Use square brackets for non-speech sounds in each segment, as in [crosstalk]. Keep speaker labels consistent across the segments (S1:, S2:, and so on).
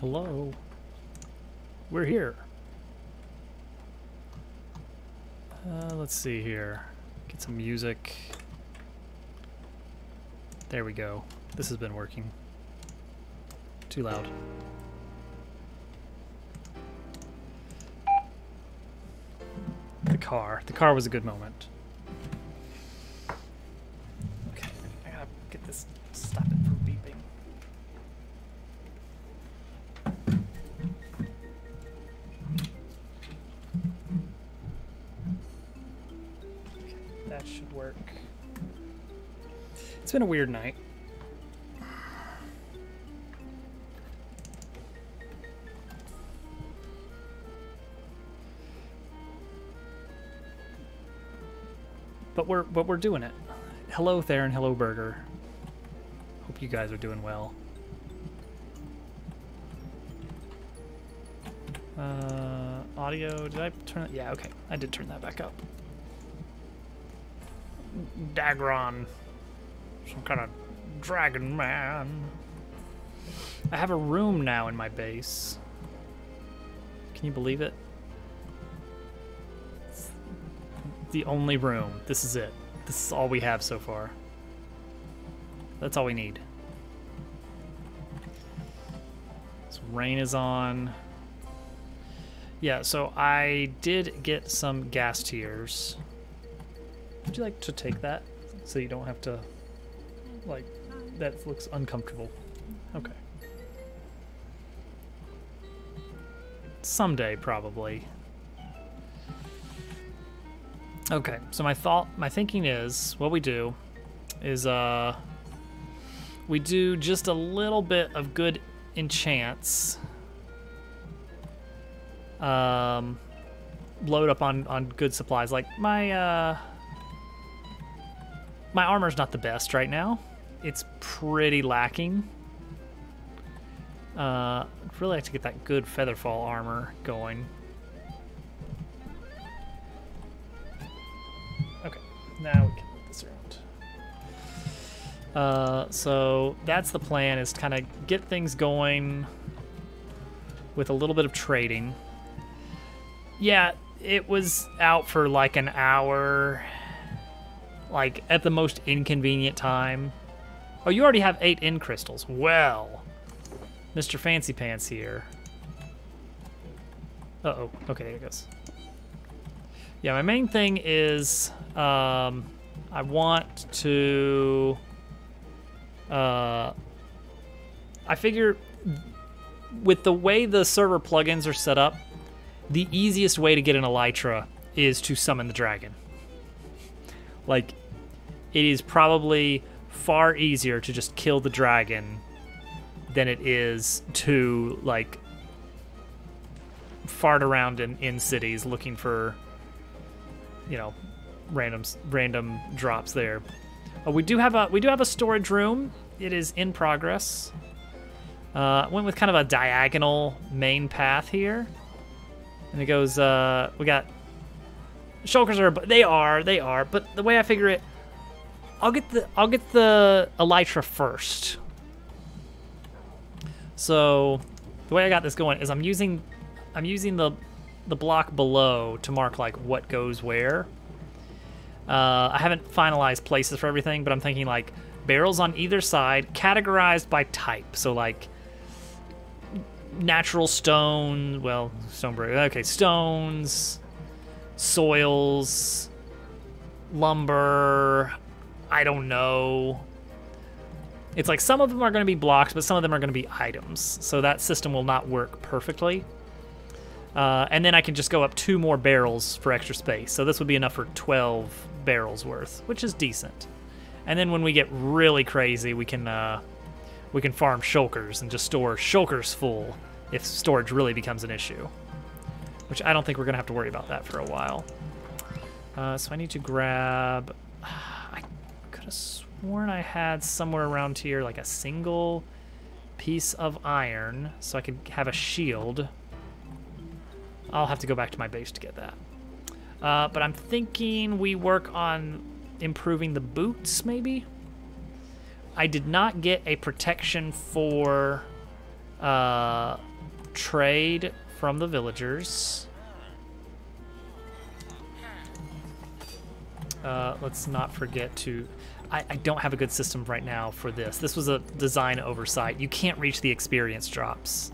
S1: Hello. We're here. Uh, let's see here. Get some music. There we go. This has been working. Too loud. The car. The car was a good moment. Okay, I gotta get this. Stop it It's been a weird night. But we're but we're doing it. Hello Theron, hello Burger. Hope you guys are doing well. Uh, audio, did I turn it? Yeah, okay. I did turn that back up. Dagron. Some kind of dragon man. I have a room now in my base. Can you believe it? It's the only room. This is it. This is all we have so far. That's all we need. So rain is on. Yeah, so I did get some ghast tears. Would you like to take that so you don't have to like that looks uncomfortable. Okay. Someday probably. Okay, so my thought my thinking is what we do is uh we do just a little bit of good enchants. Um load up on on good supplies like my uh my armor's not the best right now. It's pretty lacking. Uh, I'd really like to get that good Featherfall armor going. Okay, now we can move this around. Uh, so that's the plan, is to kind of get things going with a little bit of trading. Yeah, it was out for like an hour like at the most inconvenient time. Oh, you already have eight end crystals. Well, Mr. Fancy Pants here. Uh oh. Okay, there it goes. Yeah, my main thing is um, I want to. Uh, I figure with the way the server plugins are set up, the easiest way to get an Elytra is to summon the dragon. Like, it is probably far easier to just kill the dragon than it is to, like, fart around in, in cities looking for, you know, random random drops there. Uh, we do have a we do have a storage room. It is in progress. Uh, went with kind of a diagonal main path here, and it goes. Uh, we got Shulkers are, they are, they are. But the way I figure it, I'll get the, I'll get the Elytra first. So, the way I got this going is I'm using, I'm using the, the block below to mark like what goes where. Uh, I haven't finalized places for everything, but I'm thinking like barrels on either side, categorized by type. So like natural stone, well, stone brick. Okay, stones, soils, lumber, I don't know. It's like some of them are going to be blocks, but some of them are going to be items. So that system will not work perfectly. Uh, and then I can just go up two more barrels for extra space. So this would be enough for 12 barrels worth, which is decent. And then when we get really crazy, we can uh, we can farm shulkers and just store shulkers full if storage really becomes an issue which I don't think we're going to have to worry about that for a while. Uh, so I need to grab... Could have sworn I had somewhere around here like a single piece of iron so I could have a shield. I'll have to go back to my base to get that. Uh, but I'm thinking we work on improving the boots, maybe? I did not get a protection for Uh, trade from the villagers. Uh, let's not forget to. I, I don't have a good system right now for this. This was a design oversight. You can't reach the experience drops.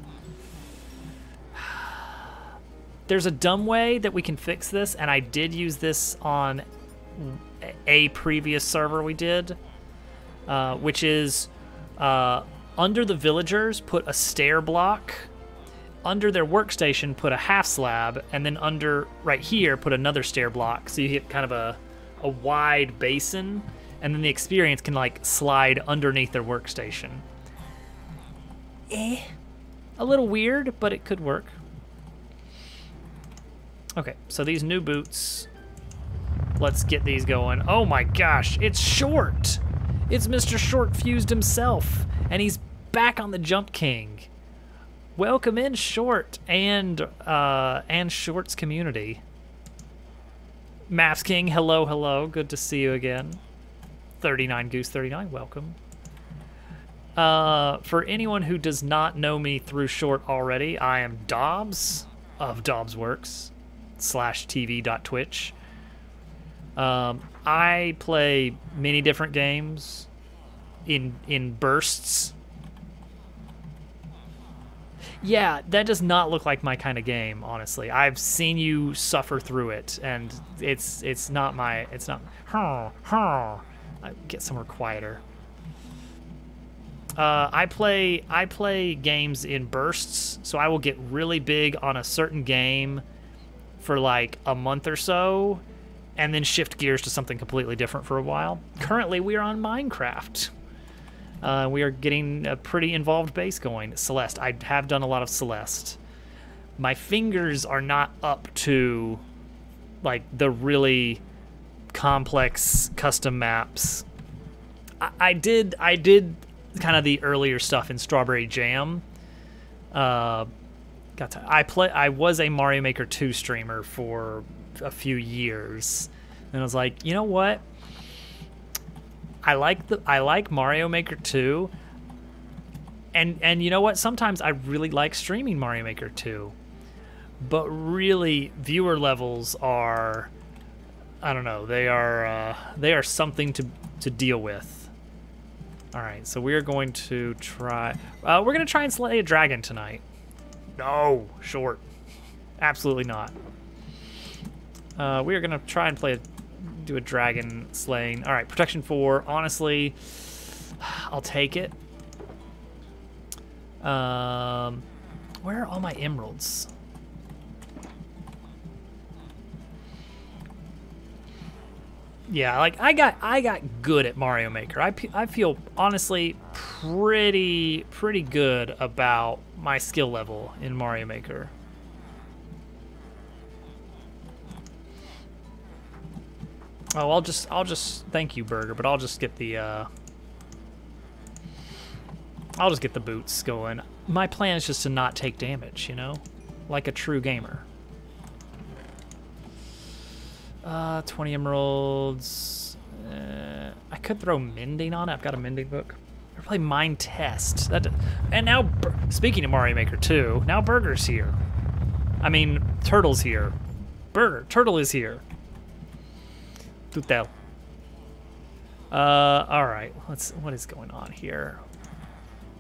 S1: [sighs] There's a dumb way that we can fix this, and I did use this on a previous server we did, uh, which is uh, under the villagers, put a stair block. Under their workstation, put a half slab, and then under right here, put another stair block. So you get kind of a, a wide basin, and then the experience can like slide underneath their workstation. Eh, a little weird, but it could work. Okay, so these new boots, let's get these going. Oh my gosh, it's Short! It's Mr. Short Fused himself, and he's back on the Jump King. Welcome in, Short, and uh, and Short's community. Maps King, hello, hello. Good to see you again. 39 Goose 39, welcome. Uh, for anyone who does not know me through Short already, I am Dobbs of Dobbs Works slash TV.twitch. Um, I play many different games in in bursts. Yeah, that does not look like my kind of game, honestly. I've seen you suffer through it, and it's it's not my it's not. Huh, huh. Get somewhere quieter. Uh, I play I play games in bursts, so I will get really big on a certain game for like a month or so, and then shift gears to something completely different for a while. Currently, we are on Minecraft. Uh, we are getting a pretty involved base going. Celeste, I have done a lot of Celeste. My fingers are not up to like the really complex custom maps. I, I did I did kind of the earlier stuff in Strawberry Jam. Uh, got to, I play I was a Mario Maker 2 streamer for a few years. And I was like, you know what? I like the I like Mario Maker 2. And and you know what? Sometimes I really like streaming Mario Maker 2. But really viewer levels are I don't know, they are uh, they are something to to deal with. All right, so we are going to try uh, we're going to try and slay a dragon tonight. No, short. Absolutely not. Uh, we are gonna try and play a, do a dragon slaying. All right, protection four. Honestly, I'll take it. Um, where are all my emeralds? Yeah, like I got I got good at Mario Maker. I, I feel honestly pretty pretty good about my skill level in Mario Maker. Oh, I'll just I'll just thank you, Burger, but I'll just get the uh I'll just get the boots going. My plan is just to not take damage, you know? Like a true gamer. Uh, 20 emeralds. Uh, I could throw mending on it. I've got a mending book. Or play Minetest. That, and now, speaking of Mario Maker 2, now Burger's here. I mean, Turtle's here. Burger, Turtle is here. Tutel. Uh, all right. Let's. What is going on here?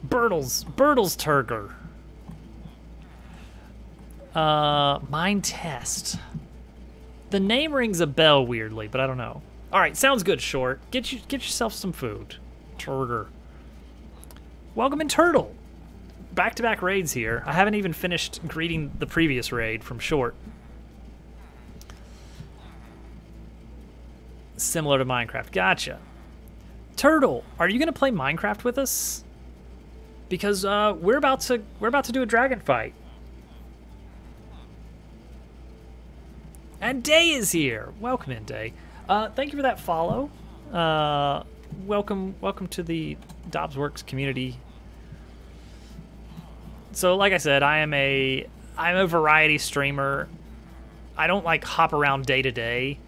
S1: Bertles, Bertles Turger. Uh, Minetest. The name rings a bell weirdly, but I don't know. All right, sounds good. Short. Get you get yourself some food. Turger. Welcome in Turtle. Back-to-back -back raids here. I haven't even finished greeting the previous raid from Short. Similar to Minecraft. Gotcha. Turtle, are you gonna play Minecraft with us? Because uh, we're about to we're about to do a dragon fight. And Day is here. Welcome in, Day. Uh, thank you for that follow. Uh, welcome, welcome to the Dobbs Works community so like I said, I am a I'm a variety streamer. I don't like hop around day to day.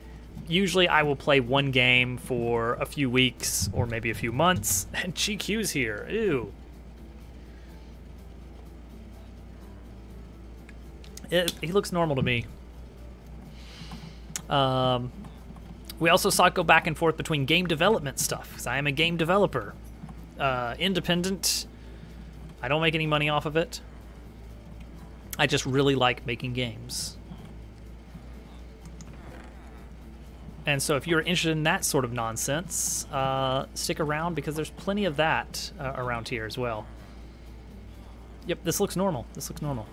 S1: Usually I will play one game for a few weeks or maybe a few months. [laughs] And GQ's here. Ew. It, he looks normal to me. Um, we also saw it go back and forth between game development stuff, because I am a game developer. Uh, independent. I don't make any money off of it. I just really like making games. And so if you're interested in that sort of nonsense, uh, stick around because there's plenty of that uh, around here as well. Yep, this looks normal. This looks normal.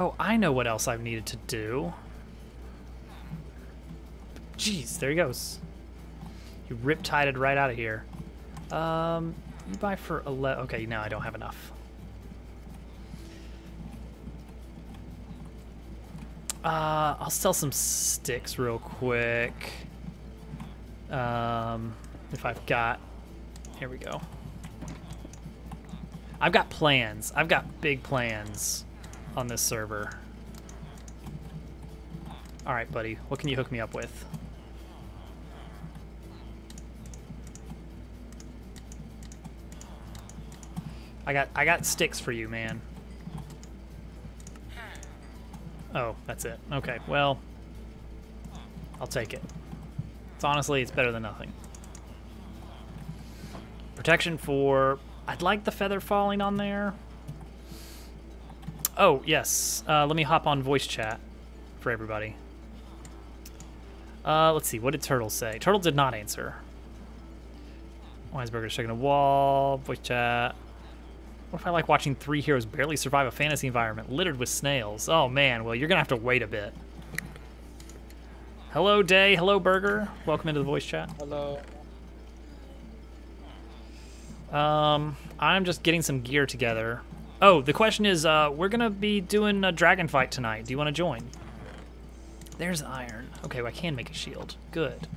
S1: Oh, I know what else I've needed to do. Jeez, there he goes. He rip-tided right out of here. Um, you buy for 11. Okay, now I don't have enough. Uh, I'll sell some sticks real quick. Um, if I've got... Here we go. I've got plans. I've got big plans on this server. Alright, buddy. What can you hook me up with? I got I got sticks for you, man. Oh, that's it. Okay, well, I'll take it. It's honestly, it's better than nothing. Protection for... I'd like the feather falling on there. Oh, yes. Uh, let me hop on voice chat for everybody. Uh, let's see. What did Turtle say? Turtle did not answer. Weisberger's checking a wall. Voice chat. What if I like watching three heroes barely survive a fantasy environment littered with snails? Oh man, well you're gonna have to wait a bit. Hello Day, hello Burger. Welcome into the voice chat.
S2: Hello.
S1: Um, I'm just getting some gear together. Oh, the question is, uh, we're gonna be doing a dragon fight tonight. Do you want to join? There's iron. Okay, well, I can make a shield. Good.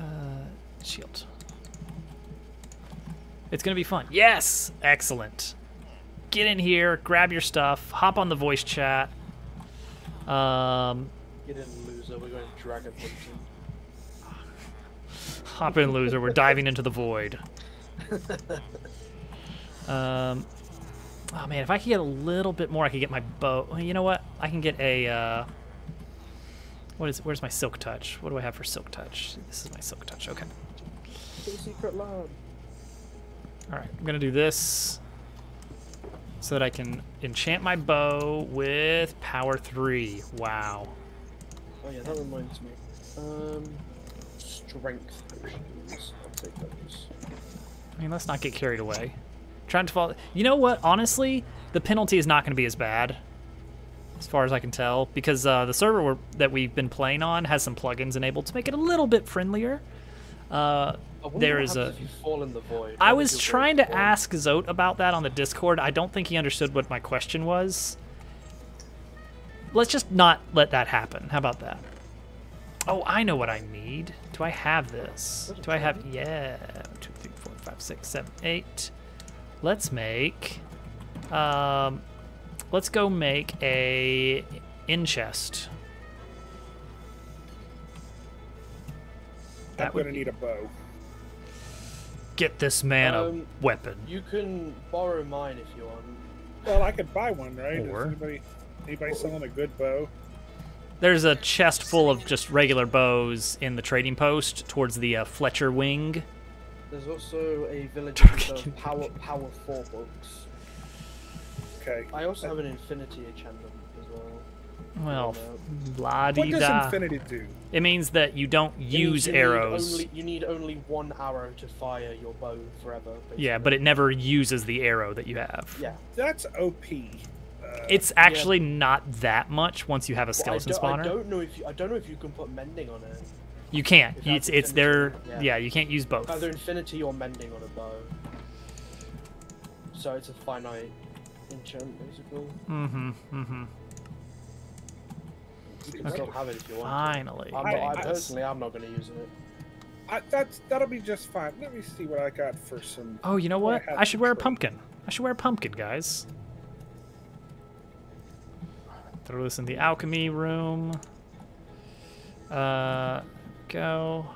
S1: Uh, shield. It's gonna be fun. Yes! Excellent. Get in here, grab your stuff, hop on the voice chat. Um,
S2: Get in, loser. We're going to dragon hunting.
S1: Hop in, loser. We're diving into the void. Um, oh man, if I could get a little bit more, I could get my bow. Well, you know what? I can get a. Uh, what is? Where's my silk touch? What do I have for silk touch? This is my silk touch. Okay.
S2: To the secret lab.
S1: All right, I'm gonna do this so that I can enchant my bow with power three. Wow.
S2: Oh yeah, that reminds me. Um, strength potions. I'll take those.
S1: I mean, let's not get carried away. Trying to fall. You know what? Honestly, the penalty is not going to be as bad, as far as I can tell, because uh, the server we're, that we've been playing on has some plugins enabled to make it a little bit friendlier. Uh,
S2: I wonder
S1: there
S2: what
S1: is a.
S2: if you fall in the void.
S1: I was trying to ask Zote about that on the Discord. I don't think he understood what my question was. Let's just not let that happen. How about that? Oh, I know what I need. Do I have this? Do I have? Yeah. One, two, three, four, five, six, seven, eight. Let's make. Um, let's go make a in chest.
S3: I'm gonna
S1: be-
S3: need a bow.
S1: Get this man a
S2: Um,
S1: weapon.
S2: You can borrow mine if you want.
S3: Well, I could buy one, right? Is
S1: Or-
S3: anybody anybody selling a good bow?
S1: There's a chest full of just regular bows in the trading post towards the uh, Fletcher wing.
S2: There's also a village
S1: Turkey
S2: of power power four books.
S3: Okay.
S2: I also have an infinity enchantment as well.
S1: Well,
S2: Yeah.
S3: What does infinity do?
S1: It means that you don't
S2: It
S1: use
S2: you need
S1: arrows.
S2: Only, you need only one arrow to fire your bow forever.
S1: Yeah, but it never uses the arrow that you have.
S2: Yeah.
S3: That's OP.
S1: It's actually not that much once you have a
S2: Well, I,
S1: skeleton
S2: don't, I
S1: spawner.
S2: don't know if you, I don't know if you can put mending on it.
S1: You can't.
S2: If
S1: It's it's their
S2: infinity,
S1: yeah.
S2: yeah.
S1: You can't use both.
S2: Either infinity or mending on a bow. So it's a finite enchant, basically.
S1: Mm-hmm. Mm-hmm.
S2: You can
S1: Okay.
S2: still have it if you want.
S1: Finally.
S2: To. I'm not, I,
S3: I-
S2: personally, I'm not going to use it.
S3: I, that's that'll be just fine. Let me see what I got for some.
S1: Oh, you know
S3: what I
S1: what?
S3: had
S1: I should wear a pumpkin. I should wear a pumpkin, guys. Throw this in the alchemy room. Uh, go.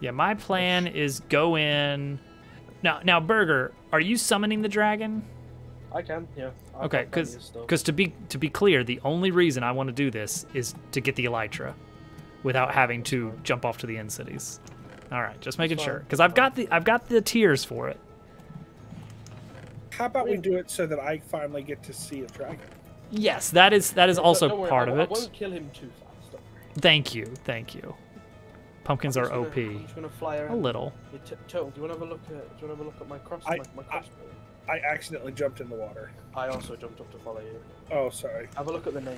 S1: Yeah, my plan is go in. Now, now, Burger, are you summoning the dragon?
S2: I can, yeah. I've
S1: Okay, because because to be to be clear, the only reason I want to do this is to get the elytra, without having to jump off to the end cities. All right, just making sure because I've got the I've got the tears for it.
S3: How about we do it so that I finally get to see a dragon?
S1: Yes, that is that is also
S2: worry,
S1: part
S2: I,
S1: of
S2: I
S1: it.
S2: won't kill him too fast.
S1: Thank you, thank you. Pumpkins are
S2: just gonna-
S1: OP.
S2: Gonna fly
S1: A little.
S2: Hey, T- do you want to have a look at? Do you want to have a look at my cross?
S3: I-
S2: my, my
S3: I-
S2: crossbow.
S3: I accidentally jumped in the water.
S2: I also jumped up to follow you.
S3: Oh, sorry.
S2: Have a look at the name.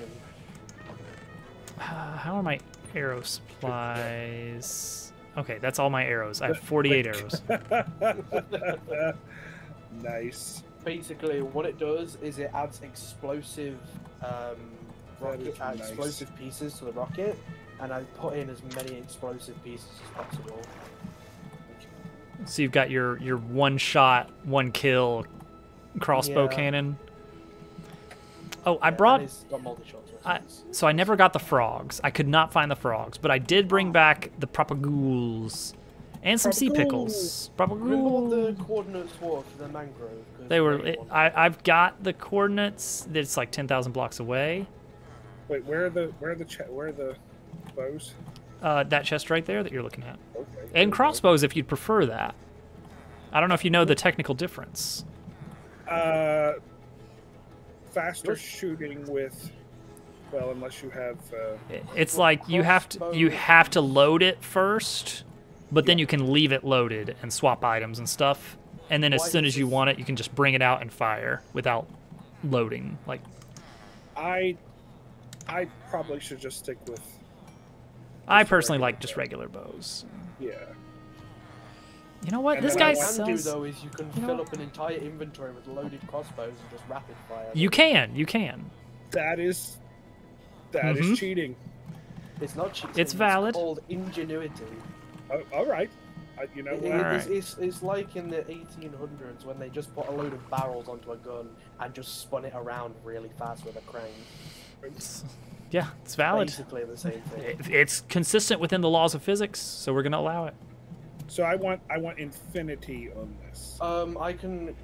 S1: Uh, how are my arrow supplies? Okay, that's all my arrows. I have [laughs] 48 arrows. [laughs]
S3: nice.
S2: Basically, what it does is it adds explosive um, rocket, uh,
S3: nice.
S2: explosive pieces to the rocket, and I put in as many explosive pieces as possible.
S1: So you've got your your one shot, one kill crossbow
S2: Yeah.
S1: cannon. Oh, I
S2: Yeah,
S1: brought.
S2: and it's got multi-shots.
S1: I, so I never got the frogs. I could not find the frogs, but I did bring back the propagules and some sea pickles.
S2: Remember what the coordinates were for the mangrove? 'Cause
S1: They were. It, I I've got the coordinates. That's like 10,000 blocks away.
S3: Wait, where are the where are the ch- where are the bows?
S1: Uh, that chest right there that you're looking at,
S3: Okay.
S1: and crossbows if you'd prefer that. I don't know if you know the technical difference.
S3: Uh, faster
S2: Yours-
S3: shooting with, well, unless you have. Uh,
S1: It's like you have to you have to load it first, but then you can leave it loaded and swap items and stuff. And then as
S2: Why
S1: soon as you want it, you can just bring it out and fire without loading. Like
S3: I, I probably should just stick with.
S1: I personally like just regular bows.
S3: Yeah.
S1: You know what?
S3: And
S1: This
S3: then I
S1: guy
S2: what you can do
S1: sells.
S2: though is you can
S1: you
S2: fill
S1: what?
S2: up an entire inventory with loaded crossbows and just rapid fire.
S1: You can, you can.
S3: That is. that is
S1: Mhm.
S3: cheating.
S2: It's not cheating.
S1: It's valid.
S2: called ingenuity.
S3: Oh, all right. I, you know
S2: It- it-
S1: Alright.
S2: it's, it's, it's like in the 1800s when they just put a load of barrels onto a gun and just spun it around really fast with a crane.
S1: It's- [laughs] yeah, it's valid.
S2: Basically the same thing.
S1: It- It's consistent within the laws of physics, so we're gonna allow it.
S3: So I want I want infinity on this.
S2: Um, I can.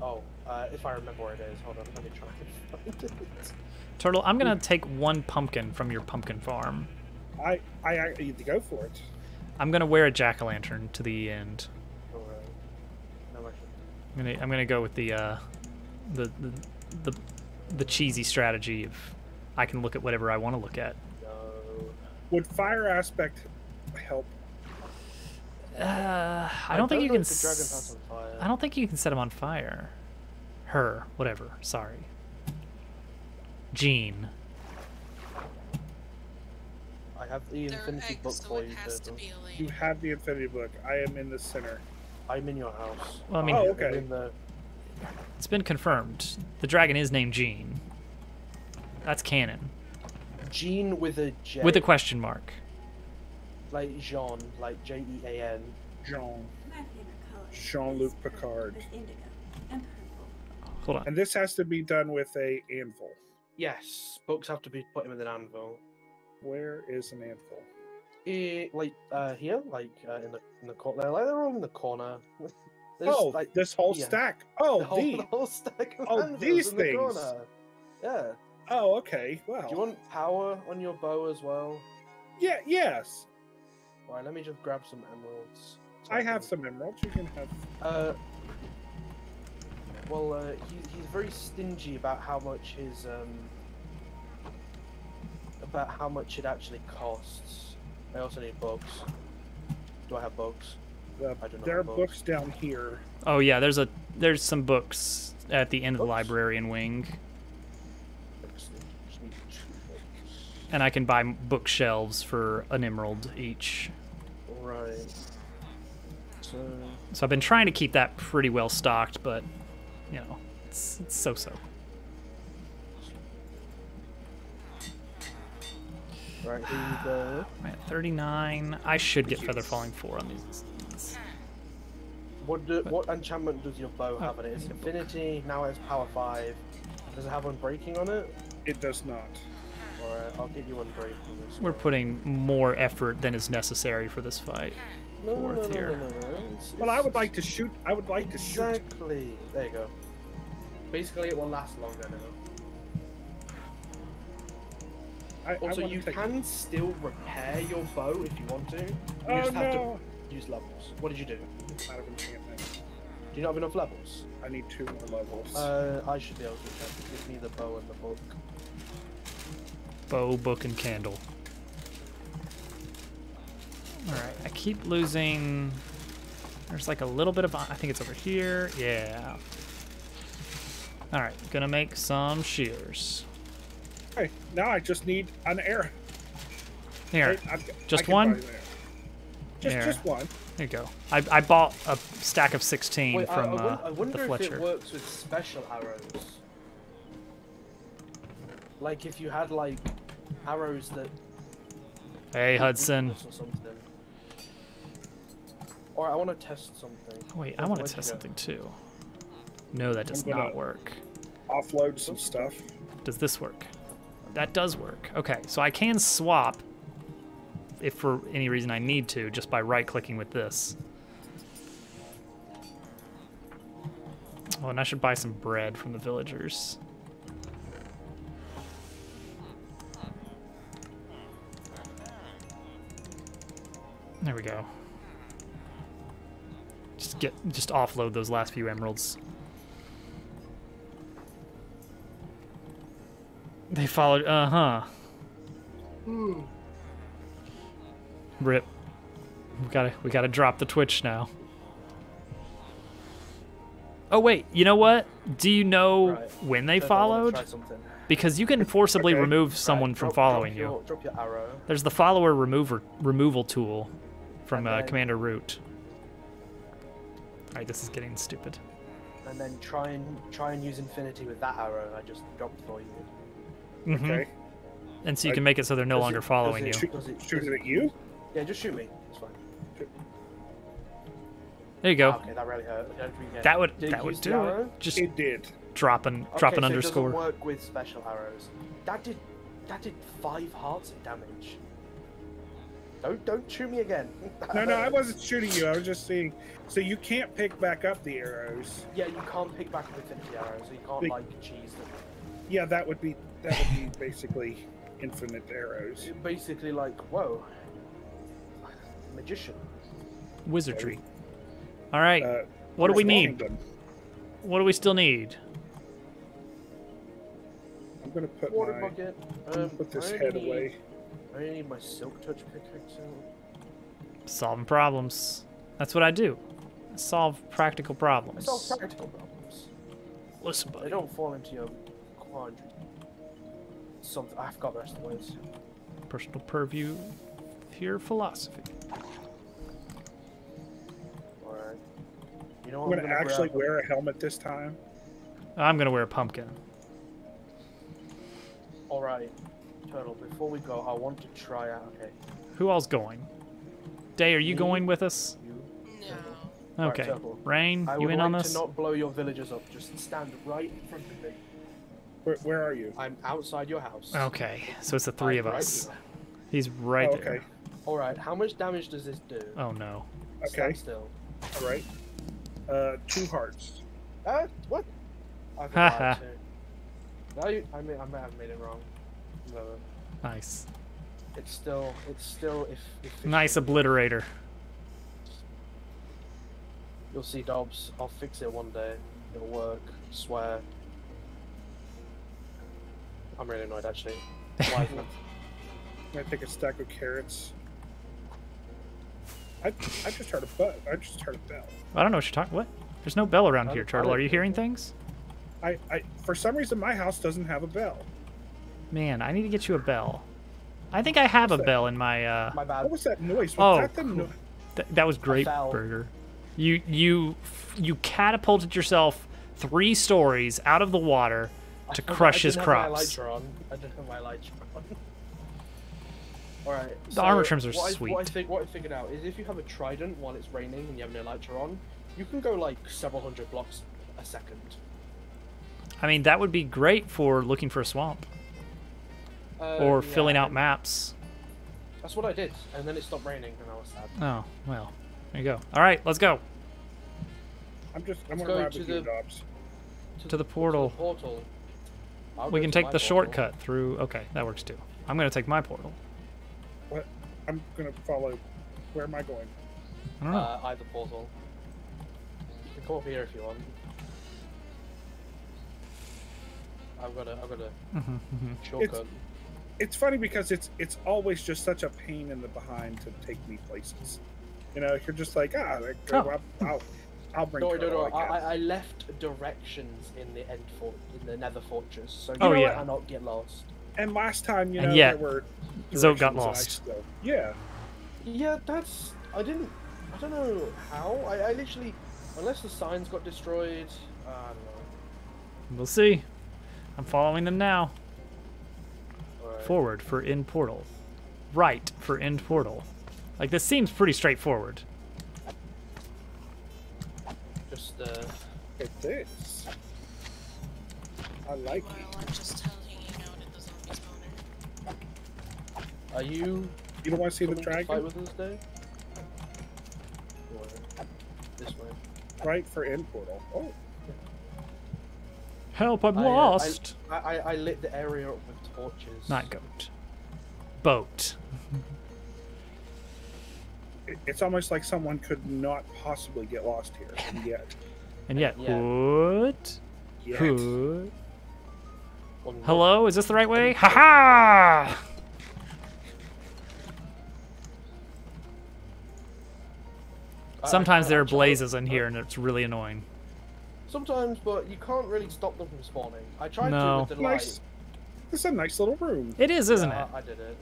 S2: Oh, uh, if I remember where it is, hold on, let me try and find it.
S1: Turtle, I'm gonna [laughs] take one pumpkin from your pumpkin farm.
S3: I I, I need to go for it.
S1: I'm gonna wear a jack o' lantern to the end.
S2: Alright. No, actually.
S1: I'm gonna I'm gonna go with the uh, the, the the the cheesy strategy of I can look at whatever I want to look at.
S3: Would fire aspect help?
S1: Uh, I don't think you can.
S2: if the dragon on fire.
S1: I don't think you can set him on fire. Her, whatever. Sorry. Jean.
S2: I have the
S4: They're
S2: infinity
S4: eggs,
S2: book
S4: so
S2: for
S4: it
S2: you,
S4: has to
S2: Turtle.
S4: be
S3: You have the infinity book. I am in the center.
S2: I'm in your house.
S1: Well, I mean,
S3: Oh, okay.
S2: in the
S1: it's been confirmed. The dragon is named Jean. That's canon.
S2: Jean with a J.
S1: With a question mark.
S2: Like Jean, like J E A N.
S3: Jean.
S5: My favorite color
S3: Jean-Luc Picard.
S5: indigo and purple.
S1: Hold on.
S3: And this has to be done with a anvil.
S2: Yes, books have to be put in with an anvil.
S3: Where is an anvil?
S2: Eh, like uh, here, like uh, in the in the corner. Like, they're all in the corner. [laughs] There's,
S3: oh,
S2: like
S3: this whole
S2: yeah.
S3: stack. Oh,
S2: the whole,
S3: the. [laughs]
S2: the whole stack of
S3: Oh, these
S2: in the
S3: things.
S2: corner. Yeah.
S3: Oh, okay. Wow.
S2: Do you want power on your bow as well?
S3: Yeah. Yes.
S2: All right. let me just grab some emeralds. so
S3: I have
S2: can-
S3: some emeralds. You can have.
S2: Uh, well, uh, he's, he's very stingy about how much his um about how much it actually costs. I also need books. Do I have books?
S3: Uh,
S2: I do not know
S3: there are
S2: books.
S3: books down here.
S1: Oh yeah, there's a there's some books at the end of the librarian wing,
S2: Books. Just need two books.
S1: and I can buy bookshelves for an emerald each.
S2: Right. So
S1: So I've been trying to keep that pretty well stocked, but you know, it's, it's so-so.
S2: Right here you go.
S1: I'm at 39. I should get feather falling four on these.
S2: What do, what enchantment does your bow have
S1: Oh,
S2: on it? It's
S1: need book.
S2: infinity. Now it's power five. Does it have unbreaking on it?
S3: It does not.
S2: Alright, I'll get you on break this.
S1: We're
S2: one.
S1: putting more effort than is necessary for this fight.
S2: no, no, no, no,
S1: here.
S2: no, no, no. It's-
S3: Well, I would like to shoot. I would like to shoot.
S2: Exactly. There you go. Basically, it will last longer now.
S3: I, I
S2: Also,
S3: wanna
S2: you
S3: take-
S2: can still repair your bow if you want to. You
S3: Oh
S2: just have
S3: no!
S2: to use levels. What did you do?
S3: Out of enchantment.
S2: Do you not have enough levels?
S3: I need two more levels.
S2: Uh, I should be able to check. Give me the bow and the book.
S1: Bow, book, and candle. Alright, I keep losing... There's like a little bit of... I think it's over here. Yeah. Alright, gonna make some shears.
S3: Okay, now I just need an arrow.
S1: Here,
S3: I- I've-
S1: just
S3: I
S1: one?
S3: buy. Just,
S1: Here.
S3: just one.
S1: there you go. I, I bought a stack of 16
S2: Wait,
S1: from
S2: I, won-
S1: uh,
S2: I
S1: the
S2: wonder if
S1: Fletcher.
S2: it works with special arrows. Like if you had like arrows that
S1: Hey, Hudson.
S2: or. Or I want to test something.
S1: Wait, I want to test something too. No, that does not work.
S3: Offload some stuff.
S1: Does this work? That does work. Okay, so I can swap if for any reason I need to just by right clicking with this. Oh, and I should buy some bread from the villagers. There we go. Just get just offload those last few emeralds. They followed. Uh huh. Rip. We gotta we gotta drop the Twitch now. Oh wait, you know what? Do you know
S2: Right.
S1: when they followed? Because you can [laughs] forcibly
S3: Okay.
S1: remove
S2: Right,
S1: someone from
S2: drop-
S1: following you.
S2: Drop your arrow.
S1: There's the follower remover removal tool from
S2: And
S1: uh, Commander Root. Alright, this is getting stupid.
S2: and then try and try and use infinity with that arrow I just dropped for you.
S1: Mhm.
S3: Okay.
S1: And so you
S3: I-
S1: can make it so they're no
S2: Does
S1: longer
S2: it- does
S1: following
S2: it
S1: you.
S2: shoot- does it-
S3: Shoot
S2: does
S3: it at you.
S2: Yeah, just shoot me. It's fine.
S1: There you go.
S2: Ah, okay, that really hurt. Yeah, yeah.
S1: That would
S2: Did it
S1: that would do it. Just
S3: It did.
S1: drop an
S2: Okay,
S1: drop an
S2: so
S1: underscore.
S2: It doesn't work with special arrows. That did that did five hearts of damage. Don't don't shoot me again. [laughs]
S3: No, no, I wasn't shooting you. I was just seeing. So you can't pick back up the arrows.
S2: Yeah, you can't pick back up infinity arrows, so you can't
S3: Big-
S2: like cheese them.
S3: Yeah, that would be that would be basically infinite arrows.
S2: Basically like whoa, magician.
S1: Wizardry. All right.
S3: Uh,
S1: what do we need?
S3: Kingdom.
S1: What do we still need?
S3: I'm gonna put
S2: Water
S3: my
S2: bucket.
S3: I'm gonna
S2: Um,
S3: put this
S2: I only
S3: head
S2: need-
S3: away.
S2: I only need my silk touch pickaxe out.
S1: Solving problems. That's what I do. I solve practical
S2: I
S1: problems.
S2: solve practical problems.
S1: Listen, buddy.
S2: They
S1: buddy.
S2: don't fall into your quandary. Something I forgot the rest of the words.
S1: Personal purview, pure philosophy.
S2: Alright. You know
S3: I'm
S2: what?
S3: gonna actually
S2: grab?
S3: wear a helmet this time.
S1: I'm gonna wear a pumpkin.
S2: Alright. Turtle, before we go, I want to try out. Okay.
S1: Who all's going? Day, are you
S2: Me.
S1: going with us?
S2: You.
S5: No.
S2: Alright,
S1: Okay.
S2: Turtle.
S1: Rain,
S2: I
S1: you
S2: would
S1: in
S2: like
S1: on
S2: to
S1: this?
S2: not blow your villagers up. Just stand right in front of me.
S3: Where, where are you?
S2: I'm outside your house.
S1: Okay, so it's the three
S2: I'm
S1: of
S2: right
S1: us.
S2: here.
S1: He's right
S3: oh,
S1: there.
S3: okay.
S2: Alright, how much damage does this do?
S1: Oh no.
S3: Okay.
S2: Stand still.
S3: All right. Uh, two hearts.
S2: Uh, what? I've
S1: Haha.
S2: lied to. You, I, mean, I may have made it wrong. No,
S1: Nice.
S2: it's still, it's still, if, if
S1: Nice obliterator.
S2: You'll see, Dobbs. I'll fix it one day. It'll work. Swear. I'm really annoyed, actually. [laughs] Why?
S3: I'm gonna take a stack of carrots. I, I just heard a butt. I just heard a bell.
S1: I don't know what you're talking. What? There's no bell around
S2: I
S1: here,
S2: don't-
S1: Turtle. Are you hearing things?
S3: I, I for some reason my house doesn't have a bell.
S1: Man, I need to get you a bell. I think I have a
S3: that?
S1: bell in my. uh
S2: My bad.
S3: What was that noise? Was
S1: Oh,
S3: that the no-
S1: th- That was great. Burger. You you you catapulted yourself three stories out of the water
S2: I
S1: to
S2: forgot
S1: crush
S2: I
S1: his
S2: didn't have my
S1: crops.
S2: elytra on. I didn't have my on. [laughs] Alright.
S1: The armor trims are
S2: what I, what I,
S1: sweet.
S2: think, what I figured out is if you have a trident while it's raining and you have an elytra on, you can go like several hundred blocks a second.
S1: I mean, that would be great for looking for a swamp.
S2: Uh,
S1: or
S2: yeah,
S1: filling out maps.
S2: That's what I did, and then it stopped raining, and I was sad.
S1: Oh, well. There you go. All right, let's go.
S3: I'm just. I'm gonna
S2: go
S3: ride
S2: to
S3: with you,
S2: the-
S3: Dobbs.
S1: To the portal.
S2: Portal. I'll
S1: We can take the
S2: portal.
S1: shortcut through. Okay, that works too. I'm going to take my portal.
S3: What? I'm gonna follow. Where am I going?
S1: I don't know.
S2: Uh, either portal. You can come up here if you want. I've got a, I've got a
S1: Mhm, mhm.
S2: shortcut.
S3: It's funny because it's it's always just such a pain in the behind to take me places. You know, you're just like ah, like,
S1: Oh.
S3: I'll, I'll, I'll bring.
S2: No, no,
S3: Turtle,
S2: no.
S3: I
S2: I. I I left directions in the end fort, in the Nether Fortress, so you
S1: Oh,
S2: know
S1: yeah.
S2: I not get lost.
S3: And last time, you
S1: And
S3: know,
S1: yet,
S3: there were
S1: Zoe got
S3: directions and I
S1: lost.
S3: yeah,
S2: Yeah, that's. I didn't. I don't know how. I, I literally, unless the signs got destroyed. Uh, I don't know.
S1: We'll see. I'm following them now.
S2: Alright.
S1: Forward for end portal. Right for end portal. Like, this seems pretty straightforward.
S2: Just uh.
S3: it is. I like it.
S4: I'm just hanging out at the zombie spawner.
S2: Are you
S3: You don't want to see the
S2: coming to fight
S3: dragon?
S2: with us, Dave? Or this way.
S3: Right for end portal. Oh,
S1: Help, I'm
S2: I, uh,
S1: lost.
S2: I, I, I lit the area up with torches.
S1: Not goat. Boat. [laughs]
S3: it- it's almost like someone could not possibly get lost here, and yet,
S1: And yet,
S2: Yeah.
S1: what?
S3: yet.
S1: What? Hello, is this the right way? Haha!
S2: I- I
S1: Sometimes there are blazes in here, and it's really annoying.
S2: Sometimes, but you can't really stop them from spawning. I tried
S1: No.
S2: to with the light.
S3: Nice. This is a nice little room.
S1: It is, isn't
S2: Yeah,
S1: it?
S2: I, I did it.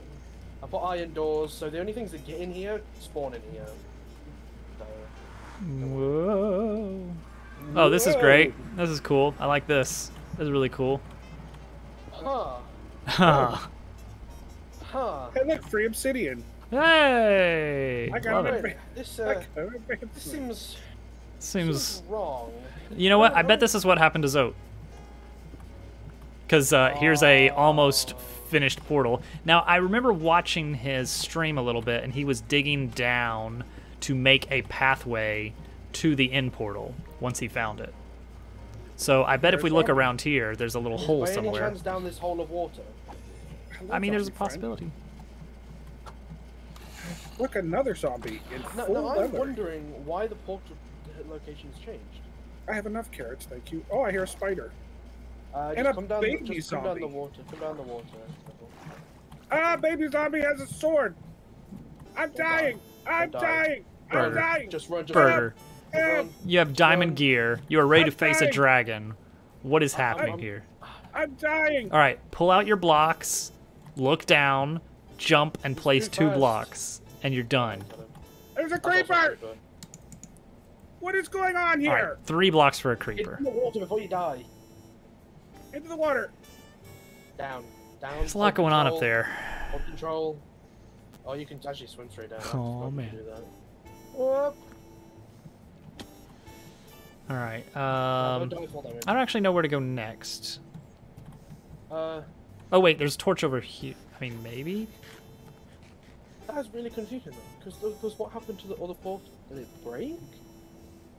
S2: I put iron doors, so the only things that get in here spawn in here. So,
S1: Whoa. Oh, this is great. This is cool. I like this. This is really cool.
S2: huh,
S1: Ha. [laughs]
S2: huh.
S3: Hey, look, free obsidian.
S1: hey!
S3: I got
S1: Love
S3: it.
S1: it.
S2: Wait, this
S3: I
S2: uh,
S3: got
S2: this seems
S1: Seems.
S2: seems wrong.
S1: You know what? I bet this is what happened to Zote. Because uh, here's a almost finished portal. Now I remember watching his stream a little bit, and he was digging down to make a pathway to the end portal once he found it. So I bet if we look
S3: one.
S1: around here, there's a little hole
S2: By any
S1: somewhere.
S2: down this hole of water?
S1: I mean, there's a possibility.
S3: Look, another zombie in
S2: No,
S3: full
S2: no, I'm
S3: leather.
S2: wondering why the portal location's changed.
S3: I have enough carrots, thank you. Oh, I hear a spider.
S2: Uh,
S3: And a
S2: come down,
S3: baby
S2: just come down the
S3: zombie.
S2: water. Come down the water.
S3: Ah, baby zombie has a sword. I'm
S2: Don't die.
S3: dying. I'm
S2: Don't
S3: dying. I'm
S1: Burger.
S3: dying.
S2: Just run, just
S1: Burger,
S2: Run,
S1: you have diamond
S2: Run.
S1: gear. You are ready to
S3: I'm
S1: face a dragon. What is happening
S2: I'm-
S1: here?
S3: I'm dying.
S1: All right, pull out your blocks, look down, jump, and place two blocks, and you're done.
S3: There's a creeper.
S2: creeper.
S3: What is going on here?
S1: right, three blocks for a creeper.
S2: Get
S1: creeper.
S2: in the water before you die.
S3: Into the water.
S2: Down, down.
S1: There's a lot
S2: hold
S1: going on up there.
S2: Hold control. Oh, you can actually swim straight down.
S1: Oh, man.
S2: Do that. Whoop.
S1: All right.
S2: Uh,
S1: Um,
S2: don't die, fall damage.
S1: I don't actually know where to go next.
S2: Uh,
S1: Oh wait, there's a torch over here. I mean, maybe.
S2: that's really confusing though, because because what happened to the other port? Did it break?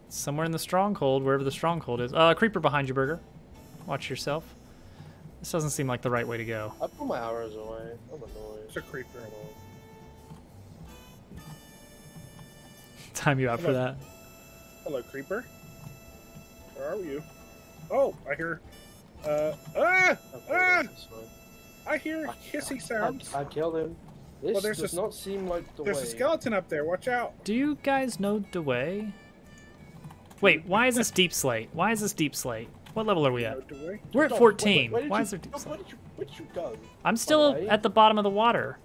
S1: Somewhere in the stronghold, wherever the stronghold is. Uh, creeper behind you, Burger. Watch yourself. This doesn't seem like the right way to go.
S2: I put my arrows away. I'm annoyed.
S3: It's a creeper. [laughs]
S1: Time you out for that.
S3: Hello, creeper. Where are you? Oh, I hear. Uh, ah!
S2: Okay,
S3: Ah!
S2: this is fine.
S3: I hear hissy sounds.
S2: I, I killed him. This
S3: there's
S2: does
S3: a-
S2: not seem like the
S3: There's
S2: way.
S3: a skeleton up there. Watch out.
S1: Do you guys know the way? Wait, why is this deepslate? Why is this deepslate? What level are we at?
S3: We?
S1: We're at 14.
S2: where did
S1: Why
S2: you-
S1: is there deep
S2: Dog,
S1: slate?
S2: Where did you, where did you go?
S1: I'm still
S2: way?
S1: at the bottom of the water.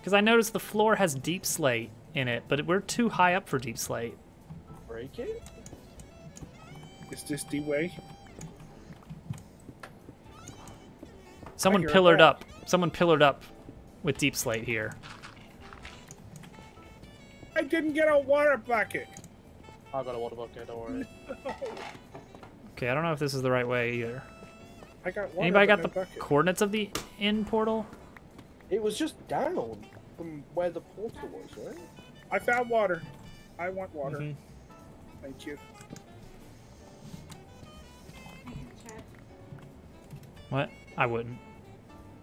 S1: Because I noticed the floor has deepslate in it, but we're too high up for deepslate.
S2: Break it?
S3: Is this the way?
S1: Someone pillared up. Someone pillared up with deepslate here.
S3: I didn't get a water bucket.
S2: I got a water bucket, don't worry. [laughs]
S1: Okay, I don't know if this is the right way either.
S3: I got water.
S1: Anybody got the
S3: bucket.
S1: coordinates of the end portal?
S2: It was just down from where the portal was, right?
S3: I found water. I want water.
S1: Mhm.
S3: Thank you.
S5: I can check.
S1: What? I wouldn't.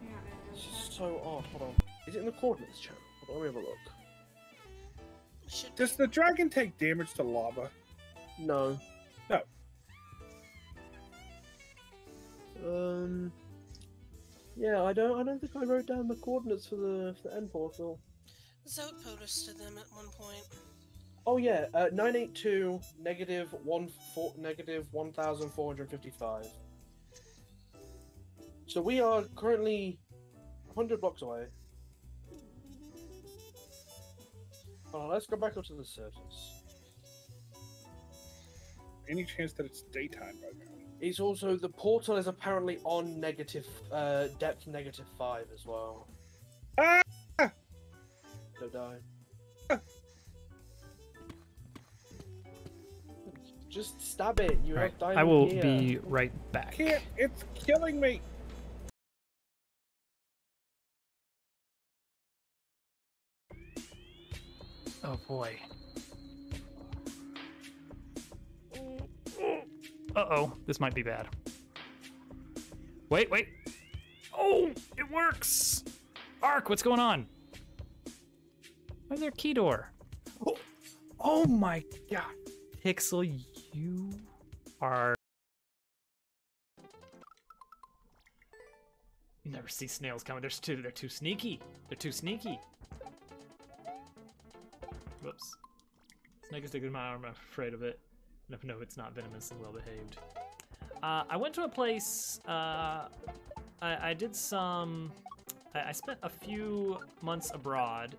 S5: You're not gonna
S2: It's
S5: know
S2: just
S5: that.
S2: so odd. Hold on. Is it in the coordinates chart? Hold on, let me have a look.
S4: Should
S3: Does the dragon take damage to lava? No.
S2: Um. Yeah, I don't. I don't think I wrote down the coordinates for the for the end portal.
S4: Zote posted them at one point.
S2: Oh yeah, uh, nine eight two negative one four negative one thousand four hundred fifty five. So we are currently hundred blocks away. Hold on, let's go back up to the surface.
S3: Any chance that it's daytime right now?
S2: It's also the portal is apparently on negative uh, depth negative five as well.
S3: Ah!
S2: Don't die. Just stab it. You
S1: All right.
S2: have diamond
S1: I will
S2: gear.
S1: be right back.
S3: Can't. It's killing me.
S1: Oh boy. Uh oh, this might be bad. Wait, wait. Oh, it works. Ark, what's going on? Why is there a key door? Oh, oh my god. Pixel, you are. You never see snails coming. They're too. They're too sneaky. They're too sneaky. Whoops. Snake is sticking in my arm. I'm afraid of it. No, no, it's not venomous and well behaved. Uh, I went to a place. Uh, I, I did some. I, I spent a few months abroad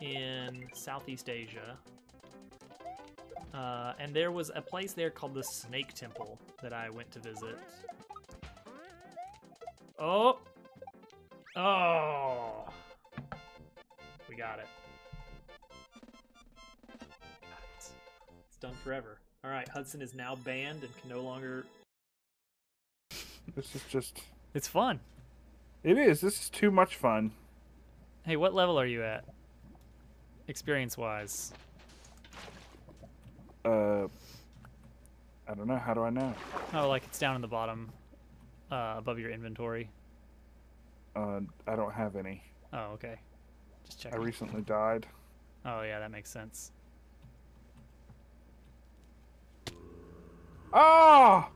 S1: in Southeast Asia. Uh, and there was a place there called the Snake Temple that I went to visit. Oh! Oh! We got it. Done forever. All right, Hudson is now banned and can no longer.
S6: This is just.
S1: It's fun.
S6: It is. This is too much fun.
S1: Hey, what level are you at? Experience wise.
S6: Uh. I don't know. How do I know?
S1: Oh, like it's down in the bottom, uh, above your inventory.
S6: Uh, I don't have any.
S1: Oh, okay. Just check.
S6: I recently died.
S1: Oh, yeah, that makes sense.
S6: Ah!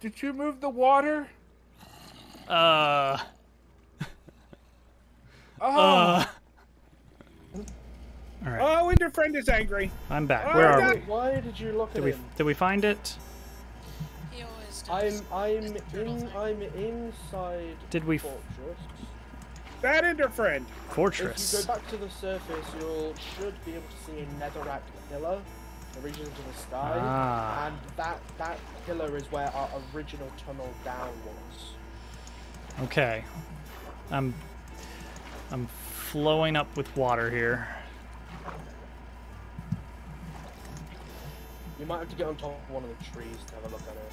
S6: Did you move the water?
S1: Uh.
S6: Ah!
S1: Uh. All right,
S3: Oh, and your friend is angry.
S1: I'm back.
S3: Oh,
S1: Where are
S3: God.
S1: we?
S2: Why did you lock it
S1: Did we
S2: in?
S1: did we find it?
S4: He always
S2: I'm. I'm
S4: It's the turtle
S2: in. I'm inside
S1: Did we f-
S2: fortress.
S3: That and your friend.
S2: If you go back to the surface, you should be able to see a netherrack pillar that reaches into the sky,
S1: Ah.
S2: and that that pillar is where our original tunnel down was.
S1: Okay. I'm I'm flowing up with water here.
S2: You might have to get on top of one of the trees to have a look at it.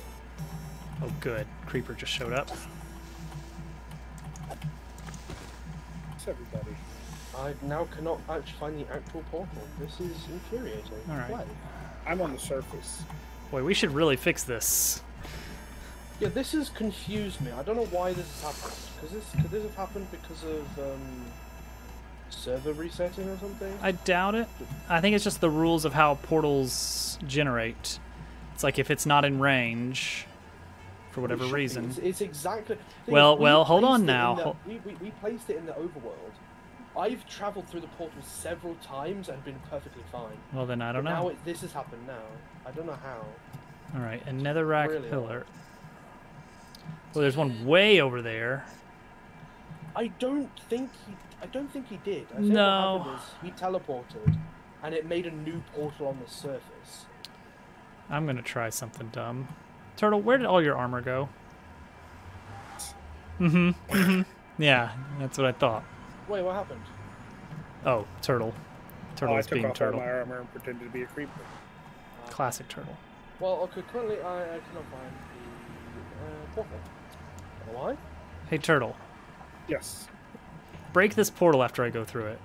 S1: Oh, good. Creeper just showed up.
S3: It's everybody.
S2: I now cannot actually find the actual portal. This is infuriating.
S1: All right.
S2: Why?
S3: I'm on the surface.
S1: Boy, we should really fix this.
S2: Yeah, this has confused me. I don't know why this has happened. Because this could this have happened because of um, server resetting or something?
S1: I doubt it. I think it's just the rules of how portals generate. It's like if it's not in range, for whatever
S2: It should be.
S1: reason.
S2: It's, it's exactly.
S1: Well-
S2: we
S1: well, hold on now.
S2: the- we, we, we placed it in the overworld. I've travelled through the portal several times and been perfectly fine.
S1: Well, then I don't
S2: But Now
S1: know.
S2: it, this has happened now. I don't know how.
S1: All right, a netherrack
S2: Really
S1: pillar. Well, there's one way over there.
S2: I don't think he. I don't think he did. I think
S1: No.
S2: What happened is he teleported, and it made a new portal on the surface.
S1: I'm gonna try something dumb. Turtle, where did all your armor go? Mm-hmm. mm-hmm. Yeah, that's what I thought.
S2: Wait, what happened?
S1: Oh, turtle. Turtle
S3: oh, I
S1: is
S3: took
S1: being
S3: off
S1: turtle.
S3: all my armor and pretended to be a creeper.
S1: Classic turtle.
S2: Well, okay, currently I, I cannot find the uh, portal. Why?
S1: Hey, turtle.
S3: Yes.
S1: Break this portal after I go through it.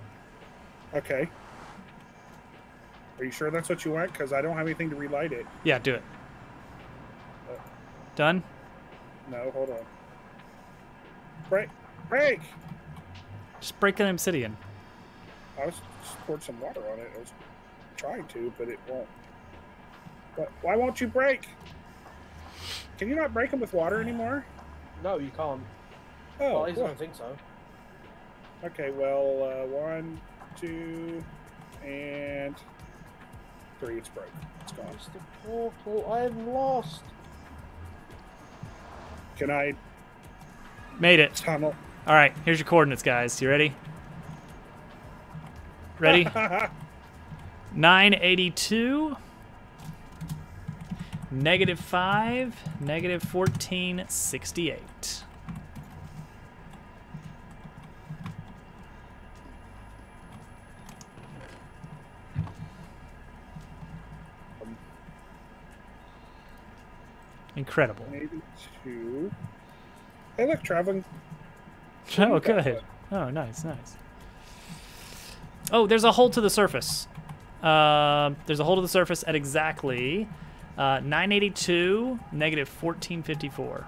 S3: Okay. Are you sure that's what you want? Because I don't have anything to relight it.
S1: Yeah, do it. Done?
S3: No, hold on. Break! Break!
S1: Just break an obsidian.
S3: I was poured some water on it. I was trying to, but it won't. What? Why won't you break? Can you not break them with water anymore?
S2: No, you can't.
S3: Oh,
S2: well, at least I
S3: cool.
S2: don't think so.
S3: okay. Well, uh, one, two, and three. It's broke. It's gone.
S2: It's the portal. I am lost.
S3: Can I
S1: Made it.
S3: tunnel?
S1: All right, here's your coordinates, guys. You ready? Ready? [laughs] 982, negative 5, negative 1468. Incredible.
S3: Eighty-two. Hey, look, traveling. [laughs]
S1: Oh, good. Oh, nice, nice. Oh, there's a hole to the surface. Uh, there's a hole to the surface at exactly uh, 982, negative 1454.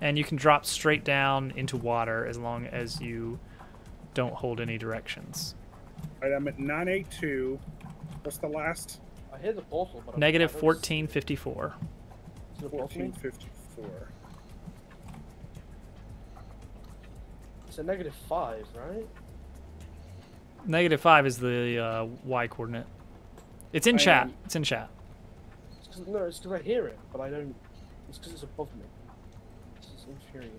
S1: And you can drop straight down into water as long as you don't hold any directions.
S3: All right, I'm at nine eight two. What's the last?
S2: I hear the portal, but I'm-
S1: Negative
S2: I don't see
S1: 1454.
S2: it. Is it above me?
S3: Fourteen fifty four.
S2: It's a negative five, right?
S1: Negative 5 is the uh, y coordinate. It's in
S3: I
S1: chat.
S3: am-
S1: It's in chat.
S2: It's 'cause- no, it's because I hear it, but I don't. It's because it's above me. This is infuriating.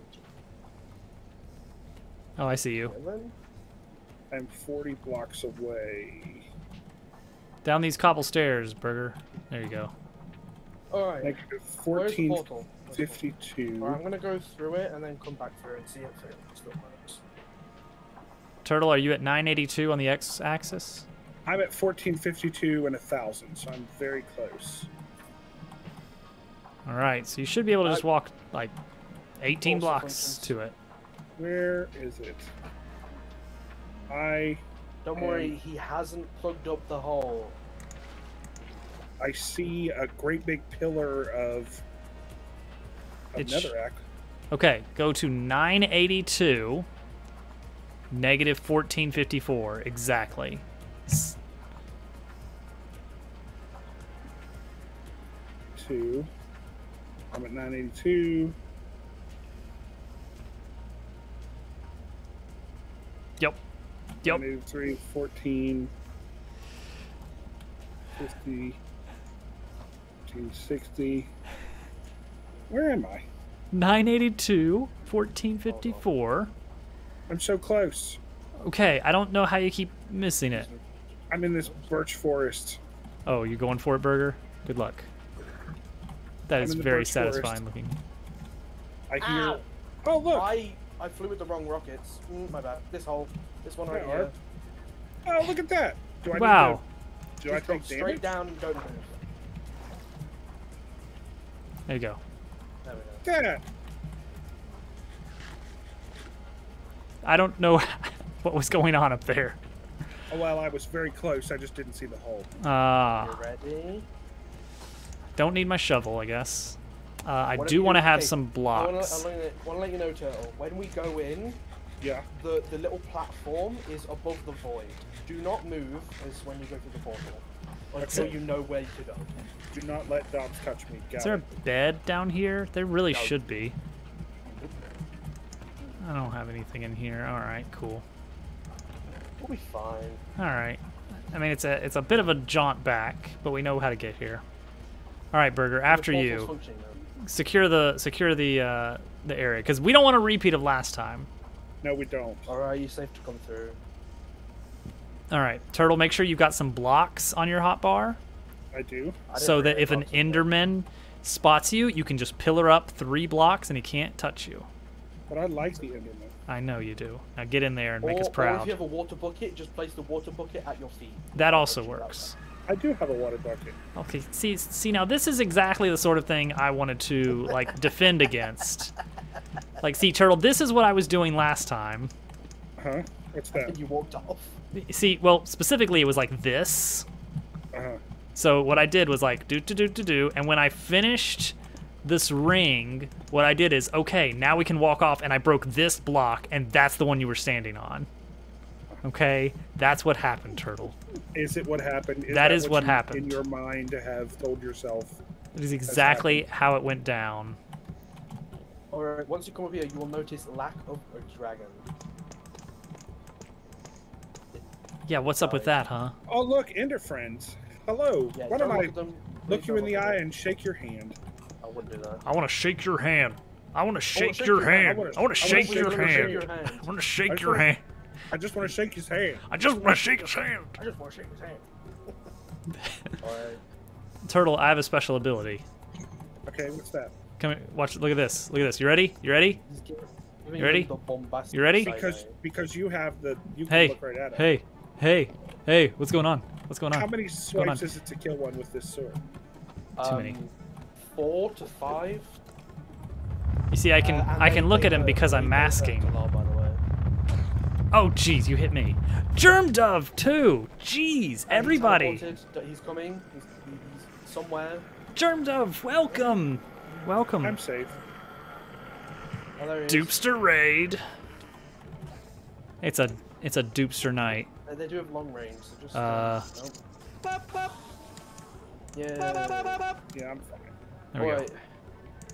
S1: Oh, I see you.
S2: And then
S3: I'm forty blocks away.
S1: Down these cobble stairs, Burger. There you go.
S2: all right.
S3: Negative
S2: Where's the
S3: fourteen
S2: portal? Where's the portal?
S3: fifty two.
S2: Alright, I'm gonna go through it and then come back through and see if it still works.
S1: Turtle, are you at 982 on the x axis?
S3: I'm at fourteen fifty two and a thousand, so I'm very close.
S1: All right, so you should be able to just walk like 18 blocks
S2: functions.
S1: to it.
S3: Where is it? I.
S2: Don't
S3: am...
S2: worry, he hasn't plugged up the hole.
S3: I see a great big pillar of, of netherrack.
S1: Okay, go to 982, negative 1454, exactly.
S3: Two. I'm at 982.
S1: Yep.
S3: 983, 14, 50, 1460. Where am I?
S1: 982, 1454.
S3: I'm so close.
S1: Okay, I don't know how you keep missing it.
S3: I'm in this birch forest.
S1: Oh, you're going for it, Burger? Good luck. That
S3: I'm
S1: is very
S3: birch forest.
S1: satisfying looking.
S3: I hear.
S2: Ow!
S3: Oh, look!
S2: I I flew with the wrong rockets. Mm, my bad. This hole. This one right here.
S3: Oh, look at that! Do I
S1: Wow.
S3: Need to, do I
S2: Just go
S3: take
S2: straight
S3: damage?
S2: down and don't move.
S1: There you go.
S2: There we go.
S3: That.
S1: I don't know [laughs] what was going on up there.
S3: Oh, well, I was very close. I just didn't see the hole.
S1: Ah,
S2: You ready?
S1: don't need my shovel, I guess. Uh, I do want to have
S2: okay,
S1: some
S2: I wanna, I
S1: blocks.
S2: wanna, wanna let you know, Turtle. When we go in,
S3: Yeah.
S2: the the little platform is above the void. Do not move as when you go through the portal until
S1: Okay.
S2: you know where to go.
S3: Do not let dogs touch me. Got
S1: Is there a bed down here? There really
S2: No.
S1: should be. I don't have anything in here. All right, cool.
S2: We'll be fine.
S1: All right. I mean, it's a it's a bit of a jaunt back, but we know how to get here. All right, Burger. After you, secure the secure the uh, the area because we don't want a repeat of last time.
S3: No, we don't.
S2: Alright, you safe to come through.
S1: All right, Turtle. Make sure you've got some blocks on your hotbar.
S3: I do.
S2: I
S1: so
S2: bring
S1: that if an
S2: boxes, though.
S1: Enderman spots you, you can just pillar up three blocks and he can't touch you.
S3: But I like the Enderman.
S1: I know you do. Now get in there and make
S2: or,
S1: us
S2: Or if you have a water bucket, just place the water bucket at your feet.
S1: That also
S2: Punch you that
S1: works.
S3: I do have a water bucket.
S1: Okay, see, see now this is exactly the sort of thing I wanted to like defend against. Like, see, turtle, this is what I was doing last time.
S3: Huh? What's
S2: way.
S3: that?
S2: You walked off.
S1: See, well, specifically, it was like this.
S3: Uh-huh.
S1: So what I did was like do do do do do, and when I finished this ring, what I did is okay, now we can walk off, and I broke this block, and that's the one you were standing on. Okay, that's what happened, turtle.
S3: Is it what happened? Is
S1: That is what
S3: you,
S1: happened.
S3: In your mind, to have told yourself.
S1: It is exactly how it went down.
S2: Alright, once you come up here, you will notice lack of a dragon.
S1: Yeah, what's up with that, huh?
S3: Oh, look, Ender friends. Hello.
S2: Yeah,
S3: Why
S2: don't
S3: don't
S2: look
S3: I
S2: them.
S3: look you in the eye
S2: them.
S3: and shake your hand?
S2: I wouldn't do that.
S1: I want to shake your hand. I want to shake,
S2: shake
S1: your
S2: your hand.
S1: hand.
S3: I wanna-
S1: I want to
S3: I wanna
S1: shake
S3: shake
S1: your
S3: your-
S1: hand. I want to shake
S3: just
S1: your
S3: wanna-
S1: hand.
S3: I just want to shake his hand.
S1: I just want to shake his hand.
S2: I just want to shake his hand. [laughs] Alright.
S1: Turtle, I have a special ability.
S3: Okay, what's that?
S1: Come here, watch. Look at this. Look at this. You ready? You ready?
S2: He's giving- giving
S1: You ready?
S2: him the bombastic
S1: You ready?
S3: Because because you have the you can
S1: Hey,
S3: look right at it.
S1: hey, hey, hey. What's going on? What's going on?
S3: How many
S1: going on?
S3: swipes is it to kill one with this sword?
S1: Too many.
S2: Um, Four to five.
S1: You see, I can
S2: Uh,
S1: I can look at him because I'm masking.
S2: lot, by the way.
S1: Oh, jeez, you hit me. Germ Dove too. Jeez, everybody.
S2: He's coming. He's, he's somewhere.
S1: Germ Dove, welcome, welcome.
S3: I'm safe.
S2: Oh, there he is.
S1: Dupster raid. It's a it's a Dupster night.
S2: Uh, They do have long range. So just,
S1: Uh,
S2: nope. Yeah.
S3: Yeah, I'm fine.
S1: There we go.
S2: Alright.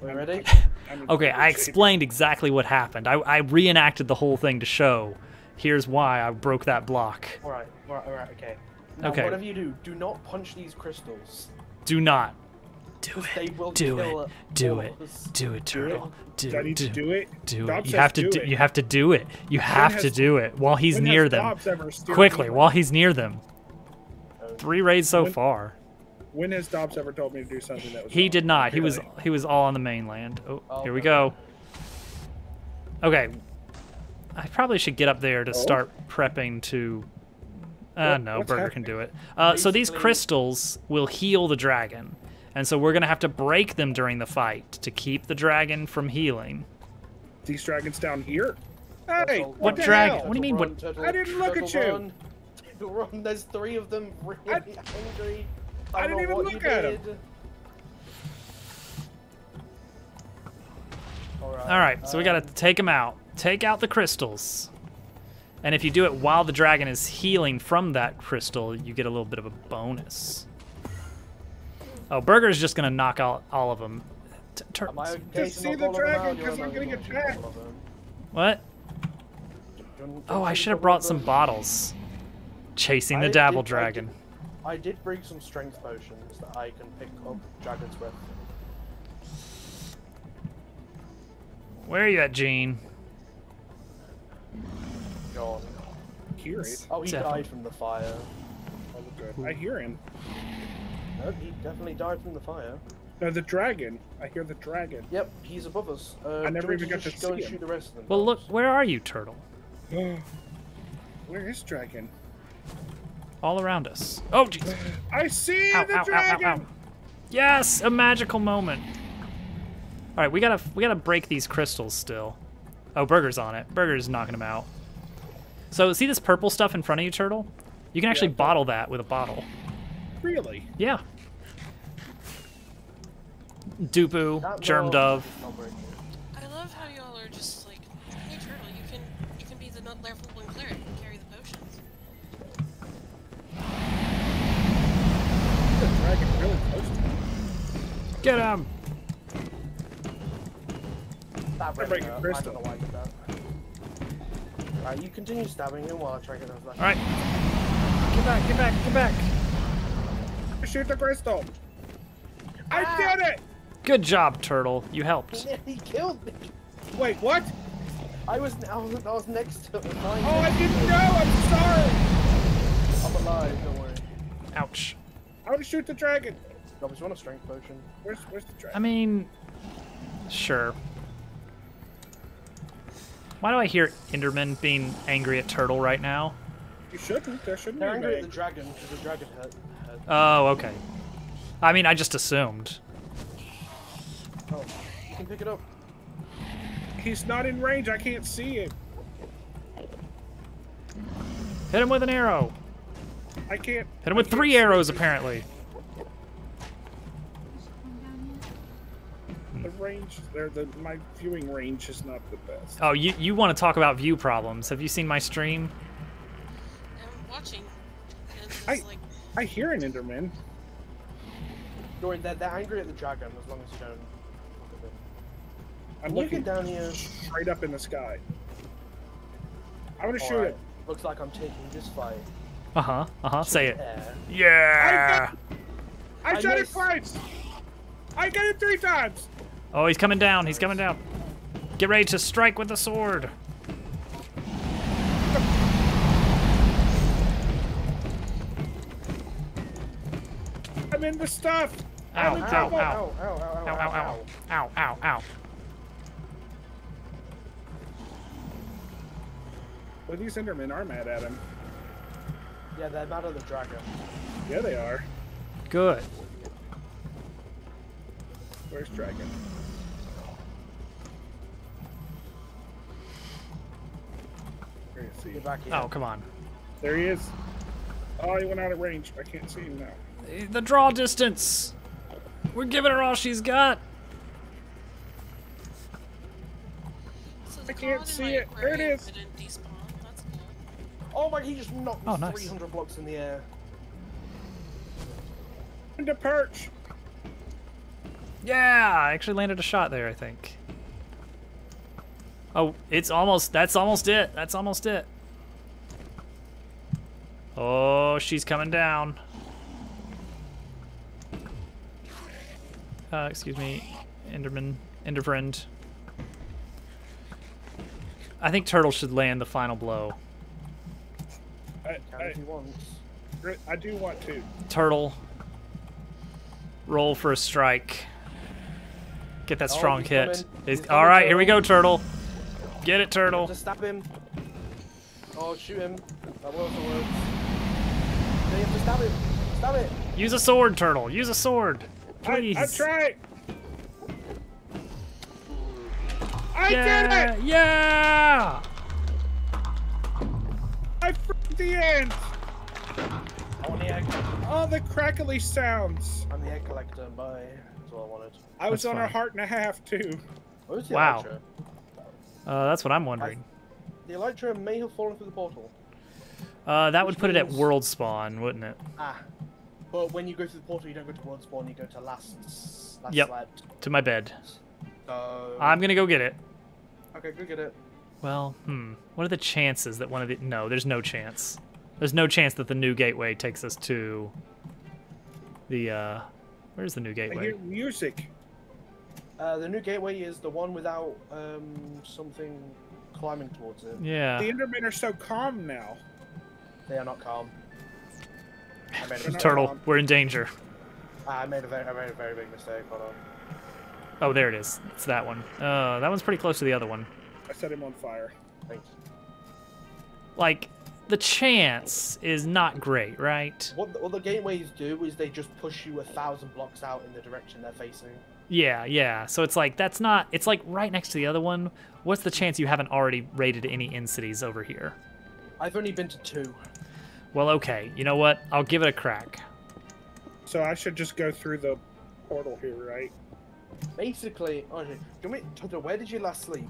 S2: We ready? [laughs]
S1: Okay,
S3: good
S1: I
S3: shape.
S1: explained exactly what happened. I, I reenacted the whole thing to show. Here's why I broke that block.
S2: Alright, alright, alright, okay. Now,
S1: Okay.
S2: whatever you do, do not punch these crystals.
S1: Do not. Do it.
S2: they will
S1: Do
S2: kill
S1: it. Do it. Do it, turtle. Do,
S3: Do I need
S1: do,
S3: to do it?
S1: do
S3: Dob
S1: it. You have to
S3: do
S1: do,
S3: it.
S1: you have to do it. You have to
S3: has-
S1: do it while he's near them.
S3: Dobbs ever steered
S1: Quickly,
S3: me
S1: while he's near them. Three raids so
S3: When-
S1: far.
S3: When has Dobbs ever told me to do something that was
S1: He
S3: wrong?
S1: did not. He was he was all on the mainland. Oh,
S2: Oh,
S1: here we go. Okay. I probably should get up there to
S3: Oh?
S1: start prepping to. Uh,
S3: What-
S1: no, Burger
S3: happening?
S1: can do it. Uh, so these crystals will heal the dragon, and so we're gonna have to break them during the fight to keep the dragon from healing.
S3: These dragons down here? Hey,
S2: Turtle,
S1: What
S3: the
S1: dragon?
S3: hell?
S1: What do you mean,
S2: Run,
S1: what-
S2: turtle,
S3: I didn't look at you. [laughs]
S2: Run. There's three of them really
S3: I-
S2: angry.
S3: I
S2: don't
S3: didn't even look
S2: you
S3: at 'em.
S2: did. Alright,
S1: All right, so we gotta
S2: um,
S1: take them out. Take out the crystals. And if you do it while the dragon is healing from that crystal, you get a little bit of a bonus. Oh, Burger's just gonna knock out all of them. T- tur-
S2: Am I okay
S3: Just see the
S2: all of them out?
S3: dragon,
S2: You're
S3: 'cause I'm getting attacked.
S2: all of them.
S1: what?
S2: Don't- don't
S1: Oh, I should have brought some bottles. Chasing the
S2: I
S1: Dabble
S2: I did-
S1: Dragon.
S2: I did bring some strength potions that I can pick up Dragon's Breath.
S1: Where are you at, Gene?
S2: Gone.
S3: Hear.
S2: Oh, he
S1: Definitely.
S2: died from the fire.
S3: Oh, good. I hear him.
S2: No, he definitely died from the fire.
S3: No, the dragon. I hear the dragon.
S2: Yep, he's above us. Uh,
S3: I never even got to
S2: go
S3: see
S2: and
S3: him.
S2: shoot the rest of them.
S1: Well, look, where are you, Turtle? [gasps]
S3: Where is dragon?
S1: All around us. Oh, jeez. [gasps]
S3: I see
S1: Ow,
S3: the
S1: ow, ow, ow,
S3: dragon.
S1: ow. Yes, a magical moment. All right, we gotta we gotta break these crystals still. Oh, Burger's on it. Burger's knocking him out. So see this purple stuff in front of you, Turtle? You can actually
S3: Yeah.
S1: bottle that with a bottle.
S3: Really?
S1: Yeah. Dupu,
S2: That
S1: Germ
S2: will-
S1: Dove.
S2: I'll break it.
S4: I love how y'all are just like, hey turtle, you can you can be the nut level one cleric and carry the potions.
S3: The dragon really close to me.
S1: Get him!
S2: That
S3: I'm
S2: really
S3: breaking.
S2: I
S3: crystal.
S2: don't know why I did that. Alright, you continue stabbing him while I try and get those
S1: All right. Get back! Get back! Get back!
S3: Shoot the crystal. I
S2: Ah.
S3: did it.
S1: Good job, Turtle. You helped. [laughs]
S2: He killed me!
S3: Wait, what?
S2: I was, I was, I was next to him.
S3: Oh, I didn't know. I'm sorry.
S2: I'm alive, don't worry.
S1: Ouch.
S3: I want to shoot the dragon.
S2: Rob, just want a strength potion.
S3: Where's Where's the
S1: I mean, sure. Why do I hear Enderman being angry at Turtle right now?
S3: You shouldn't. There shouldn't
S2: They're
S3: be.
S2: angry at the dragon because the dragon hurt. Hurt.
S1: Oh, okay. I mean, I just assumed.
S2: Oh, you can pick it up.
S3: He's not in range. I can't see him.
S1: Hit him with an arrow.
S3: I can't.
S1: Hit him with three arrows, apparently.
S3: The range, there, the my viewing range is not the best.
S1: Oh, you you want to talk about view problems? Have you seen my stream?
S4: I'm watching. And it's
S3: I-
S4: like,
S3: I hear an Enderman.
S2: Dorian, they're, they're angry at the dragon as long as you don't look at them.
S3: I'm
S2: Can you
S3: looking
S2: down here?
S3: straight up in the sky. I want to shoot
S2: Alright,
S3: it.
S2: Looks like I'm taking this fight.
S1: Uh huh. Uh huh. Say it.
S2: Air.
S1: Yeah.
S3: I,
S2: I
S3: shot it twice. I got it three times.
S1: Oh, he's coming down. He's coming down. Get ready to strike with the sword.
S3: I'm in the stuff.
S1: Ow,
S3: I'm in
S1: ow,
S3: trouble.
S1: ow.
S2: Ow, ow, ow,
S1: Ow,
S2: ow,
S1: ow, ow. Ow, ow, ow.
S3: Well, these Endermen are mad at him.
S2: Yeah, they're mad at the dragon.
S3: Yeah, they are.
S1: Good.
S3: Where's Dragon? Where is he?
S2: Get back here.
S1: Oh, come on.
S3: There he is. Oh, he went out of range. I can't see him now.
S1: The draw distance. We're giving her all she's got.
S4: so
S3: I can't see it. There it
S4: aquarium
S3: is.
S4: Didn't despawn. That's cool.
S2: Oh my, he just knocked
S1: Oh,
S2: me
S1: nice.
S2: 300 blocks in the air.
S3: Into perch.
S1: Yeah, I actually landed a shot there, I think. Oh, it's almost, that's almost it. That's almost it. Oh, she's coming down. Uh, excuse me, Enderman, Enderfriend. I think Turtle should land the final blow.
S3: I, I,
S2: if he wants.
S3: I do want to.
S1: Turtle, roll for a strike. Get that
S2: Oh,
S1: strong
S2: he's
S1: hit.
S2: coming.
S1: He's-
S2: He's
S1: all
S2: coming,
S1: here we go,
S2: Turtle.
S1: Turtle. Get it, Turtle.
S2: Just stab him. Oh, shoot him. That works, that works. No, you have to stab him. Stab it.
S1: Use a sword, Turtle. Use a sword.
S3: I,
S1: Please.
S3: I tried. I
S1: yeah,
S3: did it!
S1: yeah.
S3: I freaked the end.
S2: I want the egg.
S3: All the crackly sounds.
S2: I'm the egg collector. Bye. That's what I wanted.
S3: I was
S1: That's
S3: on a heart and a half too.
S2: Where's the
S1: Wow.
S2: elytra?
S1: Uh, that's what I'm wondering.
S2: The elytra may have fallen through the portal.
S1: Uh, that would
S2: which
S1: put it at world spawn, wouldn't it?
S2: Ah. But when you go to the portal, you don't go to world spawn. You go to last. last
S1: Yep.
S2: slept.
S1: To my bed.
S2: So.
S1: I'm gonna go get it.
S2: Okay, go get it.
S1: Well, hmm. What are the chances that one of the? No, there's no chance. There's no chance that the new gateway takes us to the. uh... Where's the new
S3: I
S1: gateway?
S3: hear music.
S2: Uh, the new gateway is the one without um, something climbing towards it.
S1: Yeah.
S3: The Endermen are so calm now.
S2: They are not calm.
S1: Turtle,
S3: calm.
S1: we're in danger.
S2: I made a very, I made a very big mistake. Hold on.
S1: Oh, there it is. It's that one. Uh, that one's pretty close to the other one.
S3: I set him on fire.
S2: Thanks.
S1: Like, the chance is not great, right?
S2: What the, what the gateways do is they just push you a thousand blocks out in the direction they're facing.
S1: Yeah, yeah. So it's like that's not. It's like right next to the other one. What's the chance you haven't already raided any end cities over here?
S2: I've only been to two.
S1: Well, okay. You know what? I'll give it a crack.
S3: So I should just go through the portal here, right?
S2: Basically, oh, do you want me, Toto, where did you last sleep?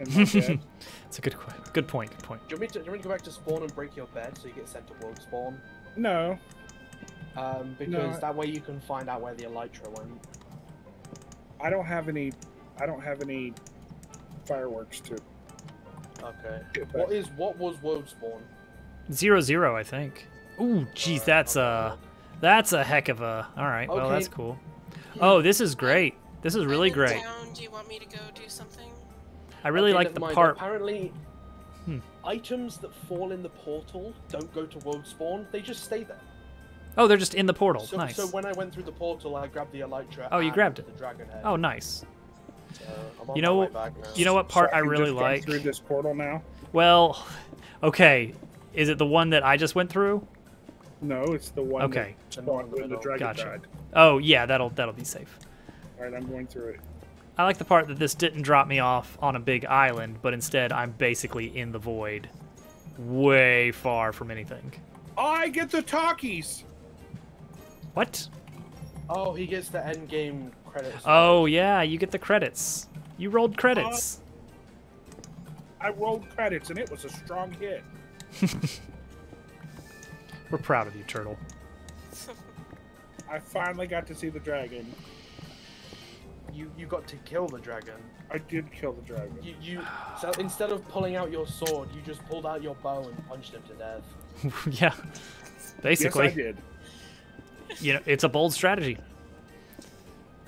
S3: In my bed. [laughs]
S1: It's a good, que- good point. Good point.
S2: Do you, want me to, do you want me to go back to spawn and break your bed so you get sent to world spawn?
S3: no,
S2: Um, because
S3: No.
S2: that way you can find out where the elytra went.
S3: I don't have any. I don't have any fireworks to.
S2: Okay. What is What what was world spawn?
S1: Zero zero, I think. Ooh, geez, that's
S2: I'll
S1: uh,
S2: have a
S1: that's a heck of a. All right. Well,
S2: Okay.
S1: that's cool. Oh, this is great. This is really great.
S4: Town. Do you want me to go do something?
S1: I really
S2: Okay,
S1: like the
S2: mind.
S1: part.
S2: Apparently,
S1: Hmm.
S2: items that fall in the portal don't go to world spawn. They just stay there.
S1: Oh, they're just in the portal.
S2: So,
S1: nice.
S2: so when I went through the portal, I grabbed the elytra.
S1: Oh, you grabbed it.
S2: The dragon head.
S1: Oh, nice.
S2: So
S1: You know-
S2: way back now.
S1: You know what part
S3: So
S1: I
S3: can
S1: really
S3: just
S1: like?
S3: through this portal now.
S1: Well, okay. Is it the one that I just went through?
S3: No, it's the one.
S1: Okay.
S3: That spawned when the dragon
S1: Gotcha.
S3: died.
S1: Oh yeah, that'll that'll be safe.
S3: All right, I'm going through it.
S1: I like the part that this didn't drop me off on a big island, but instead I'm basically in the void, way far from anything.
S3: I get the talkies.
S1: What?
S2: Oh, he gets the end game credits.
S1: Oh yeah, you get the credits. You rolled credits.
S3: Uh, I rolled credits, and it was a strong hit. [laughs]
S1: We're proud of you, Turtle.
S3: I finally got to see the dragon.
S2: You you got to kill the dragon.
S3: I did kill the dragon.
S2: You you so instead of pulling out your sword, you just pulled out your bow and punched him to death. [laughs]
S1: yeah. Basically,
S3: yes, I did.
S1: you know, it's a bold strategy.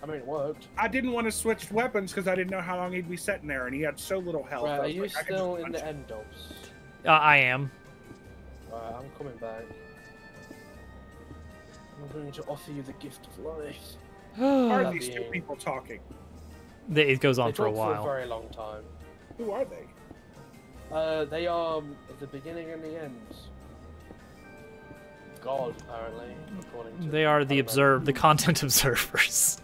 S2: I mean, it worked.
S3: I didn't want to switch weapons because I didn't know how long he'd be sitting there, and he had so little health.
S2: Right, are you
S3: like,
S2: still in the
S3: him.
S2: end dopes?
S1: Uh, I am.
S2: Right, I'm coming back. I'm going to offer you the gift of life. [gasps]
S3: Who are these two
S2: being-
S3: people talking?
S1: It goes on
S2: they
S1: for a
S2: talk
S1: while.
S2: for a very long time.
S3: Who are they?
S2: Uh, they are the beginning and the end. God, apparently, according to.
S1: They are the
S2: I
S1: observe the content [laughs] observers.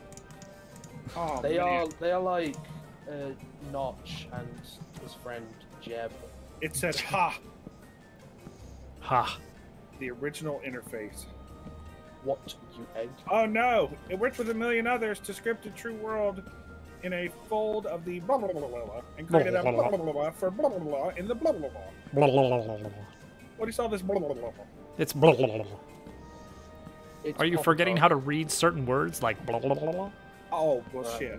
S3: Oh,
S2: They
S3: man.
S2: are. They are like uh, Notch and his friend Jeb.
S3: It said "Ha,"
S1: Ha.
S3: the original interface.
S2: What you egg?
S3: Oh no! It worked with a million others to script a true world in a fold of the blah blah blah blah, blah and created a blah blah blah blah for blah blah blah in the blah blah blah. blah. What do you saw this blah blah blah blah?
S1: It's blah, blah, blah, blah.
S2: It's
S1: Are you forgetting
S2: up.
S1: how to read certain words like blah blah blah blah?
S3: Oh well, shit!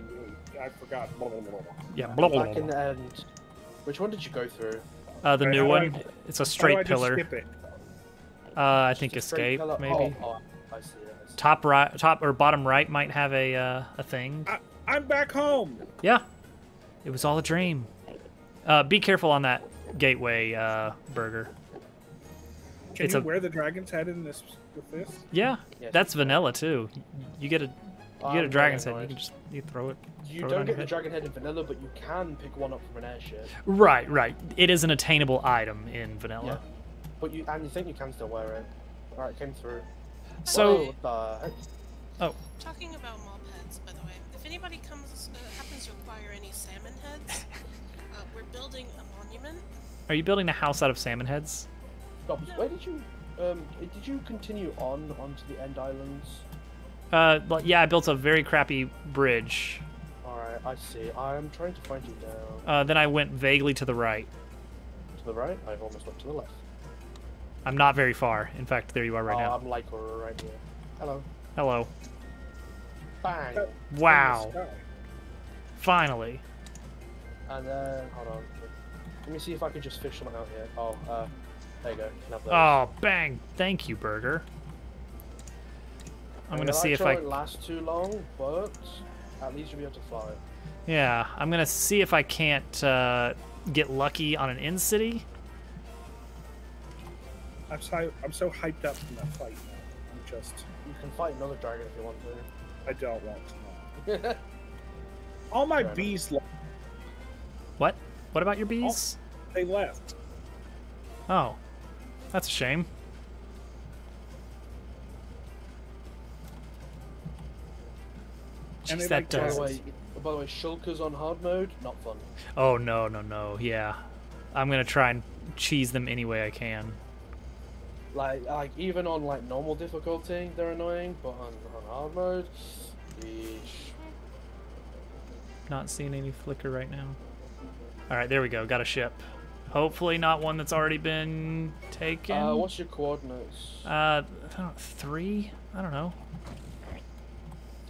S3: I forgot. Blah blah blah blah.
S1: Yeah, blah blah
S2: Back
S1: blah.
S2: in
S1: blah.
S2: the end. Which one did you go through?
S1: Uh, the
S3: Right,
S1: new one.
S3: I-
S1: It's a
S3: How do I
S1: straight pillar.
S3: Skip it?
S1: Uh, I think
S2: Just
S1: escape
S2: pillar-
S1: maybe.
S2: Oh, oh, I see. I see.
S1: Top right, top or bottom right might have a uh, a thing.
S3: I, I'm back home.
S1: Yeah, it was all a dream. Uh, be careful on that gateway uh, burger.
S3: Can
S1: It's
S3: you
S1: a-
S3: wear the dragon's head in this with this?
S1: Yeah,
S2: Yes.
S1: that's vanilla too. You get a you get a
S2: I'm
S1: dragon's head. You can just you throw it.
S2: You
S1: throw
S2: don't
S1: on
S2: get the dragon head in vanilla, but you can pick one up from an airship.
S1: Right, right. It is an attainable item in vanilla.
S2: Yeah. But you and you think you can still wear it. Alright, came through.
S1: So,
S2: Whoa, what the heck?
S4: Talking about mob heads, by the way, if anybody comes uh, happens to acquire any salmon heads, [laughs] uh, we're building a monument.
S1: are you building a house out of salmon heads?
S2: Dobbs, where did you um did you continue on onto the end islands?
S1: Uh, yeah, I built a very crappy bridge.
S2: Alright, I see. I'm trying to find you now.
S1: Uh, then I went vaguely to the right.
S2: To the right? I've almost went to the left.
S1: I'm not very far. In fact, there you are right
S2: oh,
S1: now.
S2: I'm like right here. Hello.
S1: Hello.
S2: Bang!
S1: Wow.
S3: in the sky.
S1: Finally.
S2: And then hold on. Let me see if I can just fish something out here. Oh, uh there you go. You can have those.
S1: Oh, bang! Thank you, Burger. I'm gonna see if I.
S2: won't last too long, but at least you'll be able to fly.
S1: Yeah, I'm gonna see if I can't uh, get lucky on an end city.
S3: I'm so I'm so hyped up from that fight now. I'm just
S2: You can fight another dragon if you want to.
S3: I don't want to. [laughs] All my
S2: Fair enough.
S3: bees le-
S1: What? What about your bees?
S3: they left.
S1: Oh, that's a shame.
S3: And
S1: Jeez, that
S3: like
S2: by the way, by the way, shulkers on hard mode, not fun.
S1: Oh no, no, no. Yeah, I'm gonna try and cheese them any way I can.
S2: Like, like even on like normal difficulty, they're annoying, but on, on hard mode, yeesh.
S1: Not seeing any flicker right now. All right, there we go. Got a ship. Hopefully not one that's already been taken.
S2: Uh, what's your coordinates?
S1: Uh, I three? I don't know.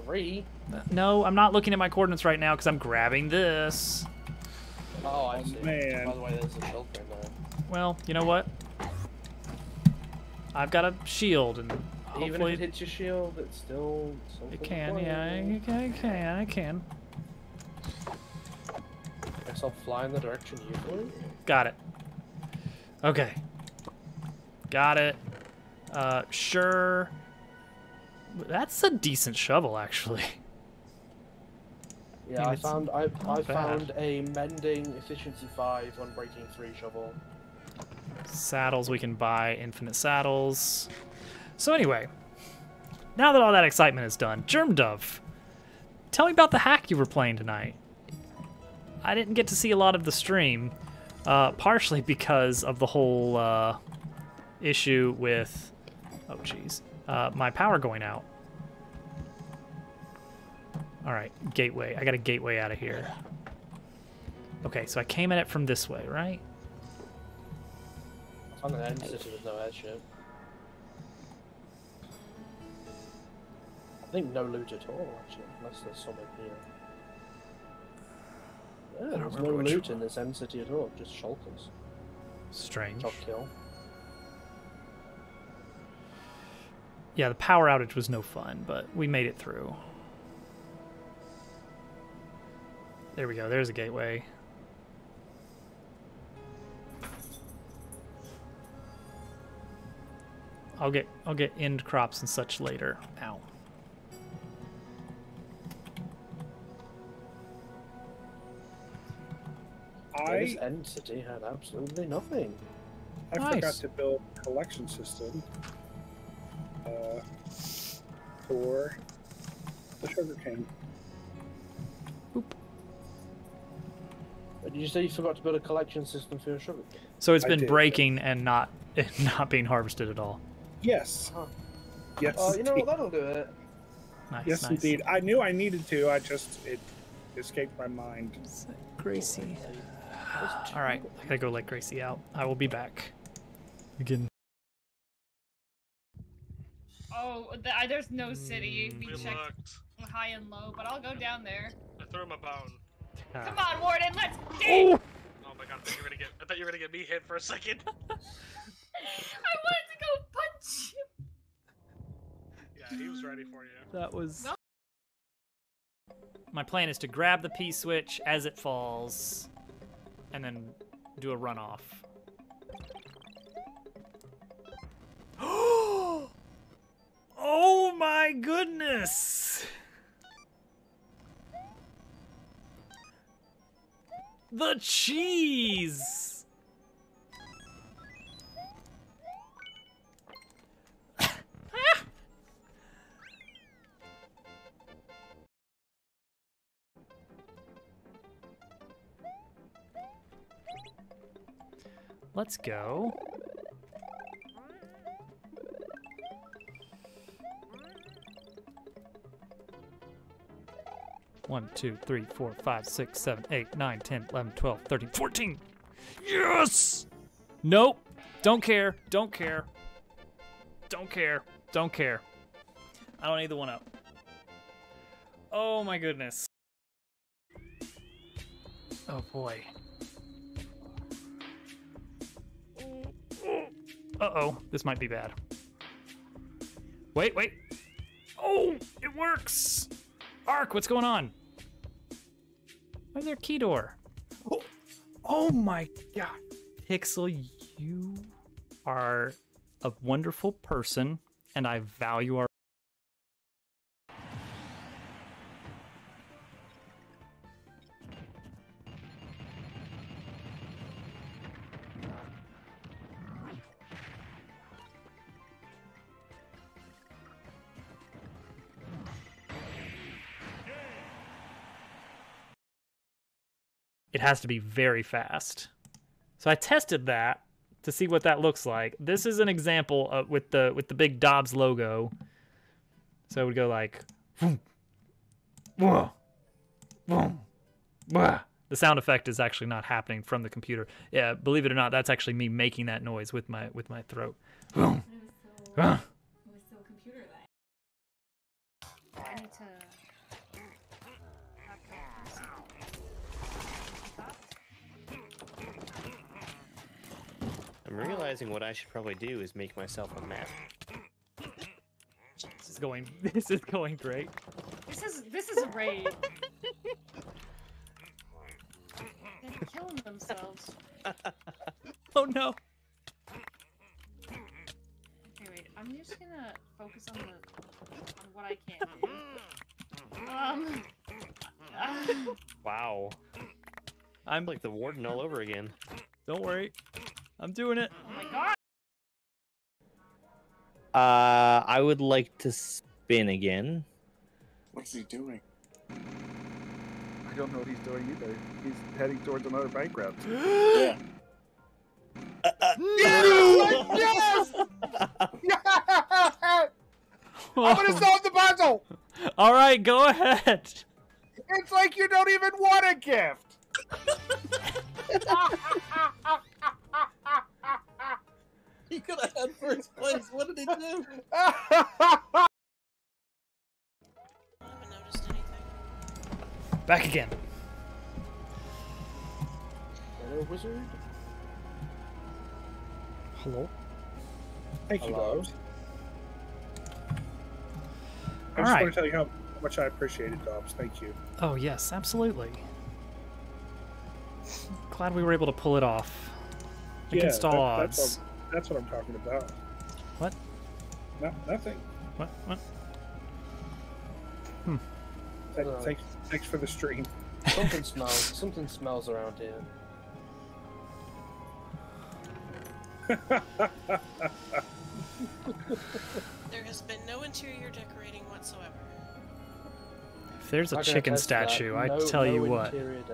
S2: Three.
S1: No, I'm not looking at my coordinates right now because I'm grabbing this.
S2: Oh, I
S3: Oh,
S2: see.
S3: man.
S2: By the way, there's a shulker in there.
S1: Well, you know what? I've got a shield, and
S2: Even if it hits your shield, it's still
S1: it can.
S2: to
S1: Yeah,
S2: play.
S1: I can. I can. I.
S2: Guess I'll fly in the direction you flew.
S1: Got it. Okay. Got it. Uh, sure. That's a decent shovel, actually.
S2: Yeah,
S1: mean,
S2: I found I I
S1: not bad.
S2: found a mending efficiency five unbreaking three shovel.
S1: Saddles, we can buy infinite saddles. So anyway, now that all that excitement is done, Germ Dove, tell me about the hack you were playing tonight. I didn't get to see a lot of the stream, uh, partially [laughs] because of the whole uh, issue with, oh jeez, uh, my power going out. All right, gateway. I got a gateway out of here. Okay, so I came at it from this way, right?
S2: I found an end city with no airship. I think no loot at all, actually, unless there's something here. Yeah, there's no loot in this end city at all, just shulkers.
S1: Strange.
S2: Top kill.
S1: Yeah, the power outage was no fun, but we made it through. There we go. There's a gateway. I'll get I'll get end crops and such later. Ow.
S2: Yeah, this
S3: I
S2: end city had absolutely nothing.
S3: I forgot to build a collection system uh, for the sugar sugarcane.
S2: Did you say you forgot to build a collection system for your sugar? cane?
S1: So it's
S3: I
S1: been
S3: did,
S1: breaking and not [laughs] not being harvested at all.
S3: Yes.
S2: Huh.
S3: Yes.
S2: Oh, you know what?
S3: indeed.
S2: That'll do it.
S1: Nice.
S3: Yes,
S1: nice.
S3: indeed. I knew I needed to. I just it escaped my mind.
S1: Gracie. All right, I gotta go let Gracie out. I will be back. Again.
S7: Oh, th- I- there's no city. We hmm,
S8: We
S7: checked
S8: looked.
S7: high and low, but I'll go down there.
S8: I threw him a bone.
S7: Come on, Warden, let's
S1: Oh!
S7: dig!
S8: Oh my god, I thought you were gonna get. I thought you were gonna get me hit for a second. [laughs]
S7: I wanted to go punch him.
S8: yeah, he was ready for you.
S1: That was.
S7: No.
S1: My plan is to grab the P switch as it falls, and then do a runoff. [gasps] [gasps] [gasps] oh my goodness! The cheese! [laughs] Let's go. One, two, three, four, five, six, seven, eight, nine, ten, eleven, twelve, thirteen, fourteen. Yes! Nope. Don't care. Don't care. Don't care. Don't care. I don't need the one up. Oh my goodness. Oh boy. Uh-oh, this might be bad. Wait, wait. Oh, it works. Ark, what's going on? Where's their key door? Oh, oh my god. Pixel, you are a wonderful person, and I value our. Has to be very fast. So I tested that to see what that looks like. This is an example of, with the with the big Dobbs logo. So it would go like, "Vroom, whoa, wah." the sound effect is actually not happening from the computer. Yeah, believe it or not, that's actually me making that noise with my with my throat
S5: It was so,
S1: ah.
S5: it was so computer like.
S7: I need to.
S9: I'm realizing what I should probably do is make myself a map.
S1: This is going. [laughs] This is going great.
S7: This is this is a raid. [laughs] They're killing themselves. [laughs]
S1: Oh no.
S7: Okay, wait. I'm just gonna focus on the on what I can't do. Um.
S9: Wow.
S1: I'm
S9: like the warden all over again.
S1: Don't worry. I'm doing it. Oh my god.
S10: Uh, I would like to spin again.
S11: What's he doing?
S3: I don't know what he's doing either. He's heading towards another bankrupt. [gasps]
S11: yeah.
S3: yes! [laughs] I'm gonna solve the puzzle. [laughs]
S1: All right, go ahead.
S3: It's like you don't even want a gift. [laughs] [laughs]
S2: He could have had first place. What did he do?
S1: Back again.
S2: Hello, wizard.
S1: Hello.
S3: Thank you,
S2: Hello.
S3: Dobbs. I
S1: All
S3: just
S1: right.
S3: want to tell you how much I appreciate it, Dobbs. Thank you.
S1: Oh yes, absolutely. Glad we were able to pull it off against
S3: yeah,
S1: all
S3: that-
S1: odds.
S3: That's what, I'm talking about.
S1: What?
S3: No, nothing.
S1: What? What?
S3: Th-
S2: No.
S3: Thanks, thanks for the stream.
S2: Something smells. Something smells around here.
S4: There has been no interior decorating whatsoever.
S1: If there's a
S2: Not
S1: chicken
S2: test that.
S1: statue, I
S2: No-
S1: tell
S2: no
S1: you what.
S2: decorating.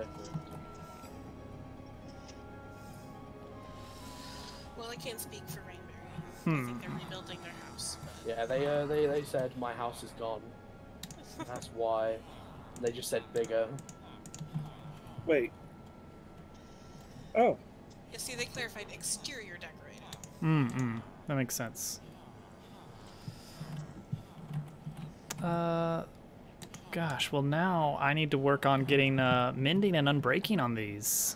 S4: Can't speak for Rainberry. I
S1: Hmm.
S4: think they're rebuilding their house.
S2: Yeah, they uh, they they said my house is gone. [laughs] That's why. They just said bigger.
S3: Wait. Oh,
S4: Yeah, see, they clarified exterior decorating.
S1: Mm-mm. That makes sense. Uh, gosh. Well, now I need to work on getting uh, mending and unbreaking on these.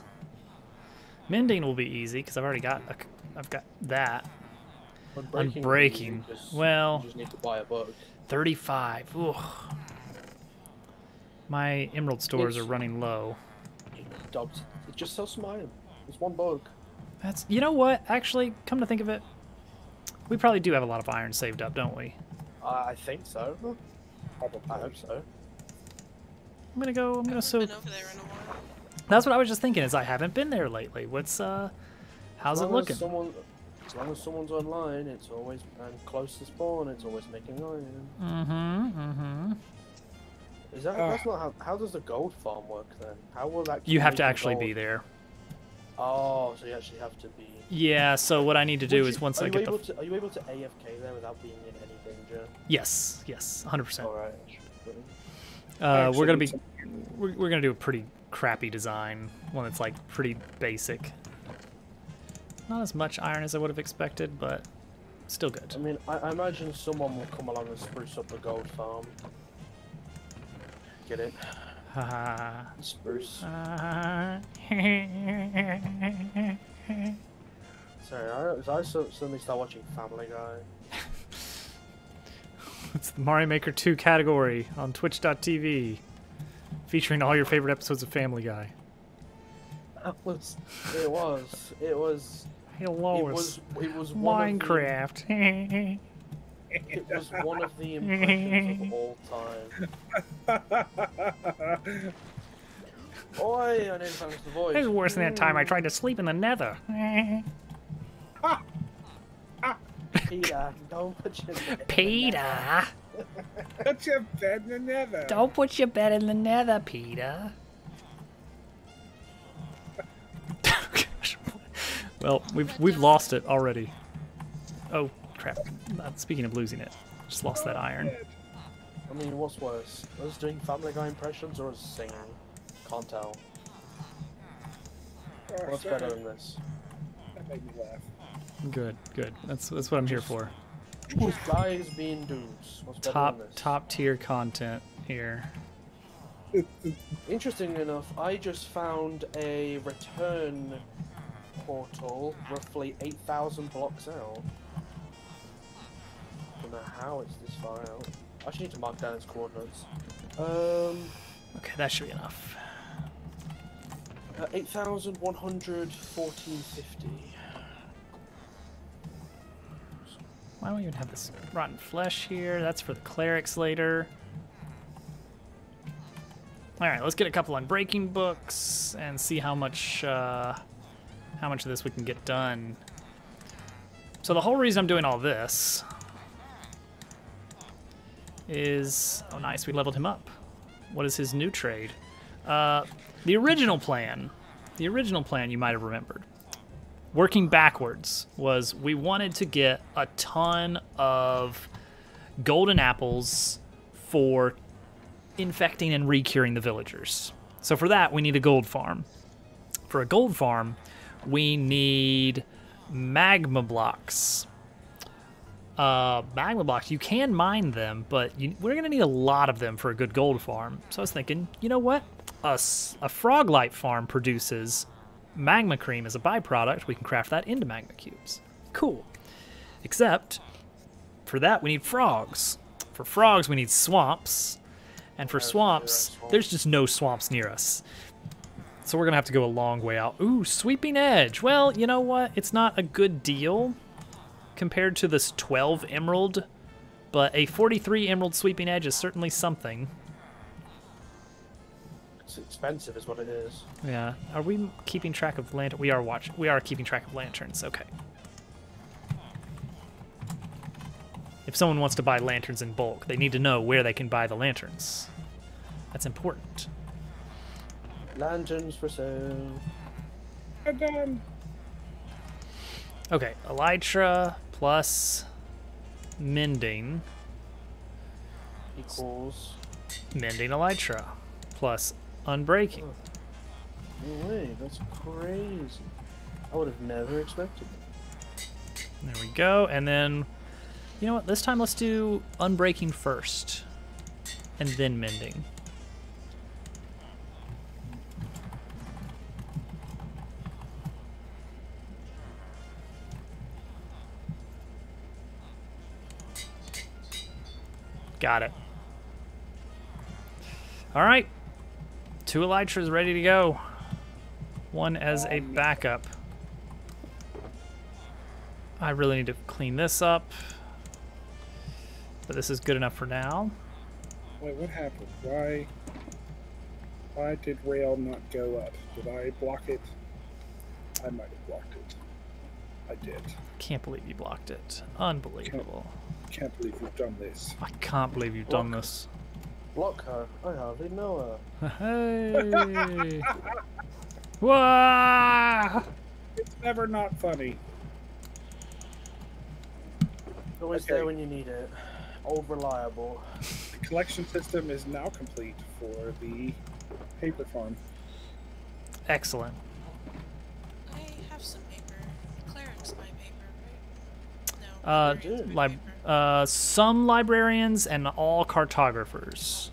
S1: Mending will be easy because I've already got a, I've got that.
S2: Unbreaking.
S1: Unbreaking.
S2: you just-
S1: Well,
S2: you just need to buy a book.
S1: 35. Ugh. My emerald stores are running low.
S2: Dobbs, just sell some iron. It's one book.
S1: That's you know what? Actually, come to think of it, we probably do have a lot of iron saved up, don't we?
S2: Uh, I think so.
S3: probably.
S2: I hope so.
S1: I'm gonna go. I'm gonna so.
S4: Been over there in a while.
S1: That's what I was just thinking. Is I haven't been there lately. What's uh, how's it
S2: long as
S1: looking?
S2: Someone, as long as someone's online, it's always and close to spawn. It's always making iron.
S1: Mm-hmm. Mm-hmm.
S2: Is that?
S3: Ah.
S2: that's not how. How does the gold farm work then? How will that?
S1: You have to actually
S2: gold?
S1: be there.
S2: Oh, so you actually have to be.
S1: Yeah. So what I need to do
S2: Would
S1: is
S2: you-
S1: once I get the
S2: to, are you able to AFK there without being in any danger?
S1: yes, yes, 100. percent
S2: All right.
S1: Uh, we're gonna be we're, we're gonna do a pretty crappy design, one that's like pretty basic. Not as much iron as I would have expected, but still good.
S2: I mean, I, I imagine someone will come along and spruce up the gold farm. Get it?
S1: Haha.
S2: Spruce.
S1: Uh,
S2: Sorry, I, I so- suddenly start watching Family Guy. [laughs]
S1: it's the Mario Maker 2 category on Twitch.tv, featuring all your favorite episodes of Family Guy.
S2: That was. It was. It was.
S1: Hello,
S2: It was. It was one of the-
S1: Minecraft. [laughs]
S2: It was one of the [laughs] impressions of all time. [laughs] Oi, I didn't finish the voice.
S1: This is worse than that time I tried to sleep in the nether.
S2: Peter, don't put your
S1: Peter!
S3: Put your bed in the nether.
S1: Don't put your bed in the nether, Peter. Well, we've we've lost it already. Oh crap! Uh, speaking of losing it, just lost that iron.
S2: I mean, what's worse? Us doing Family Guy impressions or us singing? Can't tell. What's better than this?
S3: That made me laugh.
S1: Good, good. That's that's what I'm here for.
S2: Guys being dudes. What's
S1: Top
S2: than this?
S1: top tier content here.
S2: Interesting enough, I just found a return portal roughly 8,000 blocks out. I Don't know how it's this far out. I actually need to mark down its coordinates. Um,
S1: Okay, that should be enough.
S2: uh, 8,114.50.
S1: Why don't we even have this rotten flesh here? That's for the clerics later. All right, let's get a couple unbreaking books and see how much uh, how much of this we can get done. So the whole reason I'm doing all this is oh nice, we leveled him up. What is his new trade? Uh, the original plan, the original plan you might have remembered, working backwards was we wanted to get a ton of golden apples for infecting and recuring the villagers. So for that, we need a gold farm. For a gold farm, we need magma blocks. Uh, magma blocks, you can mine them, but you, we're going to need a lot of them for a good gold farm. So I was thinking, you know what? A frog light farm produces magma cream as a byproduct. We can craft that into magma cubes. Cool. Except, for that, we need frogs. For frogs, we need swamps. And for swamps, there's just no swamps near us. So we're going to have to go a long way out. Ooh, sweeping edge. Well, you know what? It's not a good deal compared to this 12 emerald, but a 43 emerald sweeping edge is certainly something.
S2: It's expensive, is what it is.
S1: Yeah. Are we keeping track of lantern? We are watch. We are keeping track of lanterns. Okay. If someone wants to buy lanterns in bulk, they need to know where they can buy the lanterns. That's important.
S2: Lanterns for sale.
S3: I'm.
S1: Okay, Elytra plus mending,
S2: Equals.
S1: mending Elytra plus unbreaking.
S2: No way, that's crazy. I would have never expected that.
S1: There we go. And then, you know what? This time let's do unbreaking first, and then mending. Got it. All right. Two Elytras ready to go. One as a backup. I really need to clean this up. But this is good enough for now.
S3: Wait, what happened? Why? Why did rail not go up? Did I block it? I might have blocked it. I did.
S1: Can't believe you blocked it. Unbelievable.
S3: Can't believe you've done this.
S1: I can't believe you've done this.
S2: Block her. I hardly know her.
S1: Hey. [laughs] Wah!
S3: It's never not funny.
S2: Always
S3: Okay.
S2: there when you need it. Old reliable.
S3: The collection system is now complete for the paper farm.
S1: Excellent.
S4: I have some paper. Clerics buy paper, right? No.
S1: Uh,
S4: librarians buy
S1: lib-
S4: paper.
S1: Uh, some librarians and all cartographers.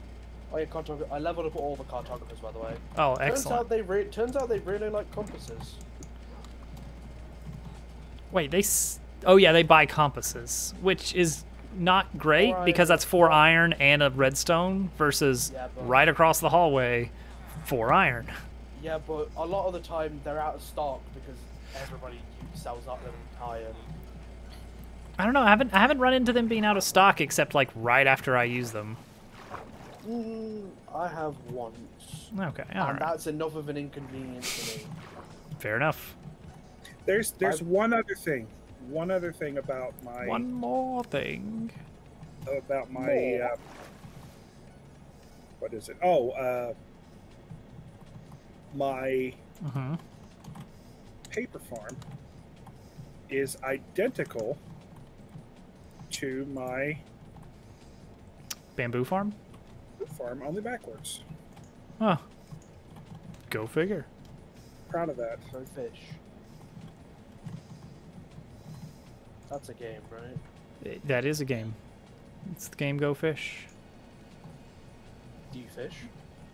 S2: Oh yeah, cartographer. I leveled up all the cartographers, by the way.
S1: Oh, excellent.
S2: Turns out they re- turns out they really like compasses.
S1: Wait, they. S- oh yeah, they buy compasses, which is not great
S2: Four
S1: because
S2: iron.
S1: that's four iron and a redstone versus
S2: Yeah,
S1: right across the hallway, four iron.
S2: Yeah, but a lot of the time they're out of stock because everybody sells up them iron.
S1: I don't know. I haven't I haven't run into them being out of stock except like right after I use them.
S2: Mm, I have once.
S1: Okay,
S2: and
S1: all right,
S2: that's enough of an inconvenience to me.
S1: fair enough.
S3: There's there's
S2: I've-
S3: one other thing. One other thing about my
S1: One more thing.
S3: about my uh, what is it? Oh, uh, my
S1: hmm
S3: paper farm is identical to my
S1: Bamboo farm.
S3: farm, only backwards.
S1: Huh. Go figure.
S3: Proud of that.
S2: No fish. That's a game, right?
S1: I- That is a game. It's the game Go Fish.
S2: Do you fish?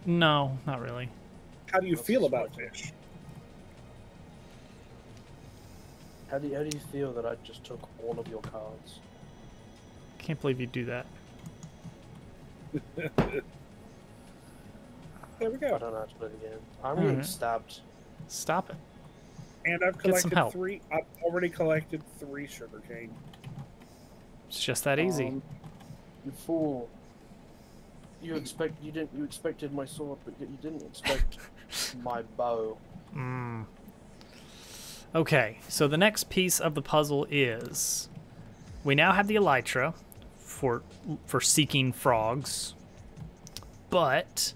S1: No, not really.
S3: How do you
S2: That's
S3: feel about
S2: smart
S3: fish?
S2: How do you, how do you feel that I just took all of your cards?
S1: Can't believe you do that. [laughs]
S3: There we go.
S2: I don't know how to play the game. I'm
S1: Alright.
S2: getting stabbed.
S1: Stop it.
S3: And I've
S1: Get some
S3: collected
S1: help.
S3: three. I've already collected three sugarcane.
S1: It's just that easy.
S3: Um,
S2: You fool. You expect you didn't you expected my sword, but you didn't expect [laughs] my bow.
S1: Mm. Okay, so the next piece of the puzzle is we now have the elytra for for seeking frogs, but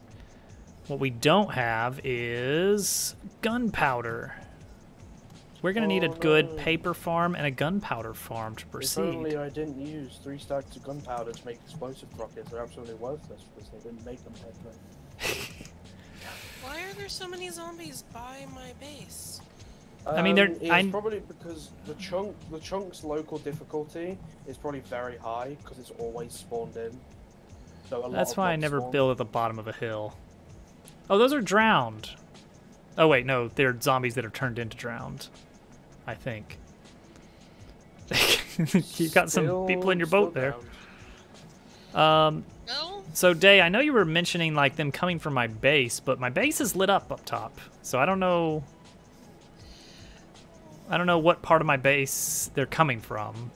S1: what we don't have is gunpowder. We're gonna need a
S2: Oh,
S1: good
S2: no.
S1: paper farm and a gunpowder farm to
S2: If
S1: proceed.
S2: only I didn't use three stacks of gunpowder to make explosive rockets. They're absolutely worthless because they didn't make them properly. [laughs] [laughs]
S4: Why are there so many zombies by my base?
S1: I mean, they're-
S2: Um, It's
S1: I-
S2: probably because the chunk, the chunk's local difficulty is probably very high because it's always spawned in. So a
S1: That's
S2: of
S1: why I never
S2: spawn.
S1: build at the bottom of a hill. Oh, those are drowned. Oh wait, no, they're zombies that are turned into drowned. I think. [laughs] You've got some people in your boat there.
S2: drowned.
S1: Um,
S4: No?
S1: so Day, I know you were mentioning like them coming from my base, but my base is lit up up top, so I don't know. I don't know what part of my base they're coming from.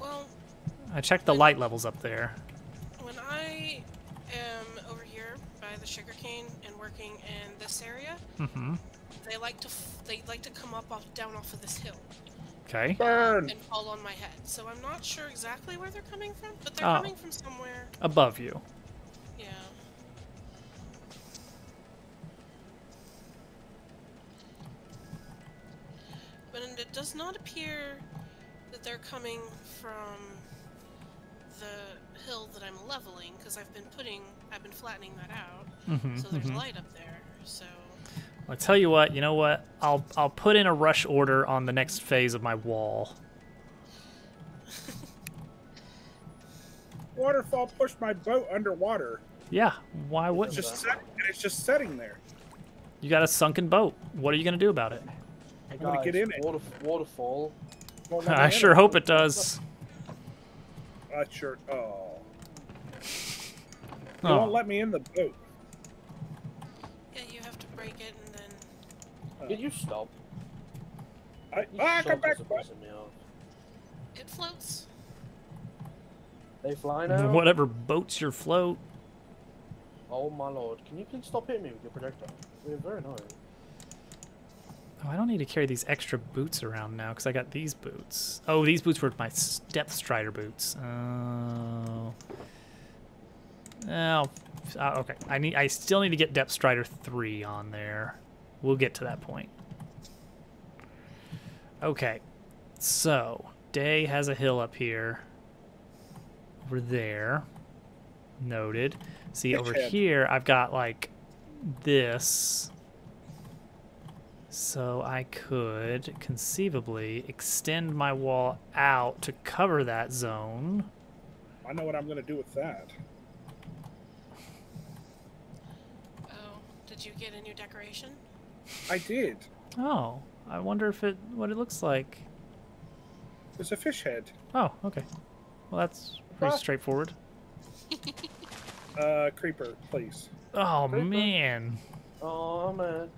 S4: Well,
S1: I checked the light levels up there.
S4: when I am over here by the sugarcane and working in this area,
S1: Mm-hmm.
S4: they like to f- they like to come up off down off of this hill
S1: Okay.
S3: Burn!
S4: and fall on my head. So I'm not sure exactly where they're coming from, but they're
S1: Oh.
S4: coming from somewhere.
S1: Above you.
S4: But it does not appear that they're coming from the hill that I'm leveling, because I've been putting, I've been flattening that out.
S1: Mhm,
S4: so there's
S1: mhm.
S4: light up there. So
S1: I'll tell you what. You know what? I'll I'll put in a rush order on the next phase of my wall. [laughs]
S3: Waterfall pushed my boat underwater.
S1: Yeah. Why
S3: It's
S1: wouldn't?
S3: just set, it's just sitting there.
S1: You got a sunken boat. What are you gonna do about it?
S3: I'm gonna get in it.
S2: Water, waterfall.
S3: Won't let me
S1: I sure hope it does.
S3: Uh, sure. Oh. They
S1: Oh.
S3: won't let me in the boat.
S4: yeah, you have to break it and then
S2: Did you stop?
S3: I,
S2: You
S3: ah,
S2: stop
S3: come back.
S2: as a pissing me off.
S4: it floats.
S2: They fly now. [laughs]
S1: Whatever boats your float.
S2: Oh my lord! Can you please stop hitting me with your projectile? You're very annoying.
S1: Oh, I don't need to carry these extra boots around now because I got these boots. Oh, these boots were my Depth Strider boots. Oh. Oh, uh, okay. I need. I still need to get Depth Strider three on there. We'll get to that point. Okay, so Day has a hill up here. Over there. Noted. See over here, I've got like this. So I could conceivably extend my wall out to cover that zone.
S3: I know what I'm gonna do with that.
S4: Oh, did you get a new decoration?
S3: I did.
S1: Oh, I wonder if it what it looks like.
S3: It's a fish head.
S1: Oh, okay. Well, that's pretty
S3: Ah.
S1: straightforward.
S3: Uh, creeper, please.
S1: Oh
S2: Creeper.
S1: man.
S2: Oh man.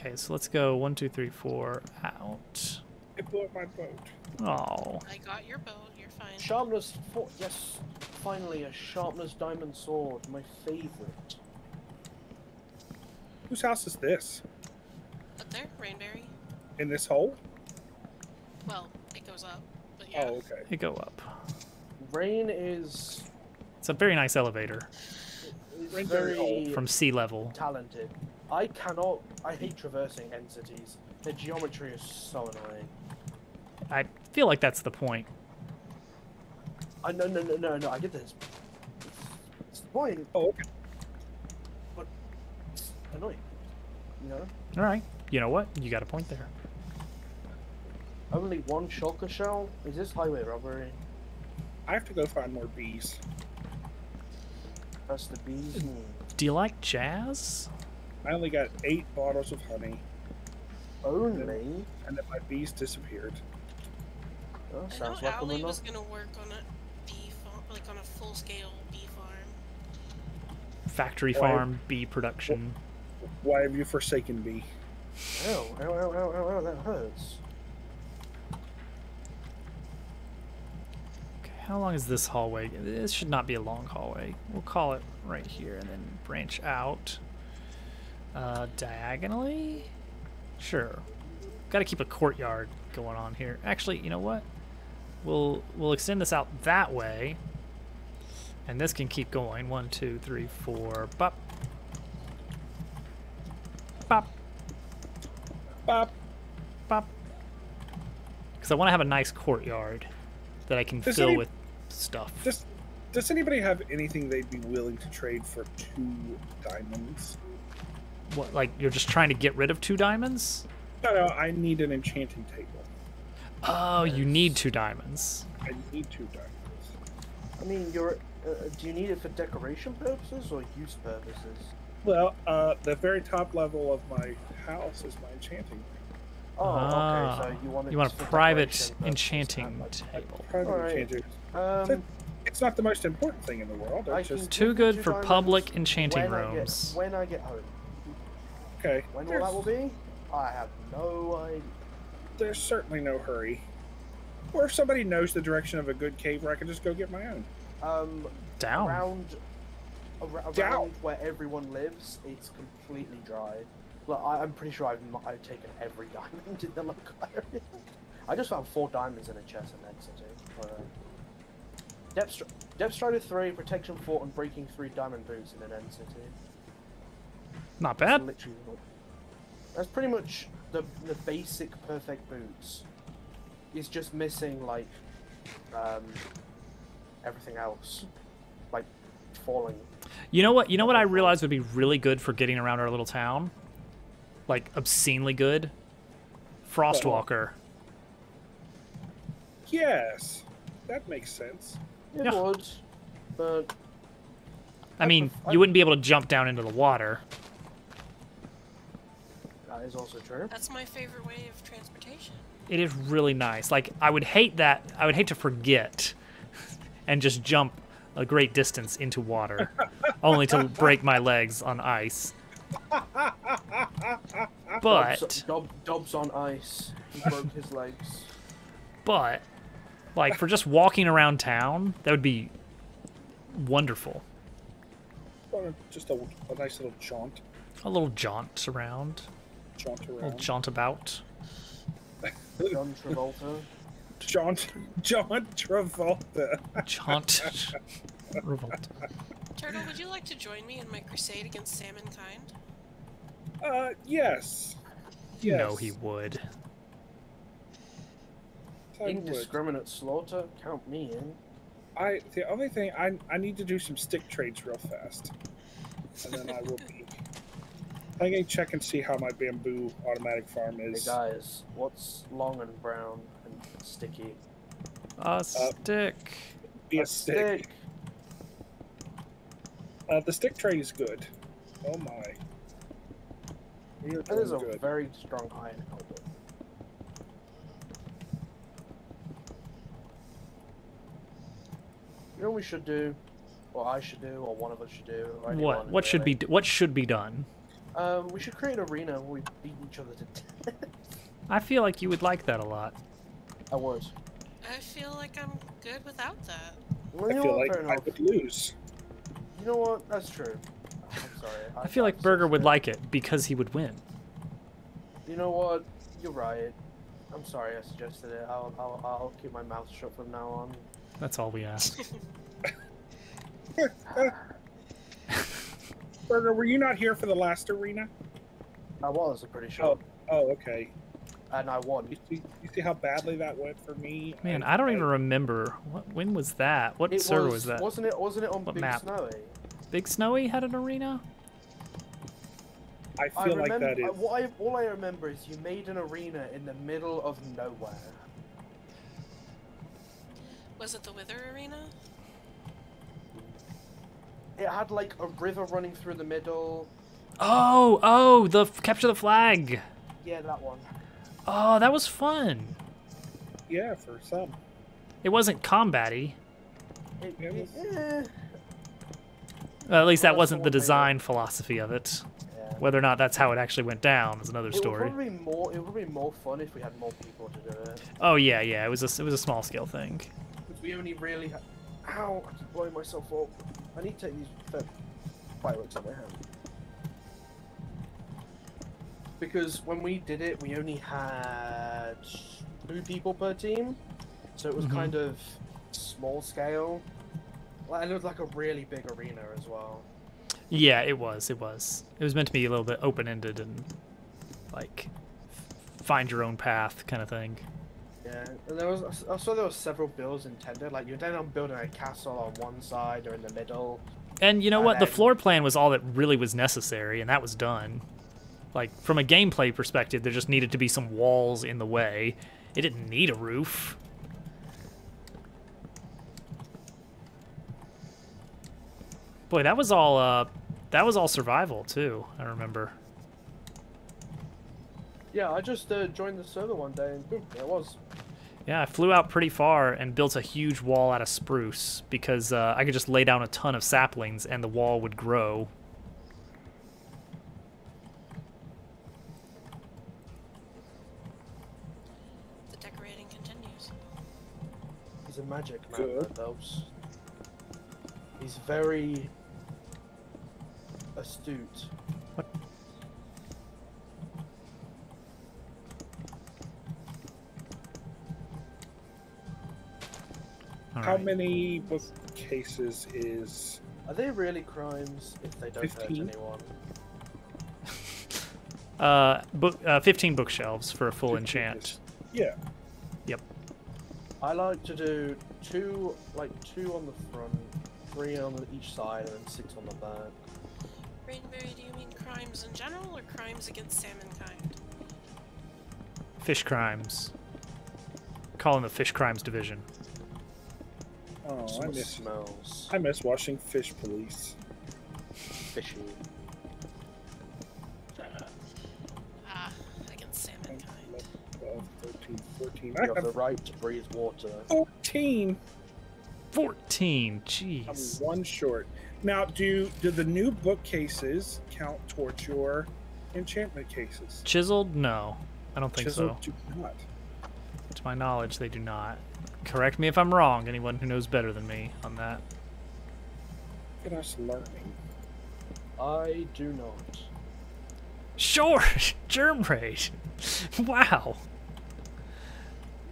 S1: Okay, so let's go one, two, three, four, out.
S3: It blew up my boat.
S1: Oh,
S4: I got your boat. You're fine.
S2: Sharpness. Four, yes. Finally, a sharpness diamond sword. My favorite.
S3: Whose house is this?
S4: Up there, Rainberry.
S3: In this hole?
S4: Well, it goes up, but yeah.
S3: Oh, okay.
S1: it go up.
S2: Rain is
S1: It's a very nice elevator
S2: is
S3: Rain's very
S2: very
S3: old.
S1: from sea level.
S2: talented. I cannot. I hate traversing end cities. The geometry is so annoying.
S1: I feel like that's the point.
S2: I no no no no no. I get this. It's the point.
S3: Oh, okay.
S2: It's annoying. You know.
S1: All right. You know what? You got a point there.
S2: Only one shulker shell. Is this highway robbery?
S3: I have to go find more bees.
S2: That's the bees need.
S1: Do you like jazz?
S3: I only got eight bottles of honey,
S2: Only.
S3: and then my bees disappeared.
S2: Oh,
S4: I know
S2: sounds like I'm
S4: Allie was gonna work on a bee farm, like on a full-scale bee farm.
S1: Factory
S3: Why-
S1: farm, bee production.
S3: Why have you forsaken me?
S2: Ow, ow, ow, ow, ow, ow, that hurts.
S1: how long is this hallway? This should not be a long hallway. We'll call it right here and then branch out uh, diagonally. Sure. Got to keep a courtyard going on here. Actually, you know what? We'll we'll extend this out that way, and this can keep going. One, two, three, four. Bop. Bop.
S3: Bop.
S1: Bop. Because I want to have a nice courtyard that I can
S3: Does
S1: fill
S3: any-
S1: with stuff.
S3: Does Does anybody have anything they'd be willing to trade for two diamonds?
S1: What, like you're just trying to get rid of two diamonds?
S3: No, no. I need an enchanting table.
S1: Oh, you need two diamonds.
S3: I need two diamonds.
S2: I mean, you're. Uh, do you need it for decoration purposes or use purposes?
S3: Well, uh, the very top level of my house is my enchanting.
S2: Oh,
S1: Ah,
S2: okay. So you want
S1: you want a private enchanting table.
S3: Private
S2: Alright.
S3: enchanting.
S2: Um,
S3: It's not the most important thing in the world. It's
S2: can
S3: just
S1: Too good for public enchanting
S2: when I get-
S1: rooms.
S2: when I get home.
S3: Okay.
S2: When will
S3: There's,
S2: that will be? I have no idea.
S3: there's certainly no hurry. Or if somebody knows the direction of a good cave where I can just go get my own.
S2: Um,
S1: Down.
S2: around, ar-
S3: Down.
S2: around where everyone lives, it's completely dry. Like, I, I'm pretty sure I've, not, I've taken every [laughs] diamond in the local area. I just found four diamonds in a chest in Exeter. Alright. Depth, Str- Depth Strider 3, Protection 4, Unbreaking 3 diamond boots in an end city.
S1: Not bad.
S2: literally That's pretty much the the basic perfect boots. It's just missing like um everything else, like falling.
S1: You know what? You know what I realized would be really good for getting around our little town? Like obscenely good? Frostwalker.
S3: Yes, that makes sense.
S2: It
S1: Yeah.
S2: would, but
S1: I mean,
S2: I-
S1: you wouldn't be able to jump down into the water.
S2: That is also true.
S4: That's my favorite way of transportation.
S1: It is really nice. Like I would hate that. I would hate to forget [laughs] and just jump a great distance into water, [laughs] only to break my legs on ice. [laughs] But
S2: Dobbs, Dobbs on ice. He broke his legs.
S1: but like for just walking around town, that would be wonderful.
S3: Just a, a nice little jaunt,
S1: A little jaunt around,
S3: jaunt
S1: a little
S3: around.
S1: jaunt about.
S2: John Travolta.
S3: Jaunt, jaunt Travolta.
S1: Jaunt. Revolt.
S4: Turtle, would you like to join me in my crusade against salmon kind?
S3: Uh, yes.
S1: You know he would.
S3: I would.
S2: Indiscriminate slaughter. Count me in.
S3: I the only thing I I need to do some stick trades real fast, and then I will be. I can check and see how my bamboo automatic farm
S2: Hey
S3: is.
S2: guys, what's long and brown and sticky?
S1: A stick.
S3: Be a
S2: A
S3: stick.
S2: stick.
S3: Uh, the stick trade is good. Oh my. We
S2: That is a
S3: good.
S2: very strong iron helmet. You know what we should do, or I should do, or one of us should do. or
S1: What? What should be? What should be done?
S2: Um, we should create an arena where we beat each other to death.
S1: I feel like you would like that a lot.
S2: I would.
S4: I feel like I'm good without that.
S2: Well,
S3: I feel like I
S2: enough.
S3: would lose.
S2: You know what? That's true. I'm sorry.
S1: I feel like
S2: I'm so
S1: Burger would like it because he would win.
S2: You know what? You're right. I'm sorry I suggested it. I'll, I'll, I'll keep my mouth shut from now on.
S1: That's all we ask. [laughs] [laughs] [laughs]
S3: Burger, were you not here for the last arena?
S2: I was, I'm pretty sure.
S3: Oh, oh, okay.
S2: And I won.
S3: You see, you see how badly that went for me?
S1: Man, I don't even remember. What? When was that? What
S2: It
S1: server
S2: was,
S1: was that?
S2: Wasn't it? Wasn't it on
S1: What
S2: Big
S1: map?
S2: Snowy?
S1: Big Snowy had an arena.
S3: I
S2: I
S3: feel like
S2: remember.
S3: that is.
S2: I- what I, all I remember is you made an arena in the middle of nowhere.
S4: Was it the Wither Arena?
S2: It had like a river running through the middle.
S1: Oh, oh, the f- capture the flag.
S2: Yeah, that one.
S1: Oh, that was fun.
S3: Yeah, for some.
S1: It wasn't combat-y.
S2: It, it,
S3: it
S2: eh,
S1: Well, at least that wasn't
S2: the
S1: the
S2: one
S1: design philosophy of it.
S2: yeah.
S1: Whether or not that's how it actually went down is another
S2: It would
S1: story.
S2: probably be more. It would be more fun if we had more people to do it.
S1: Oh yeah, yeah. It was a it was a small scale thing.
S2: we only really ha- Ow! I keep blowing myself up. I need to take these fireworks out of my hand. Because when we did it, we only had two people per team, so it was
S1: Mhm.
S2: kind of small scale. Like, and it was like a really big arena as well.
S1: Yeah, it was. It was. It was meant to be a little bit open ended and like find your own path kind of thing.
S2: Yeah, and there was I saw there was several builds intended. Like you're then on building a castle on one side or in the middle.
S1: And you know
S2: And
S1: what? The floor plan was all that really was necessary, and that was done. Like from a gameplay perspective, there just needed to be some walls in the way. It didn't need a roof. Boy, that was all. Uh, that was all survival too. I remember.
S2: Yeah, I just uh, joined the server one day and boom, there it was.
S1: Yeah, I flew out pretty far and built a huge wall out of spruce because uh, I could just lay down a ton of saplings and the wall would grow.
S4: The decorating continues.
S2: He's a magic man,
S3: Good.
S2: that He's very astute.
S1: All
S3: How
S1: right.
S3: many bookcases is?
S2: Are they really crimes if they don't
S3: 15?
S2: hurt anyone? [laughs]
S1: Uh, book, uh, 15 bookshelves for a full enchant.
S3: Yeah.
S1: Yep.
S2: I like to do two, like two on the front, three on each side, and then six on the back.
S4: Rainberry, do you mean crimes in general or crimes against salmonkind?
S1: Fish crimes. Calling the fish crimes division.
S3: Oh, I miss.
S2: smells
S3: I miss watching Fish Police.
S2: fishy.
S4: Ah, against salmonkind.
S3: 12, 13, 14.
S2: You
S3: I
S2: have the
S3: have
S2: right to breathe water.
S3: 14.
S1: 14.
S3: I'm one short. Now, do do the new bookcases count towards your enchantment cases?
S1: Chiseled? No. I don't think
S3: Chiseled
S1: so.
S3: do not.
S1: To my knowledge, they do not. Correct me if I'm wrong, anyone who knows better than me on that.
S3: Look at us learning.
S2: I do not.
S1: Sure! [laughs] Germ raid! wow!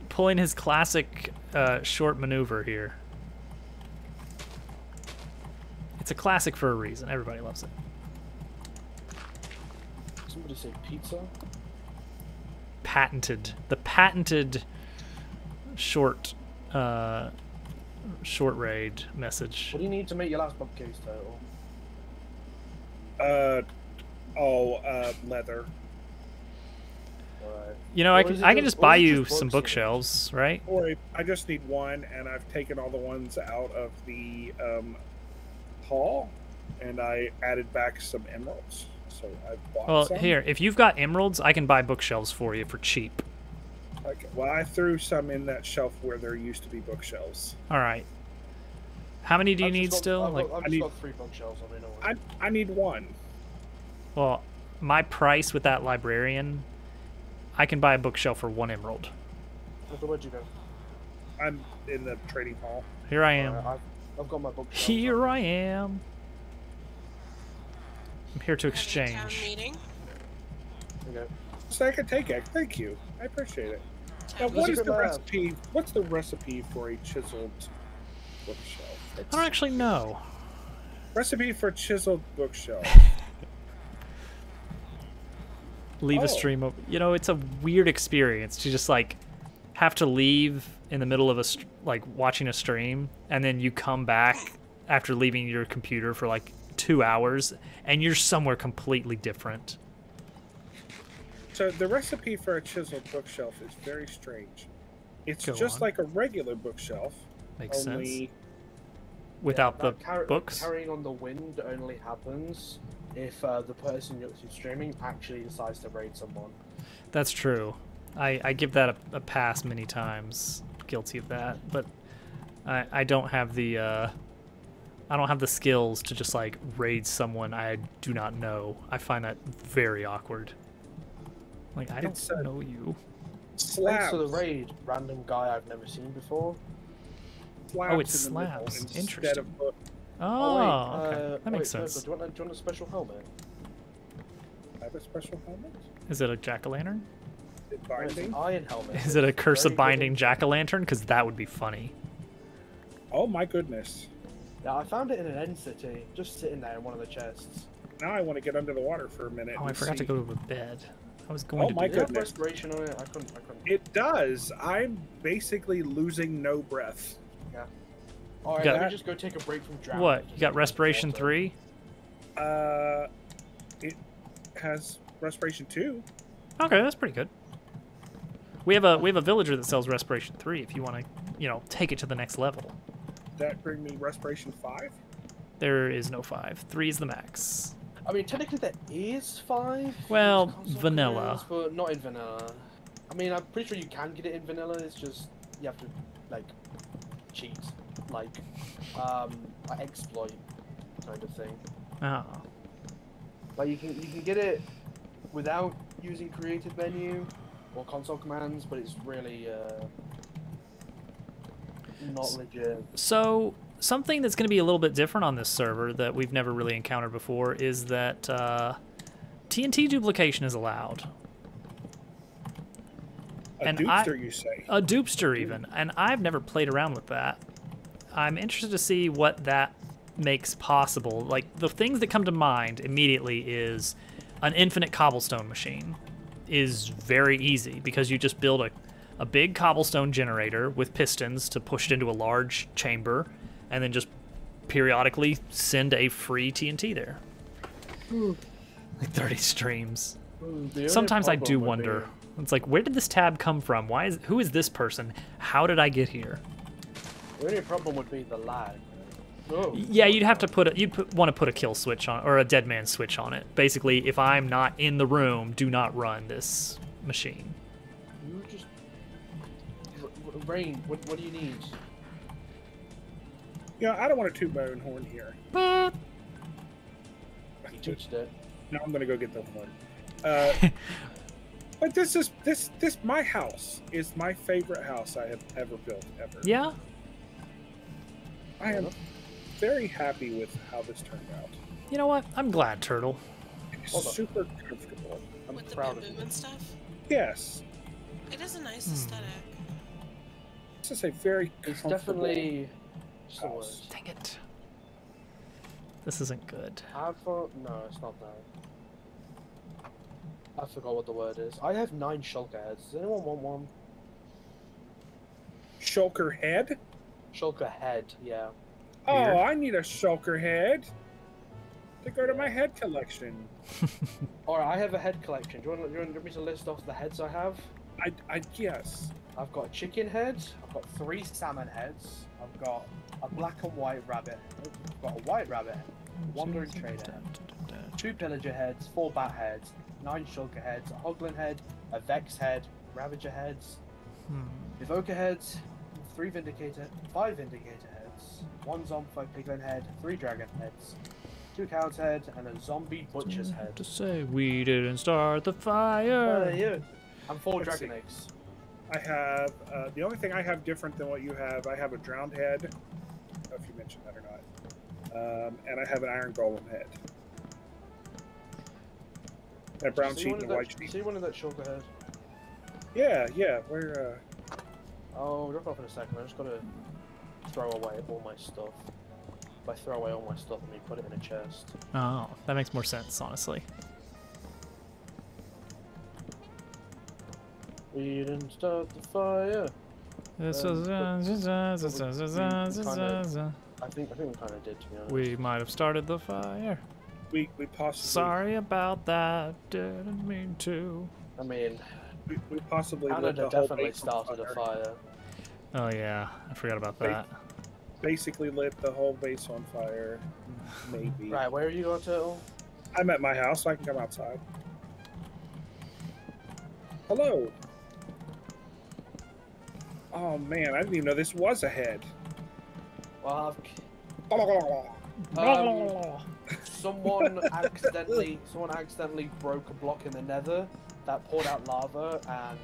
S1: Pulling his classic uh, short maneuver here. It's a classic for a reason. Everybody loves it.
S2: Somebody say pizza?
S1: Patented. The patented short uh, short raid message.
S2: What do you need to make your last bookcase total?
S3: Uh, oh, uh, leather.
S2: Alright.
S1: You know, I can I can
S2: just-
S1: just buy you
S2: just
S1: some
S2: books in it?
S1: bookshelves, right?
S3: Or I just need one, and I've taken all the ones out of the um, hall, and I added back some emeralds. So I've bought
S1: Well,
S3: some.
S1: here, if you've got emeralds, I can buy bookshelves for you for cheap.
S3: Okay. Well, I threw some in that shelf where there used to be bookshelves.
S1: All right. How many do you
S2: I've
S1: need
S2: got-
S1: still?
S2: I've,
S1: Like,
S2: got, I've
S3: I need-
S2: got three bookshelves on me. No
S3: I I need one.
S1: well, my price with that librarian, I can buy a bookshelf for one emerald.
S2: Okay, where'd you go?
S3: I'm in the trading hall.
S1: Here I am.
S2: Alright, I've, I've got my bookshelves.
S1: Here. I am. I'm here to
S4: Having a town
S1: exchange.
S4: meeting.
S2: Okay.
S3: So I can take it. Thank you. I appreciate it. Now,
S4: Town
S3: what
S2: Look
S3: is
S2: at
S3: the
S2: that.
S3: recipe? What's the recipe for a chiseled bookshelf?
S1: I don't actually know.
S3: Recipe for chiseled bookshelf. [laughs]
S1: Leave
S3: Oh.
S1: a stream. Over. You know, it's a weird experience to just like have to leave in the middle of a st- like watching a stream, and then you come back after leaving your computer for like two hours, and you're somewhere completely different.
S3: So the recipe for a chiseled bookshelf is very strange. It's
S1: Go
S3: just
S1: on.
S3: like a regular bookshelf,
S1: Makes sense.
S3: only
S1: Without the
S2: car-
S1: books.
S2: Carrying on the wind only happens if uh, the person you're streaming actually decides to raid someone.
S1: That's true. I, I give that a, a pass many times. Guilty of that, but I I don't have the uh, I don't have the skills to just like raid someone I do not know. I find that very awkward. Like I don't
S3: uh,
S1: know you.
S2: Thanks
S3: slabs.
S2: for the raid, random guy I've never seen before.
S3: slabs
S1: Oh, it's
S3: in the
S1: slabs. Interesting.
S3: of book.
S1: Oh,
S2: wait,
S1: okay.
S2: uh,
S1: that makes
S2: wait,
S1: sense.
S2: Virgil, do, you want, do you want a special helmet?
S3: I have a special helmet.
S1: Is it a jack o' lantern?
S3: Is it
S2: No, it's an
S3: binding?
S2: iron helmet.
S1: Is it a curse
S2: very
S1: of binding jack o' lantern? Because that would be funny.
S3: Oh my goodness!
S2: Yeah, I found it in an end city, just sitting there in one of the chests.
S3: Now I want to get under the water for a minute.
S1: Oh, I
S3: and
S1: forgot to go to the bed. I was going
S3: Oh
S1: to
S3: my
S1: do
S2: Did
S3: goodness.
S2: respiration on it? I couldn't. I couldn't.
S3: It does. I'm basically losing no breath. Yeah.
S2: All right,
S1: got-
S2: let me just go take a break from drowning.
S1: What? You got respiration three?
S3: Uh, it has respiration two.
S1: Okay, that's pretty good. We have a we have a villager that sells respiration three. If you want to, you know, take it to the next level.
S3: That bring me respiration five.
S1: There is no five. Three is the max.
S2: I mean, technically there is five.
S1: Well, vanilla.
S2: commands, but not in vanilla. I mean, I'm pretty sure you can get it in vanilla. It's just you have to like cheat, like um, exploit kind of thing.
S1: Oh.
S2: Like you can you can get it without using creative menu or console commands, but it's really uh, not legit.
S1: So something that's going to be a little bit different on this server that we've never really encountered before is that uh, TNT duplication is allowed.
S3: A
S1: And
S3: dupster,
S1: I-
S3: you say?
S1: A dupster even, and I've never played around with that. I'm interested to see what that makes possible. Like the things that come to mind immediately is an infinite cobblestone machine is very easy because you just build a, a big cobblestone generator with pistons to push it into a large chamber and then just periodically send a free TNT there. Like 30 streams.
S2: Hmm, the
S1: Sometimes I do wonder.
S2: be-
S1: It's like, where did this tab come from? Why is who is this person? How did I get here?
S2: The only problem would be the lag. Oh.
S1: Yeah, you'd have to put a, you'd put, want to put a kill switch on or a dead man switch on it. Basically, if I'm not in the room, do not run this machine.
S2: You just. R- R- Rain, what, what do you need?
S3: Yeah, I don't want a two bone horn here.
S2: You touched it.
S3: Now I'm gonna go get the horn. Uh, [laughs] but this is this this my house is my favorite house I have ever built ever.
S1: Yeah,
S3: I am very happy with how this turned out.
S1: you know what? I'm glad, Turtle.
S3: It's super comfortable.
S2: I'm
S4: With
S2: proud of
S4: bamboo
S2: you.
S4: and stuff.
S3: Yes,
S4: It is a nice
S1: Hmm.
S4: aesthetic.
S3: this is a very
S2: It's definitely. What's the word?
S3: house.
S1: Dang it. This isn't good.
S2: Alpha? No, it's not that. I forgot what the word is. I have nine shulker heads. Does anyone want one?
S3: Shulker head.
S2: Shulker head, yeah.
S3: Oh,
S1: Weird.
S3: I need a shulker head to go to my head collection. [laughs]
S2: Alright, I have a head collection. Do you, want, do you want me to list off the heads I have?
S3: I, I yes.
S2: I've got a chicken head. I've got three salmon heads. I've got a black and white rabbit. I've got a white rabbit. Wandering trader. Two pillager heads. Four bat heads. Nine shulker heads. A hoglin head. A vex head. Ravager heads.
S1: Hmm.
S2: Evoker heads. Three vindicator. Five vindicator heads. One zombie piglin head. Three dragon heads. Two cow's head and a zombie butcher's head.
S1: To say we didn't start the
S2: Uh,
S1: fire.
S2: yeah. And four
S3: Let's
S2: dragon
S3: see.
S2: eggs.
S3: I have uh, the only thing I have different than what you have. I have a drowned head. I don't know if you mentioned that or not. Um, and I have an iron golem head. That brown sheet and a
S2: that-
S3: white sheet.
S2: See one of that shulker head.
S3: Yeah, yeah. Where? Uh,
S2: Oh, drop off in a second. I just gotta throw away all my stuff. If I throw away all my stuff, and mean put it in a chest.
S1: Oh, that makes more sense, honestly.
S2: We didn't start the fire. Um, this
S1: is-
S2: I think I think we kind of did to be honest.
S1: We might have started the fire.
S3: we we possibly
S1: Sorry about that. Didn't mean to.
S2: I mean,
S3: we, we possibly lit
S2: Canada
S3: the whole
S2: definitely
S3: base on
S2: started a
S3: fire.
S2: fire.
S1: Oh yeah, I forgot about
S3: Wait.
S1: that.
S3: Basically lit the whole base on fire. Maybe. [laughs]
S2: Right, where are you going, Turtle?
S3: I'm at my house. So I can come outside. Hello. Oh man, I didn't even know this was a head.
S2: Well, Um, [laughs] someone accidentally someone accidentally broke a block in the nether that poured out lava and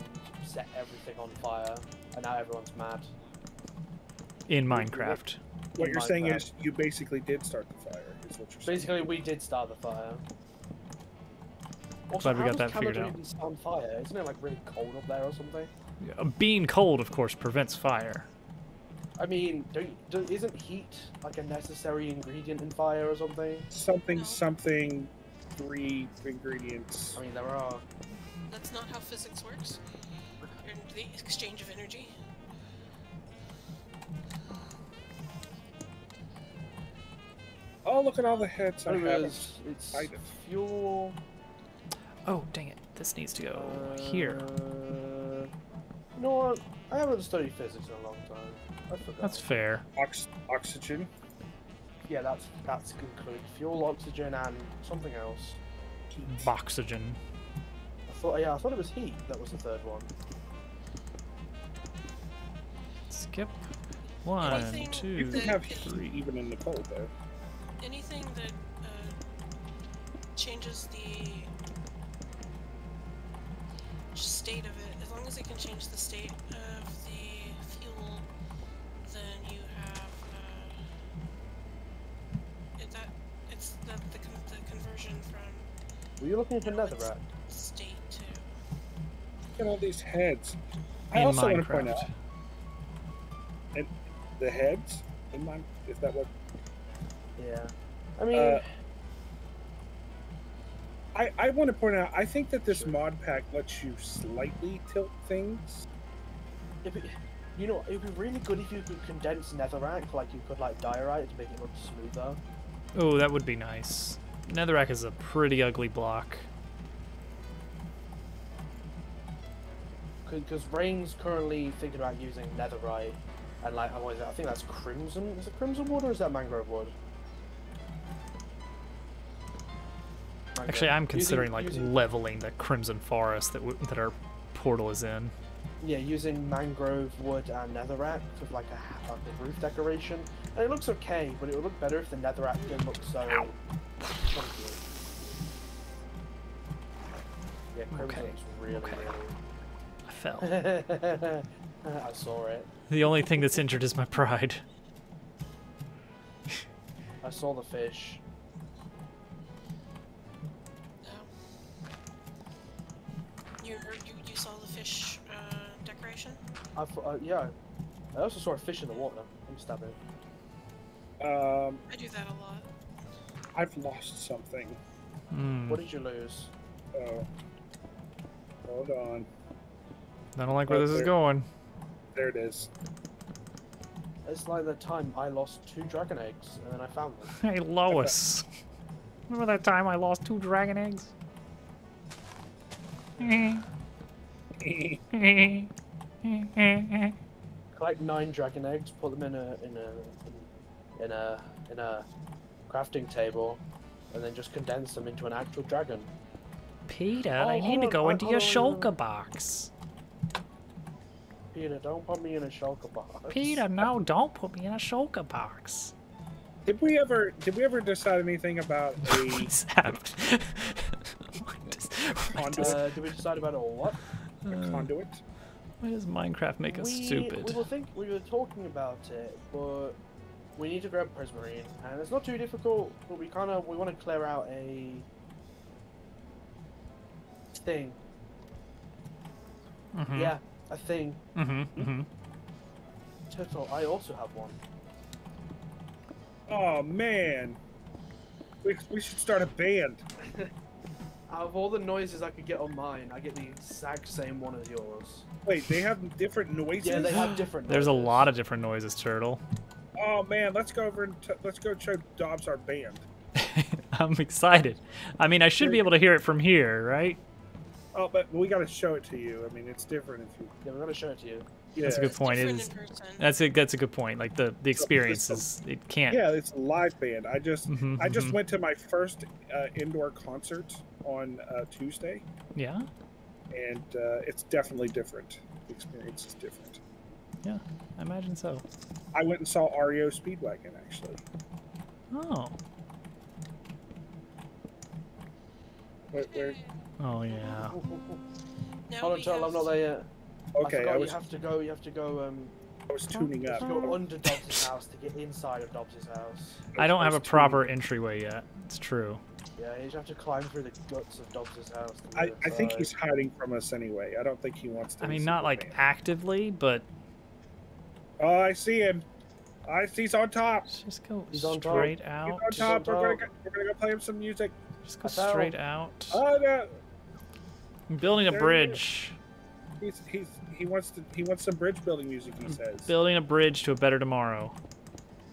S2: set everything on fire and now everyone's mad
S1: in Minecraft.
S3: What
S2: In
S3: you're saying is you basically did start the fire. Is what you're saying.
S2: Basically, we did start the fire. Also,
S1: Glad we
S2: how
S1: got
S2: does
S1: that figured
S2: Canada
S1: out.
S2: even start on fire? Isn't it like really cold up there or something?
S1: Uh, Being cold, of course, prevents fire.
S2: I mean, don't, do, isn't heat like a necessary ingredient in fire or something?
S3: something
S4: No.
S3: something three ingredients.
S2: I mean, there are.
S4: That's not how physics works. Or the exchange of energy.
S3: Oh, look at all the heads I have.
S2: is, it's
S3: Item.
S2: fuel.
S1: Oh, dang it. This needs to go here.
S2: Uh, you know what? I haven't studied physics in a long time. I forgot.
S1: That's fair.
S3: Ox- oxygen.
S2: Yeah, that's that's concluded. Fuel, oxygen, and something else.
S1: Boxygen.
S2: I thought, yeah, I thought it was heat. That was the third one.
S1: Skip. One,
S4: Anything
S1: two,
S3: You can have
S4: is-
S3: heat even in the cold, though.
S4: Anything that uh, changes the state of it, as long as it can change the state of the fuel, then you have uh, it, that it's that the, con- the conversion from
S2: Were you looking for netherrack?
S4: state to
S3: Look at all these heads. I
S1: In
S3: also want to point out
S1: Minecraft.
S3: and the heads in my is that what
S2: Yeah. I mean,
S3: Uh, I, I want to point out I think that this mod pack lets you slightly tilt things.
S2: if it, you know, it'd be really good if you could condense netherrack, like you could like diorite to make it look smoother.
S1: Oh, that would be nice. Netherrack is a pretty ugly block.
S2: Because Rain's currently thinking about using netherite, and like, what is it? I think that's crimson. Is it crimson wood or is that mangrove wood?
S1: Actually, I'm
S2: Using-
S1: considering like
S2: using-
S1: leveling the Crimson Forest that that our portal is in.
S2: Yeah, using mangrove wood and netherrack for like a, like a roof decoration. And it looks okay, but it would look better if the netherrack didn't look so chunky. Yeah, crimson
S1: Okay,
S2: looks really,
S1: okay. I fell. [laughs]
S2: I saw it.
S1: the only thing that's injured is my pride.
S2: I saw the fish. I thought, uh, yeah. I also saw a fish in the water. I'm stabbing.
S3: Um,
S4: I do that a lot.
S3: I've lost something.
S1: Hmm.
S2: What did you lose?
S3: Oh, hold on.
S1: I don't like where
S3: Oh,
S1: this is going.
S3: There it is.
S2: It's like the time I lost two dragon eggs and then I found them. [laughs]
S1: Hey, Lois. Remember that time I lost two dragon eggs? [laughs] [laughs]
S2: Collect nine dragon eggs, put them in a in a in a in a crafting table, and then just condense them into an actual dragon.
S1: Peter,
S2: Oh,
S1: I need
S2: hold
S1: to go
S2: I-
S1: into your
S2: on, on.
S1: shulker box.
S2: Peter, don't put me in a shulker box.
S1: Peter, no, don't put me in a shulker box.
S3: Did we ever did we ever decide anything about [laughs] the
S1: What's happened? What does- what does-
S3: conduit?
S2: Uh, did we decide about it or what?
S3: a conduit?
S1: Why does Minecraft make us
S2: we,
S1: stupid?
S2: We were think we were talking about it, but we need to grab Prismarine, and it's not too difficult. But we kind of we want to clear out a thing.
S1: Mhm.
S2: Yeah, a thing.
S1: Mm-hmm. Mm-hmm.
S2: Turtle, I also have one.
S3: Oh man, we, we should start a band. [laughs]
S2: Out of all the noises I could get on mine, I get the exact same one as yours.
S3: Wait, they have different noises.
S2: Yeah, they have different.
S1: There's a lot of different noises, Turtle.
S3: Oh man, let's go over and t- let's go show Dobbs our band. [laughs]
S1: I'm excited. I mean, I should be able to hear it from here, right?
S3: Oh, but we got to show it to you. I mean, it's different if you.
S2: Yeah, we're gonna show it to you.
S3: Yeah,
S1: That's a good point. It
S4: Different
S1: is. That's a that's a good point. Like the the experience is it can't.
S3: Yeah, it's a live band. I just
S1: Mhm,
S3: I just
S1: mhm.
S3: went to my first uh, indoor concert on uh, Tuesday,
S1: Yeah.
S3: and uh, it's definitely different. The experience is different.
S1: Yeah. I imagine so.
S3: I went and saw REO Speedwagon actually.
S1: Oh.
S3: Where, where,
S1: Oh yeah. [laughs]
S4: Now
S2: Hold on,
S4: we
S2: Turtle,
S4: have
S2: I'm not there yet. I
S3: okay,
S2: forgot
S3: I was
S2: you have to go. You have to go. Um,
S3: I was tuning up.
S2: Go under Dobbs' house to get inside of Dobbs' house.
S1: I don't have a
S3: was
S1: proper entryway yet. It's true.
S2: Yeah, you just have to climb through the guts of Dobbs' house. to
S3: I, I think he's hiding from us anyway. I don't think he wants to.
S1: I mean, not like
S3: me.
S1: actively, but
S3: Oh, I see him. I see he's on top.
S1: just go
S2: He's on top.
S1: straight
S3: He's
S1: out.
S3: on
S2: on
S3: top. We're gonna go, we're gonna go play him some music.
S1: Just go
S2: I
S1: straight out.
S3: Oh no,
S1: I'm building a
S3: There he
S1: bridge.
S3: He's he's he wants to he wants some bridge building music. He says.
S1: Building a bridge to a better tomorrow.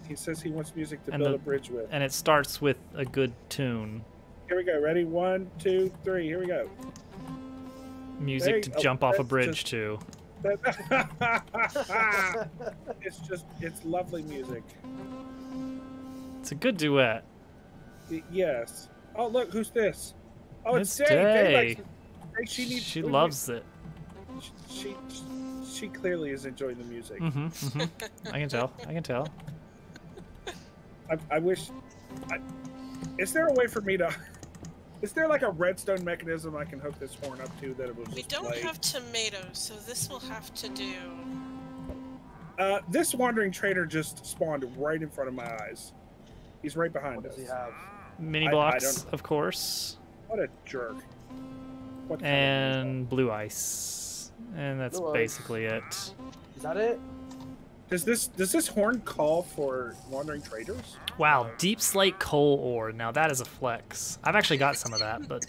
S3: He says he wants music to
S1: And
S3: build
S1: the-
S3: a bridge with.
S1: And it starts with a good tune.
S3: Here we go. Ready? One, two, three. Here we go.
S1: Music to
S3: oh,
S1: jump off a bridge
S3: just-
S1: to. [laughs]
S3: It's just it's lovely music.
S1: It's a good duet.
S3: Yes. Oh look, who's this? Oh, it's,
S1: It's
S3: she needs.
S1: She loves it.
S3: She she clearly is enjoying the music.
S1: hmm hmm I can tell. I can tell.
S3: I, I wish. I, is there a way for me to? Is there like a redstone mechanism I can hook this horn up to that it will just
S4: We don't
S3: play?
S4: have tomatoes, so this will have to do.
S3: Uh, this wandering trader just spawned right in front of my eyes. He's right behind
S2: What
S3: us.
S2: does he have?
S1: Mini
S3: I- I
S1: blocks, of course,
S3: What a jerk! What
S1: and blue ice, and that's
S2: Blue
S1: basically it.
S2: Is that it?
S3: does this does this horn call for wandering traders?
S1: Wow, deepslate coal ore. Now that is a flex. I've actually got some of that, but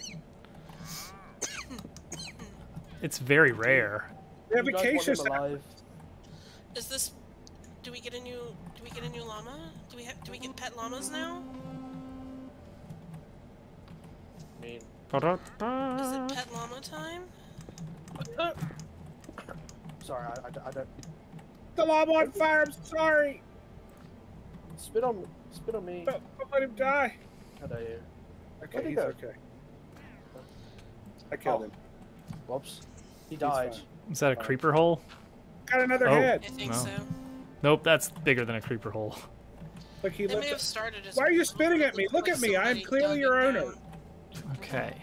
S1: it's very rare.
S3: We have
S2: You guys want him alive?
S4: Is this? Do we get a new? Do we get a new llama? Do we have? Do we get pet llamas now?
S2: I mean,
S4: Is it pet llama time?
S2: Sorry, I, I, I don't.
S3: The llama on fire. I'm sorry.
S2: Spit on, spit on me.
S3: Don't, don't let him die.
S2: How dare you?
S3: Okay,
S2: Where'd
S3: he's
S2: go?
S3: okay. I killed
S2: Oh.
S3: him.
S2: Whoops. He died.
S1: Is that a creeper hole?
S3: Got another
S1: Oh.
S3: head.
S4: I think
S1: No.
S4: so.
S1: Nope, that's bigger than a creeper hole.
S3: Look, he
S4: It may have started as.
S3: Why are you spitting at me? Look at me. I am clearly your owner.
S4: down.
S1: Okay.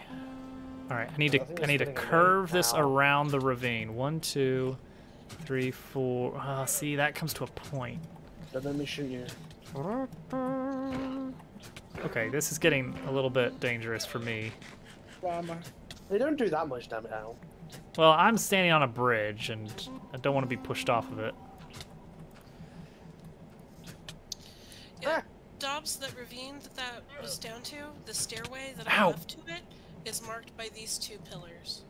S1: All right, I need to
S2: I think
S1: I
S2: it's
S1: need to curve this around the ravine. One, two, three, four. Ah, see, that comes to a point.
S2: Don't let me shoot you.
S1: Okay, this is getting a little bit dangerous for me.
S2: They don't do that much damage now.
S1: Well, I'm standing on a bridge, and I don't want to be pushed off of it.
S4: Yeah, Dobbs, that ravine that that was down to, the stairway that I
S1: Ow.
S4: left to it, is marked by these two pillars.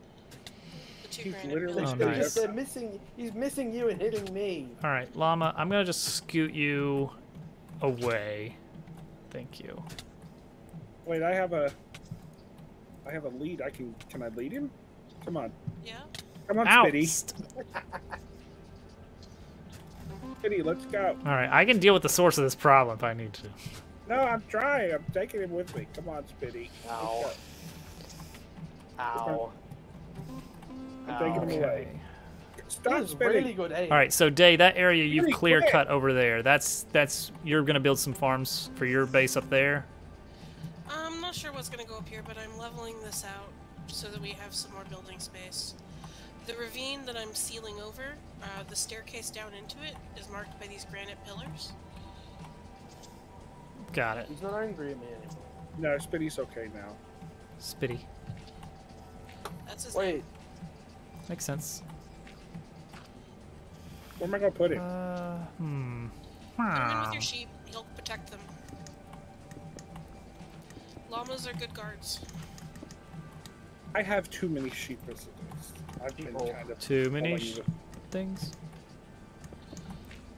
S4: The two
S3: He's
S4: granite
S3: literally
S4: pillars.
S1: Oh,
S3: spitting
S1: nice.
S3: at-
S2: They're missing. He's missing you and hitting me.
S1: All right, llama, I'm gonna just scoot you away. Thank you.
S3: Wait, I have a. I have a lead. I can. Can I lead him? Come on.
S4: Yeah.
S3: Come on,
S1: Ow!
S3: Spitty. Spitty, let's go.
S1: All right, I can deal with the source of this problem if I need to.
S3: No, I'm trying. I'm taking him with me. Come on, Spitty. Let's
S2: Ow.
S3: Go.
S2: Ow.
S3: I'm taking him
S1: Okay.
S3: away. Stop
S2: This really good aim.
S1: All right, so Day, that area you've
S3: Really
S1: clear
S3: quick.
S1: cut over there. That's that's you're gonna build some farms for your base up there.
S4: I'm not sure what's gonna go up here, but I'm leveling this out so that we have some more building space. The ravine that I'm sealing over, uh, the staircase down into it, is marked by these granite pillars.
S1: Got it.
S2: He's not angry at me anymore.
S3: No, Spitty's okay now.
S1: Spitty.
S4: That's his name.
S2: Wait,
S1: Makes sense.
S3: Where am I gonna put it?
S1: Uh, hmm.
S4: Come in with your sheep, he'll protect them. Llamas are good guards.
S3: I have too many sheep as it is. I've been
S2: People.
S3: kind of
S1: Too many sh- things.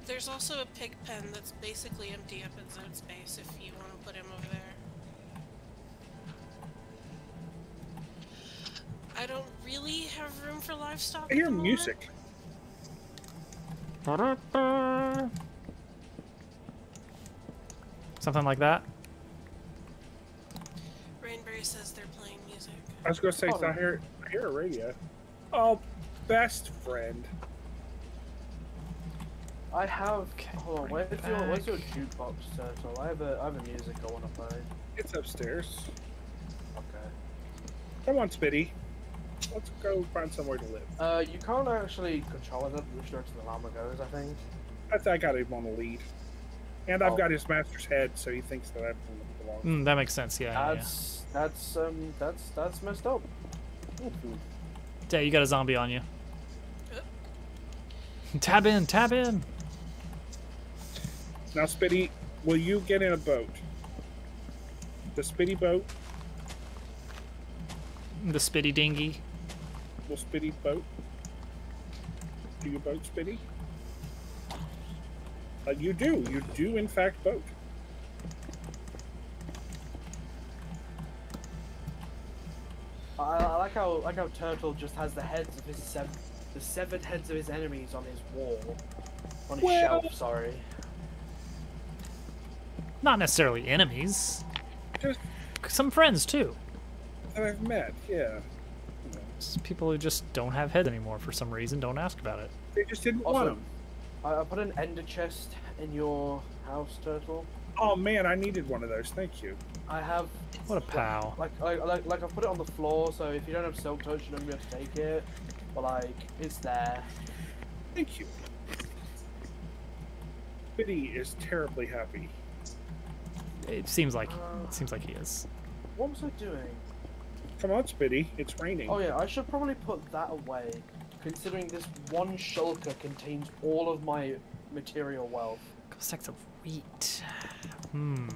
S4: There's also a pig pen that's basically empty up in zone space if you want to put him over there. I don't really have room for livestock.
S3: I hear music.
S1: Something like that.
S4: Rainberry says they're playing music.
S3: I was gonna say,
S2: Oh.
S3: so I oh. hear, I hear a radio. Oh, best friend.
S2: I have.
S1: Okay,
S2: hold on, where's your, where's your jukebox, Turtle? I have a, I have a music I want to play.
S3: It's upstairs.
S2: Okay.
S3: Come on, Spitty. Let's go find somewhere to live.
S2: Uh, you can't actually control it which direction the llama goes. I think.
S3: I think I got him on the lead, and I've
S2: Oh.
S3: got his master's head, so he thinks that I belong.
S1: Mm, that makes sense. Yeah. yeah, yeah.
S2: That's that's um that's that's messed up.
S1: Yeah, you got a zombie on you. Tab in, tab in.
S3: Now, Spitty, will you get in a boat? The Spitty boat?
S1: The spitty dinghy.
S3: Will Spitty boat? Do you boat, Spitty? Uh, you do. You do, in fact, boat.
S2: I, I like how like how Turtle just has the heads of his seven the severed heads of his enemies on his wall, on his
S3: Well-
S2: shelf. Sorry.
S1: Not necessarily enemies.
S3: Just
S1: Some friends too.
S3: that I've met, yeah.
S1: Just people who just don't have heads anymore for some reason. Don't ask about it.
S3: They just didn't want them.
S2: I, I put an ender chest in your house, Turtle.
S3: Oh man, I needed one of those. Thank you.
S2: I have
S1: What a pal.
S2: like like like, like I put it on the floor, so if you don't have silk touch, you don't be able to take it. But like it's there.
S3: Thank you. Spitty is terribly happy.
S1: It seems like uh, it seems like he is.
S2: What was I doing?
S3: Come on, Spitty. It's raining.
S2: Oh yeah, I should probably put that away, considering this one shulker contains all of my material wealth.
S1: Sacks of wheat. Hmm.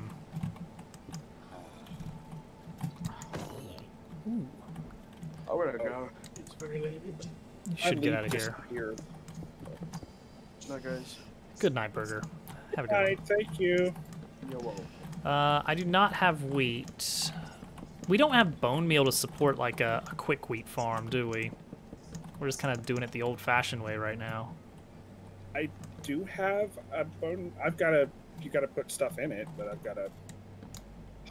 S2: Oh, where'd I go? It's very late.
S1: You should get out of here.
S3: Here.
S2: No, guys.
S1: Good night, Burger. Have a good
S3: Alright, thank you.
S2: You're welcome.
S1: Uh, I do not have wheat. We don't have bone meal to support like a, a quick wheat farm, do we? We're just kind of doing it the old-fashioned way right now.
S3: I do have a bone. I've got a. You got to put stuff in it, but I've got a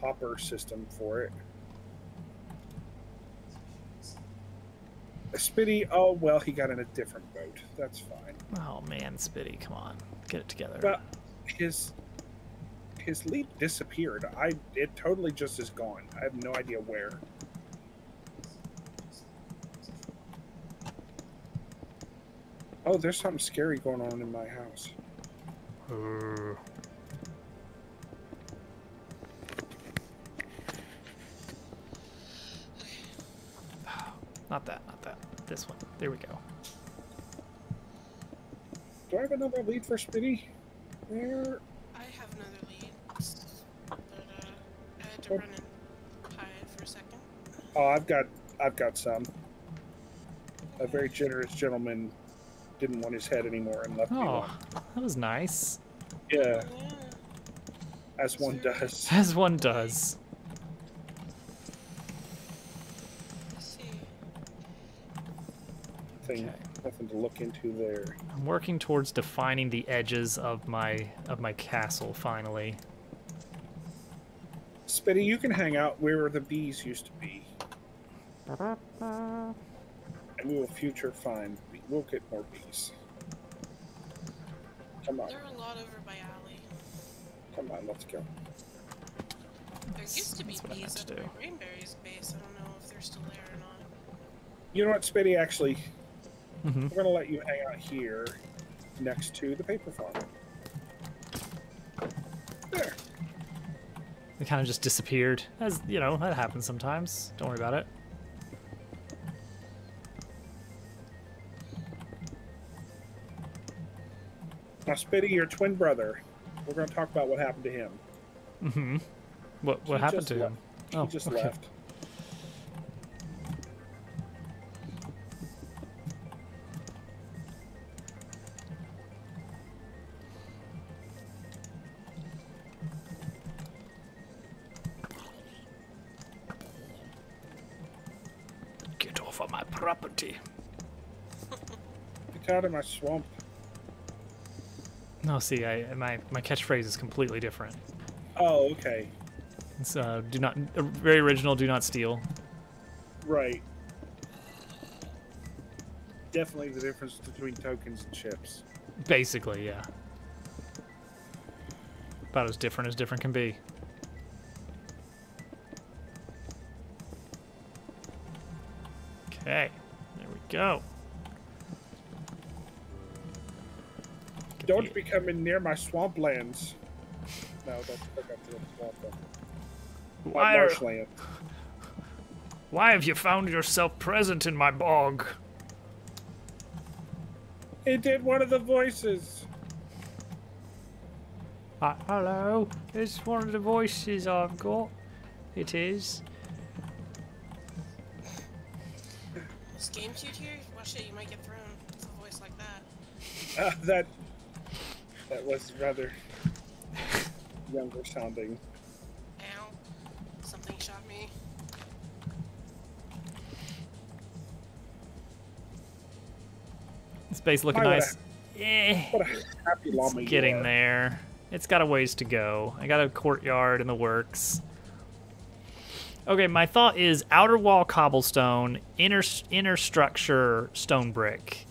S3: hopper system for it. Spitty. Oh well, he got in a different boat. That's fine.
S1: Oh man, Spitty, come on, get it together.
S3: But his his lead disappeared. I it totally just is gone. I have no idea where. Oh, there's something scary going on in my house.
S1: Uh, [sighs] Not that, not that. This one. There we go.
S3: Do I have another lead for Spitty? There.
S4: To
S3: Oh.
S4: run and hide for a second.
S3: Oh, I've got I've got some. A very generous gentleman didn't want his head anymore and left me
S1: Oh,
S3: one.
S1: that was nice.
S3: Yeah. As one does. [laughs]
S1: As one does.
S3: Thing, nothing to look into there.
S1: I'm working towards defining the edges of my of my castle finally.
S3: Spitty, you can hang out where the bees used to be. And we will future find. We'll get more bees. Come on,
S4: There are a lot over by Alley.
S3: come on, let's go.
S4: There used to be
S1: that's what I meant
S4: bees
S1: to
S4: up by Rainberry's base. I don't know if they're still there or not.
S3: You know what, Spitty? Actually,
S1: Mhm.
S3: we're gonna let you hang out here, next to the paper farm. There.
S1: It kind of just disappeared. As you know, that happens sometimes. Don't worry about it.
S3: Now, Spitty, your twin brother. We're gonna talk about what happened to him.
S1: Mm-hmm. What what
S3: He
S1: happened to
S3: le-
S1: him?
S3: He
S1: Oh,
S3: just
S1: okay.
S3: left. Out of my swamp.
S1: No, see, I my my catchphrase is completely different.
S3: Oh, okay.
S1: It's uh, do not uh, very original. Do not steal.
S3: Right. Definitely the difference between tokens and chips.
S1: Basically, yeah. About as different as different can be. Okay. There we go.
S3: Don't be coming near my swamplands. No, that's hook up to the swamp. My
S1: Why, are-
S3: marshland.
S1: why have you found yourself present in my bog?
S3: It did one of the voices.
S1: Uh, hello, it's one of the voices I've got. It is.
S4: Is Game Cute here? Watch it, you might get thrown. It's a voice like that.
S3: Uh, [laughs] that that was rather younger sounding.
S4: Ow. Something shot me.
S1: This base looking
S3: Why would
S1: nice. Eh,
S3: What a happy llama
S1: it's
S3: you
S1: getting
S3: are.
S1: there. It's got a ways to go. I got a courtyard in the works. Okay, my thought is outer wall cobblestone, inner inner structure stone brick.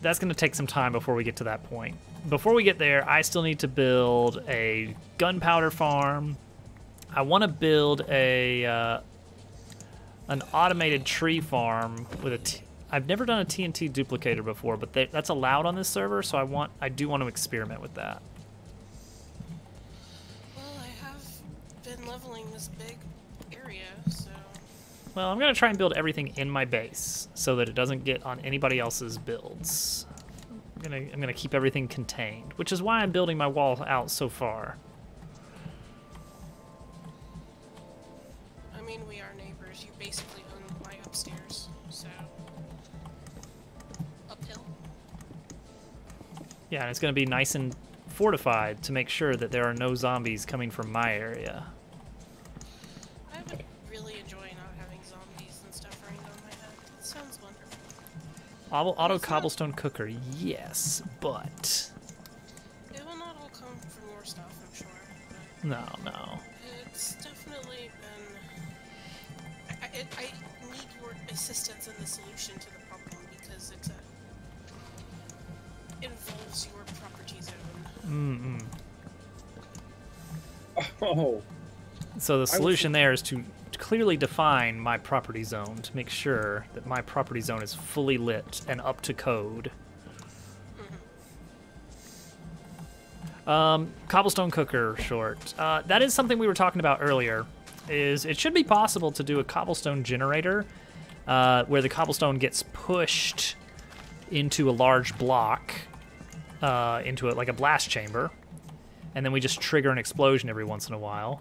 S1: That's going to take some time before we get to that point. Before we get there, I still need to build a gunpowder farm. I want to build a uh, an automated tree farm with a. T- I've never done a TNT duplicator before, but they, that's allowed on this server, so I want I do want to experiment with that.
S4: Well, I have been leveling this big area, so
S1: Well, I'm gonna try and build everything in my base so that it doesn't get on anybody else's builds. I'm gonna I'm gonna keep everything contained, which is why I'm building my wall out so far.
S4: I mean we are neighbors. You basically own my upstairs, so uphill.
S1: Yeah, and it's gonna be nice and fortified to make sure that there are no zombies coming from my area. Auto, auto cobblestone cooker, yes, but
S4: It will not all come from your stuff, I'm sure.
S1: No, no.
S4: it's definitely been. I, I, I need your assistance in the solution to the problem because it's a. involves your property zone.
S1: Mm-mm. [laughs]
S3: Oh,
S1: So the solution there is to clearly define my property zone to make sure that my property zone is fully lit and up to code. Um, cobblestone cooker short. Uh, that is something we were talking about earlier. Is it should be possible to do a cobblestone generator uh, where the cobblestone gets pushed into a large block, uh, into a, like a blast chamber, and then we just trigger an explosion every once in a while.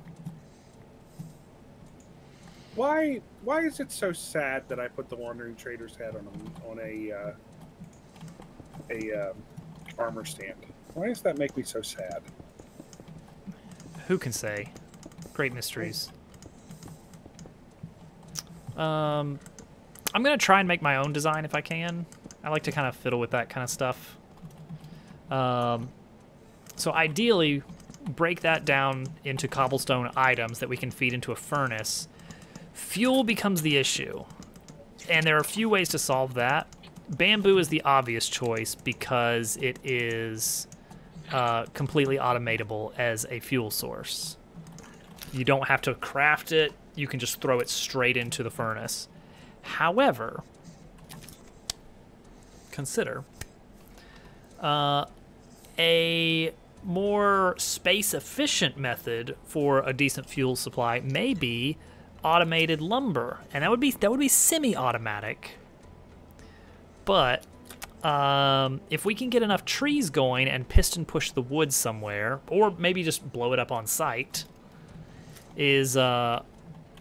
S3: Why why is it so sad that I put the wandering trader's head on a on a uh, a um, armor stand? Why does that make me so sad?
S1: Who can say? Great mysteries. Um, I'm gonna try and make my own design if I can. I like to kind of fiddle with that kind of stuff. Um, so ideally, break that down into cobblestone items that we can feed into a furnace. Fuel becomes the issue, and there are a few ways to solve that. Bamboo is the obvious choice because it is uh, completely automatable as a fuel source. You don't have to craft it, you can just throw it straight into the furnace. However, consider uh, a more space efficient method for a decent fuel supply may be automated lumber and that would be that would be semi-automatic but um, if we can get enough trees going and piston push the wood somewhere, or maybe just blow it up on site, is uh,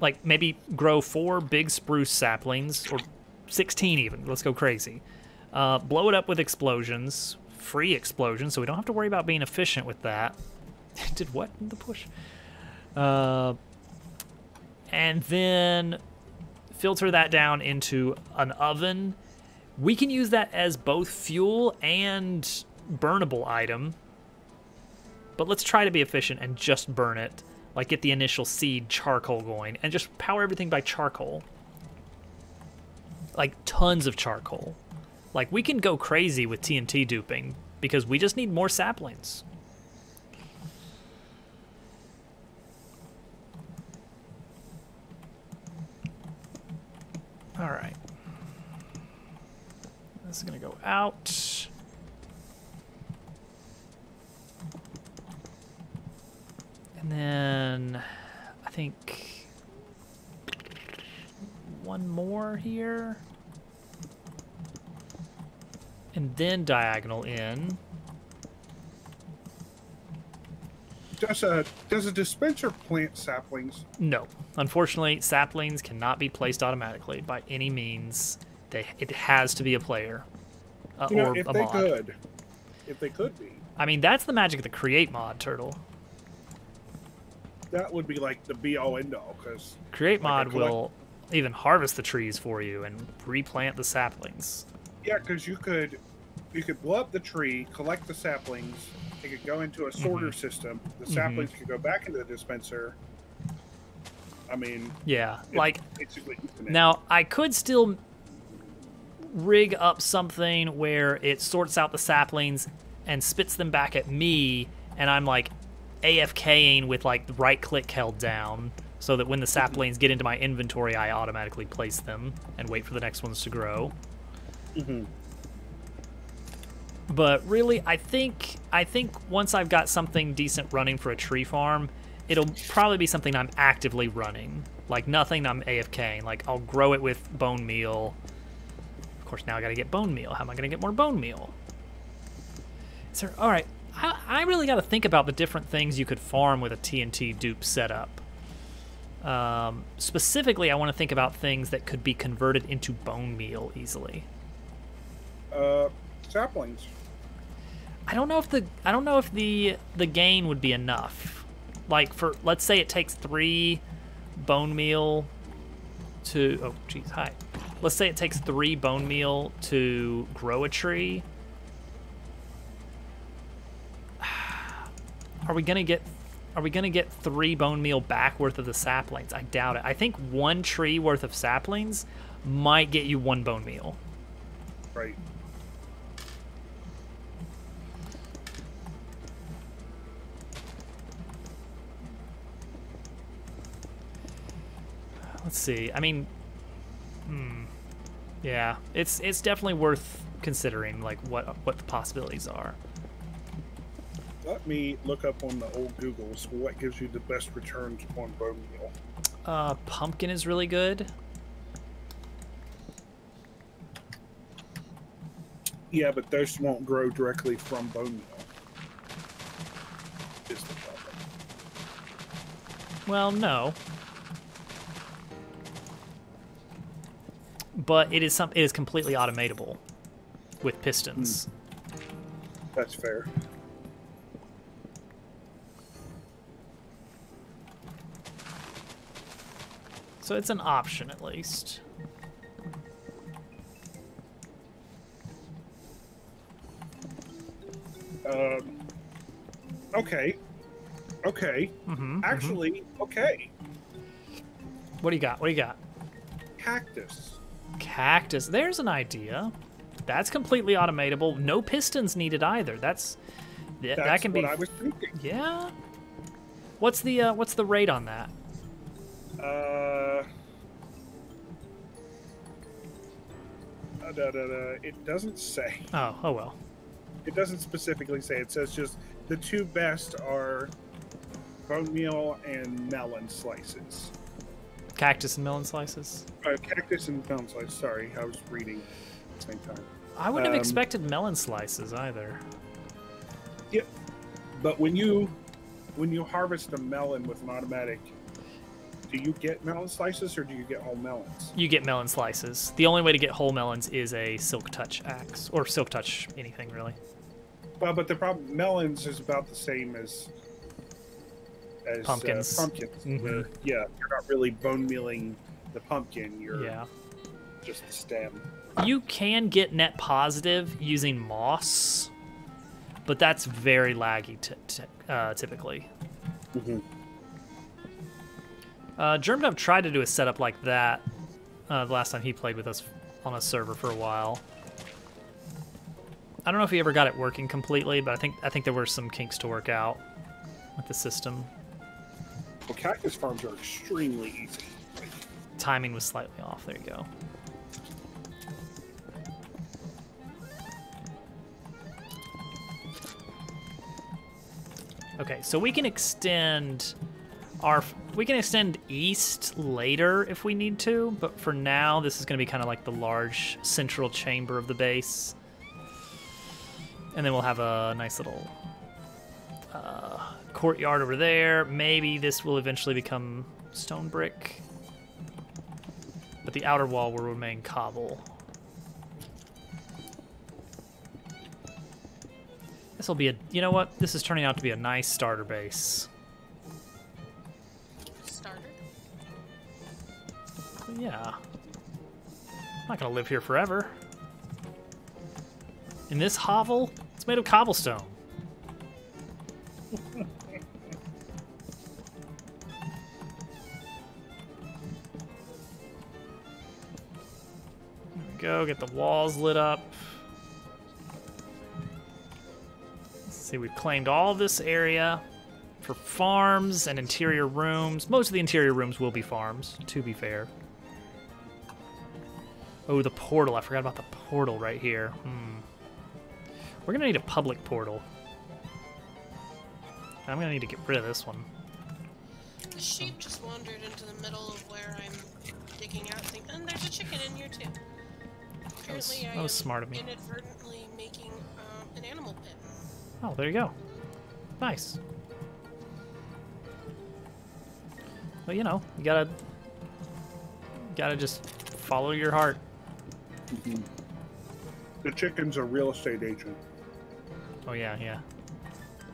S1: like maybe grow four big spruce saplings, or 16 even. Let's go crazy. Uh, blow it up with explosions, free explosions, so we don't have to worry about being efficient with that. [laughs] Did what in the push? Uh, and then filter that down into an oven we can use that as both fuel and burnable item. But let's try to be efficient and just burn it. Like get the initial seed charcoal going and just power everything by charcoal. Like tons of charcoal. Like we can go crazy with TNT duping because we just need more saplings. All right. this is gonna go out. And then I think one more here. And then diagonal in.
S3: Does a does a dispenser plant saplings?
S1: No. Unfortunately, saplings cannot be placed automatically by any means. They it has to be a player. Uh,
S3: You know,
S1: or
S3: if
S1: a
S3: they
S1: mod.
S3: could, if they could be,
S1: I mean, that's the magic of the create mod, Turtle.
S3: that would be like the be all end all. Because
S1: Create
S3: Like
S1: mod will even harvest the trees for you and replant the saplings.
S3: yeah, because you could you could blow up the tree, collect the saplings. It could go into a sorter
S1: Mm-hmm.
S3: system. The saplings could go back into the dispenser. I mean,
S1: Yeah, like
S3: basically
S1: now I could still rig up something where it sorts out the saplings and spits them back at me, and I'm like AFKing with like the right click held down, so that when the saplings get into my inventory, I automatically place them and wait for the next ones to grow.
S3: Mhm.
S1: But really, I think I think once I've got something decent running for a tree farm, it'll probably be something I'm actively running. Like nothing I'm AFKing. Like I'll grow it with bone meal. Of course, now I got to get bone meal. How am I going to get more bone meal? Is there, all right, I, I really got to think about the different things you could farm with a TNT dupe setup. Um, specifically, I want to think about things that could be converted into bone meal easily.
S3: uh, saplings.
S1: I don't know if the I don't know if the the gain would be enough. Like for let's say it takes three bone meal to oh geez hi. Let's say it takes three bone meal to grow a tree. [sighs] Are we gonna get are we gonna get three bone meal back worth of the saplings? I doubt it. I think one tree worth of saplings might get you one bone meal.
S3: Right.
S1: Let's see. I mean, hmm. Yeah, it's it's definitely worth considering like what what the possibilities are.
S3: Let me look up on the old Googles what gives you the best returns on bone meal.
S1: Uh, pumpkin is really good.
S3: Yeah, but those won't grow directly from bone meal. Is the problem.
S1: Well, no. But it is some it is completely automatable with pistons.
S3: That's fair.
S1: So it's an option at least.
S3: Um, okay. Okay.
S1: Mm-hmm.
S3: Actually, okay.
S1: What do you got? What do you got?
S3: Cactus.
S1: Cactus. There's an idea. That's completely automatable. No pistons needed either. That's th-
S3: That's
S1: that can
S3: what
S1: be
S3: I was thinking.
S1: Yeah. What's the uh, what's the rate on that?
S3: Uh, uh, da, da, da, it doesn't say.
S1: Oh, oh well.
S3: It doesn't specifically say. It says just the two best are bone meal and melon slices.
S1: Cactus and melon slices.
S3: Uh, cactus and melon slices. Sorry, I was reading at the same time.
S1: I wouldn't have
S3: Um,
S1: expected melon slices either.
S3: Yep. But when you when you harvest a melon with an automatic, do you get melon slices or do you get whole melons?
S1: You get melon slices. The only way to get whole melons is a silk touch axe or silk touch anything really.
S3: Well, but the problem melons is about the same as as
S1: Pumpkins.
S3: Uh, pumpkins.
S1: Mhm.
S3: where, yeah, you're not really bone mealing the pumpkin. You're
S1: Yeah.
S3: just the stem.
S1: You can get net positive using moss, but that's very laggy t- t- uh, typically.
S3: Mhm.
S1: Uh, Germdove tried to do a setup like that uh, the last time he played with us on a server for a while. I don't know if he ever got it working completely, but I think I think there were some kinks to work out with the system.
S3: Well, cactus farms are extremely easy.
S1: Timing was slightly off. There you go. Okay, so we can extend our we can extend east later if we need to, but for now this is going to be kind of like the large central chamber of the base. And then we'll have a nice little uh, courtyard over there. Maybe this will eventually become stone brick. But the outer wall will remain cobble. This will be a, you know what? This is turning out to be a nice starter base.
S4: Starter.
S1: Yeah. I'm not gonna live here forever. In this hovel, it's made of cobblestone. [laughs] go, get the walls lit up. Let's see, we've claimed all this area for farms and interior rooms. Most of the interior rooms will be farms, to be fair. Oh, the portal. I forgot about the portal right here. Hmm. We're gonna need a public portal. I'm gonna need to get rid of this one.
S4: The sheep just wandered into the middle of where I'm digging out. And there's a chicken in here too. Apparently,
S1: was-
S4: I
S1: that was smart of me.
S4: inadvertently making um, an animal pit.
S1: Oh, there you go. Nice. But you know, you gotta, gotta just follow your heart.
S3: The chicken's a real estate agent,
S1: Oh yeah, yeah.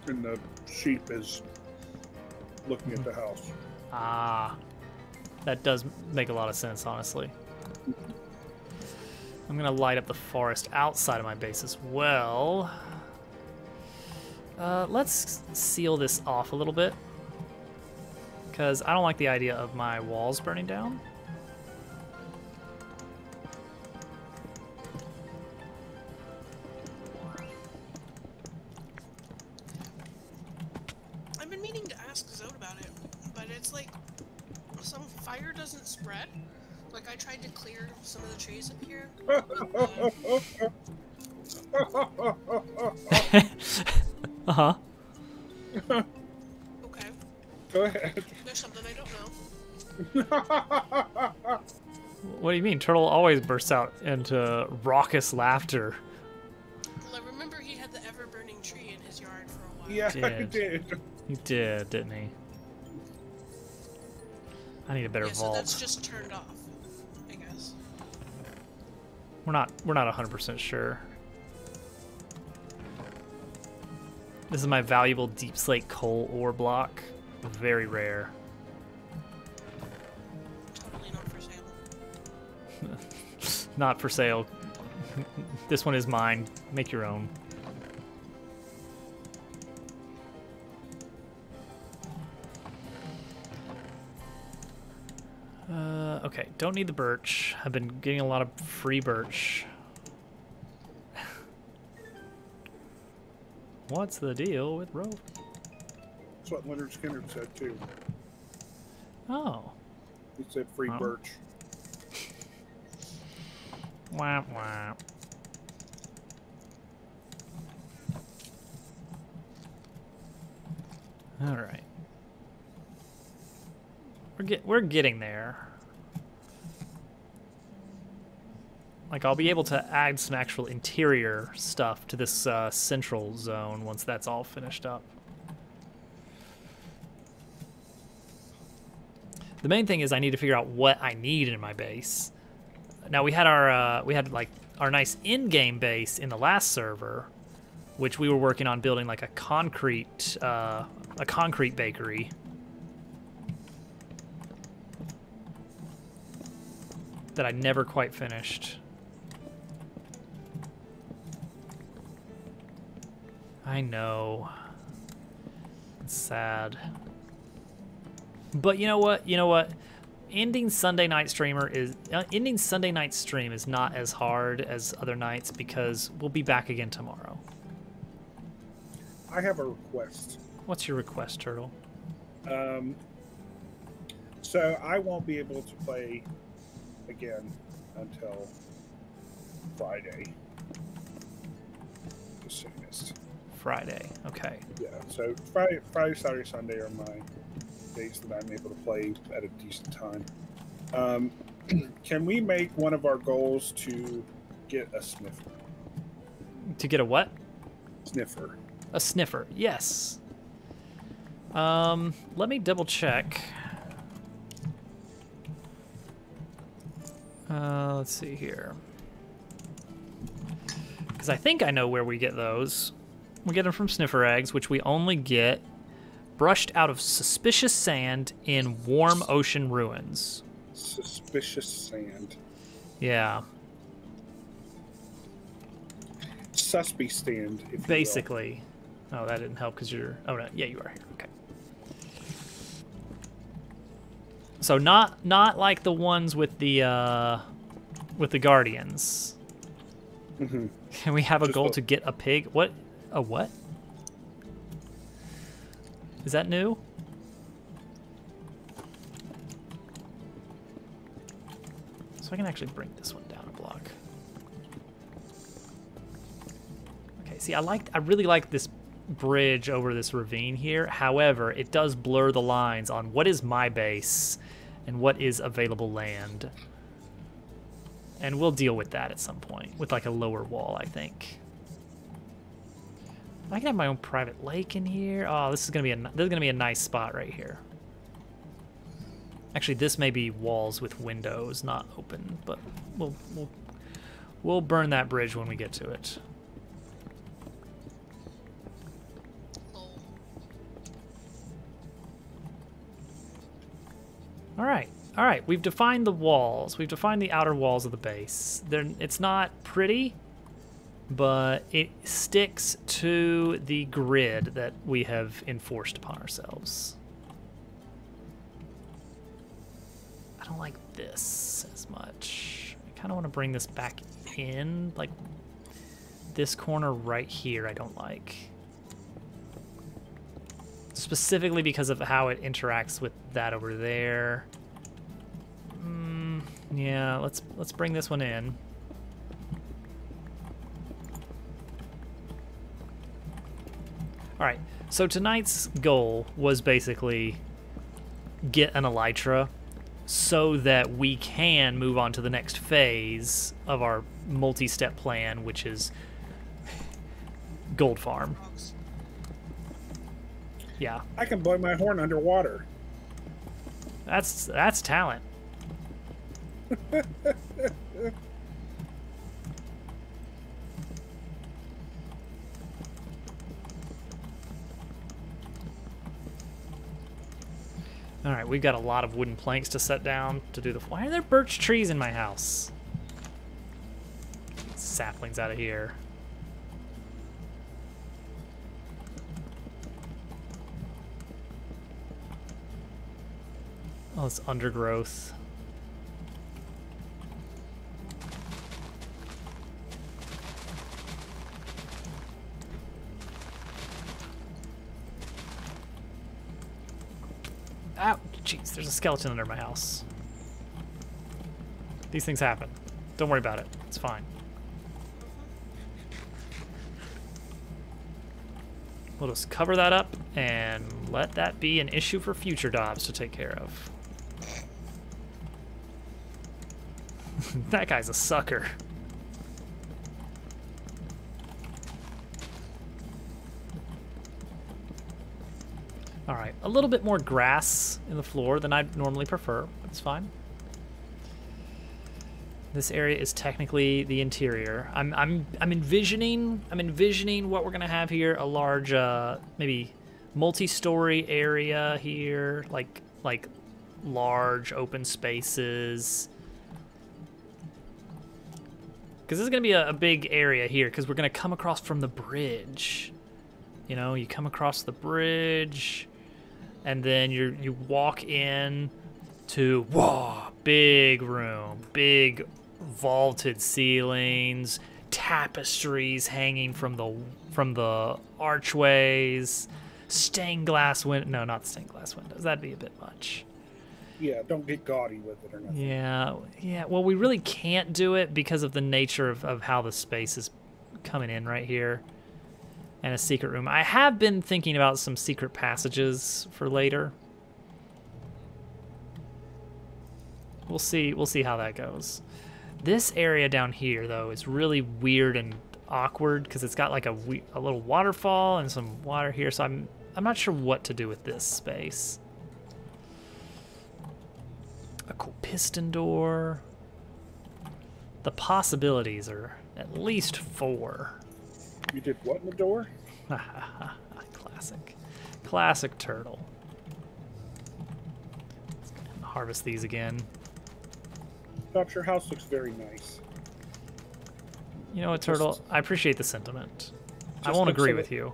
S3: and the sheep is looking at the house.
S1: Ah, that does make a lot of sense, honestly. I'm gonna light up the forest outside of my base as well. Uh, let's seal this off a little bit. Because I don't like the idea of my walls burning down. What do you mean? Turtle always bursts out into raucous laughter.
S4: Well, I remember he had the ever-burning tree in his yard for a while.
S3: yeah, I
S1: Did.
S3: did.
S1: He did, didn't he? I need a better
S4: yeah, so that's just turned off, I guess.
S1: We're not we're not 100% sure. This is my valuable deepslate coal ore block. Very rare.
S4: Not for sale.
S1: this one is mine. Make your own. Uh, okay, don't need the birch. I've been getting a lot of free birch. [laughs] What's the deal with rope?
S3: That's what Lynyrd Skynyrd said too.
S1: Oh.
S3: He said free
S1: Oh.
S3: birch.
S1: Wah, wah. All right. We're get we're getting there. Like I'll be able to add some actual interior stuff to this uh, central zone once that's all finished up. The main thing is I need to figure out what I need in my base. Now we had our uh, we had like our nice in-game base in the last server, which we were working on building like a concrete uh, a concrete bakery. That I never quite finished. I know. It's sad. But you know what? You know what? Ending Sunday night streamer is uh, ending Sunday night stream is not as hard as other nights because we'll be back again tomorrow.
S3: I have a request.
S1: What's your request, Turtle?
S3: Um, so I won't be able to play again until Friday. The soonest.
S1: Friday. Okay.
S3: Yeah, so Friday, Friday, Saturday, Sunday are my days that I'm able to play at a decent time. Um, [clears throat] can we make one of our goals to get a sniffer?
S1: To get a what?
S3: Sniffer.
S1: A sniffer. Yes. Um, let me double check. Uh, let's see here. Because I think I know where we get those. We get them from sniffer eggs, which we only get brushed out of suspicious sand in warm ocean ruins.
S3: Suspicious sand.
S1: Yeah,
S3: Suspy stand, if you will.
S1: basically. Oh, that didn't help because you're. Oh no, yeah, you are here. Okay. So not not like the ones with the uh, with the guardians.
S3: Mm -hmm.
S1: Can we have a
S3: Just
S1: goal
S3: what-
S1: to get a pig? What? A what? Is that new? So I can actually bring this one down a block. Okay, see, I like, I really like this bridge over this ravine here. However, it does blur the lines on what is my base and what is available land. And we'll deal with that at some point with like a lower wall, I think. I can have my own private lake in here. Oh, this is gonna be a this is gonna be a nice spot right here. Actually, this may be walls with windows, not open, but we'll we'll we'll burn that bridge when we get to it. All right, all right. We've defined the walls. We've defined the outer walls of the base. They're, it's not pretty, but it sticks to the grid that we have enforced upon ourselves. I don't like this as much. I kind of want to bring this back in, like this corner right here. I don't like specifically because of how it interacts with that over there. Mm, yeah, let's let's bring this one in. All right. So tonight's goal was basically get an elytra so that we can move on to the next phase of our multi-step plan, which is gold farm. Yeah,
S3: I can blow my horn underwater.
S1: that's that's talent. [laughs] All right, we've got a lot of wooden planks to set down to do the. Why are there birch trees in my house? Saplings out of here. Oh, it's undergrowth. Ow! Jeez, there's a skeleton under my house. These things happen. Don't worry about it. It's fine. We'll just cover that up and let that be an issue for future Dobbs to take care of. [laughs] that guy's a sucker. All right, a little bit more grass in the floor than I'd normally prefer, but it's fine. This area is technically the interior. I'm I'm I'm envisioning I'm envisioning what we're gonna have here, a large uh maybe multi-story area here, like like large open spaces. Because this is gonna be a, a big area here, because we're gonna come across from the bridge. You know, you come across the bridge, and then you you walk in to whoa, big room, big vaulted ceilings, tapestries hanging from the from the archways, stained glass window. No, not stained glass windows. That'd be a bit much.
S3: Yeah, don't get gaudy with it or nothing.
S1: Yeah, yeah. Well, we really can't do it because of the nature of, of how the space is coming in right here. And a secret room. I have been thinking about some secret passages for later. We'll see. We'll see how that goes. This area down here, though, is really weird and awkward because it's got like a a little waterfall and some water here. So I'm I'm not sure what to do with this space. A cool piston door. The possibilities are at least four.
S3: You did what in the door? [laughs]
S1: Classic. Classic turtle. Harvest these again.
S3: Dobbs, your house looks very nice.
S1: You know what, turtle? I appreciate the sentiment. I won't agree with you.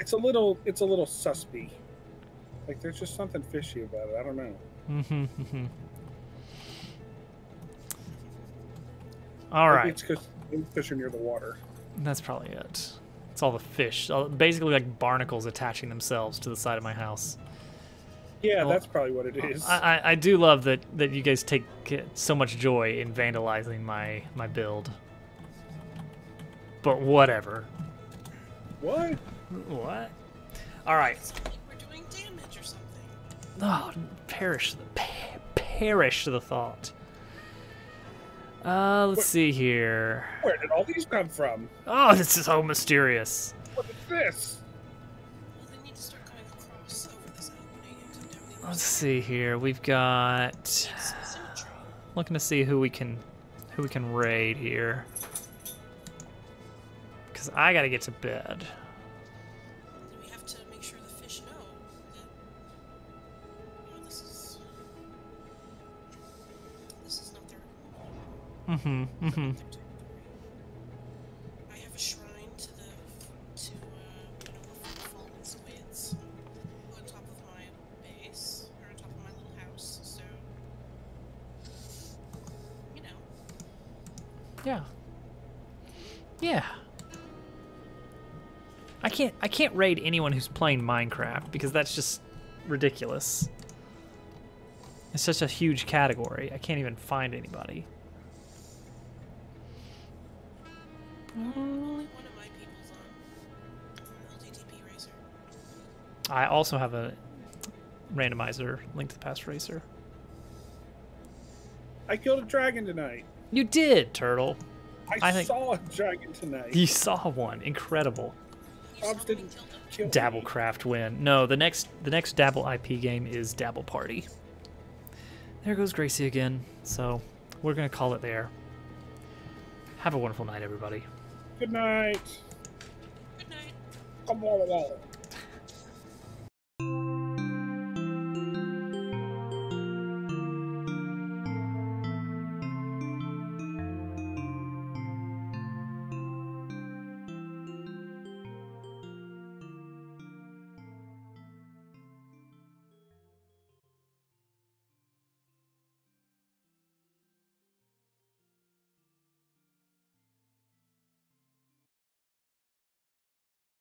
S3: It's a little, it's a little suspy. Like there's just something fishy about it. I don't know.
S1: Mm-hmm. mm-hmm. All
S3: Maybe. It's because fish are near the water.
S1: That's probably it. It's all the fish. Basically, like barnacles attaching themselves to the side of my house.
S3: Yeah,
S1: Well,
S3: that's probably what it is.
S1: I, I, I do love that, that you guys take so much joy in vandalizing my, my build. But whatever.
S3: What?
S1: What? All right.
S4: We're doing damage or something.
S1: Oh, perish the pe- perish the thought. Uh, let's see here.
S3: Where did all these come from?
S1: Oh, this is so mysterious.
S3: What is this?
S4: Well, they need to start going across over this opening and come down the
S1: Let's see here. We've got looking to see who we can who we can raid here. Cause I gotta get to bed. Mm-hmm. Mm-hmm.
S4: I have a shrine to the to uh, you fallen squids on top of my base or on top of my little house. So you know.
S1: Yeah. Yeah. I can't I can't raid anyone who's playing Minecraft because that's just ridiculous. It's such a huge category. I can't even find anybody. I also have a randomizer linked to the past racer.
S3: I killed a dragon tonight.
S1: You did, Turtle.
S3: I,
S1: I think-
S3: saw a dragon tonight.
S1: You saw one. Incredible.
S3: Dobbs didn't kill.
S1: Dabblecraft win. No, the next the next Dabble IP game is Dabble Party. There goes Gracie again. So we're gonna call it there. Have a wonderful night, everybody.
S3: Good night.
S4: Good night.
S3: Come on,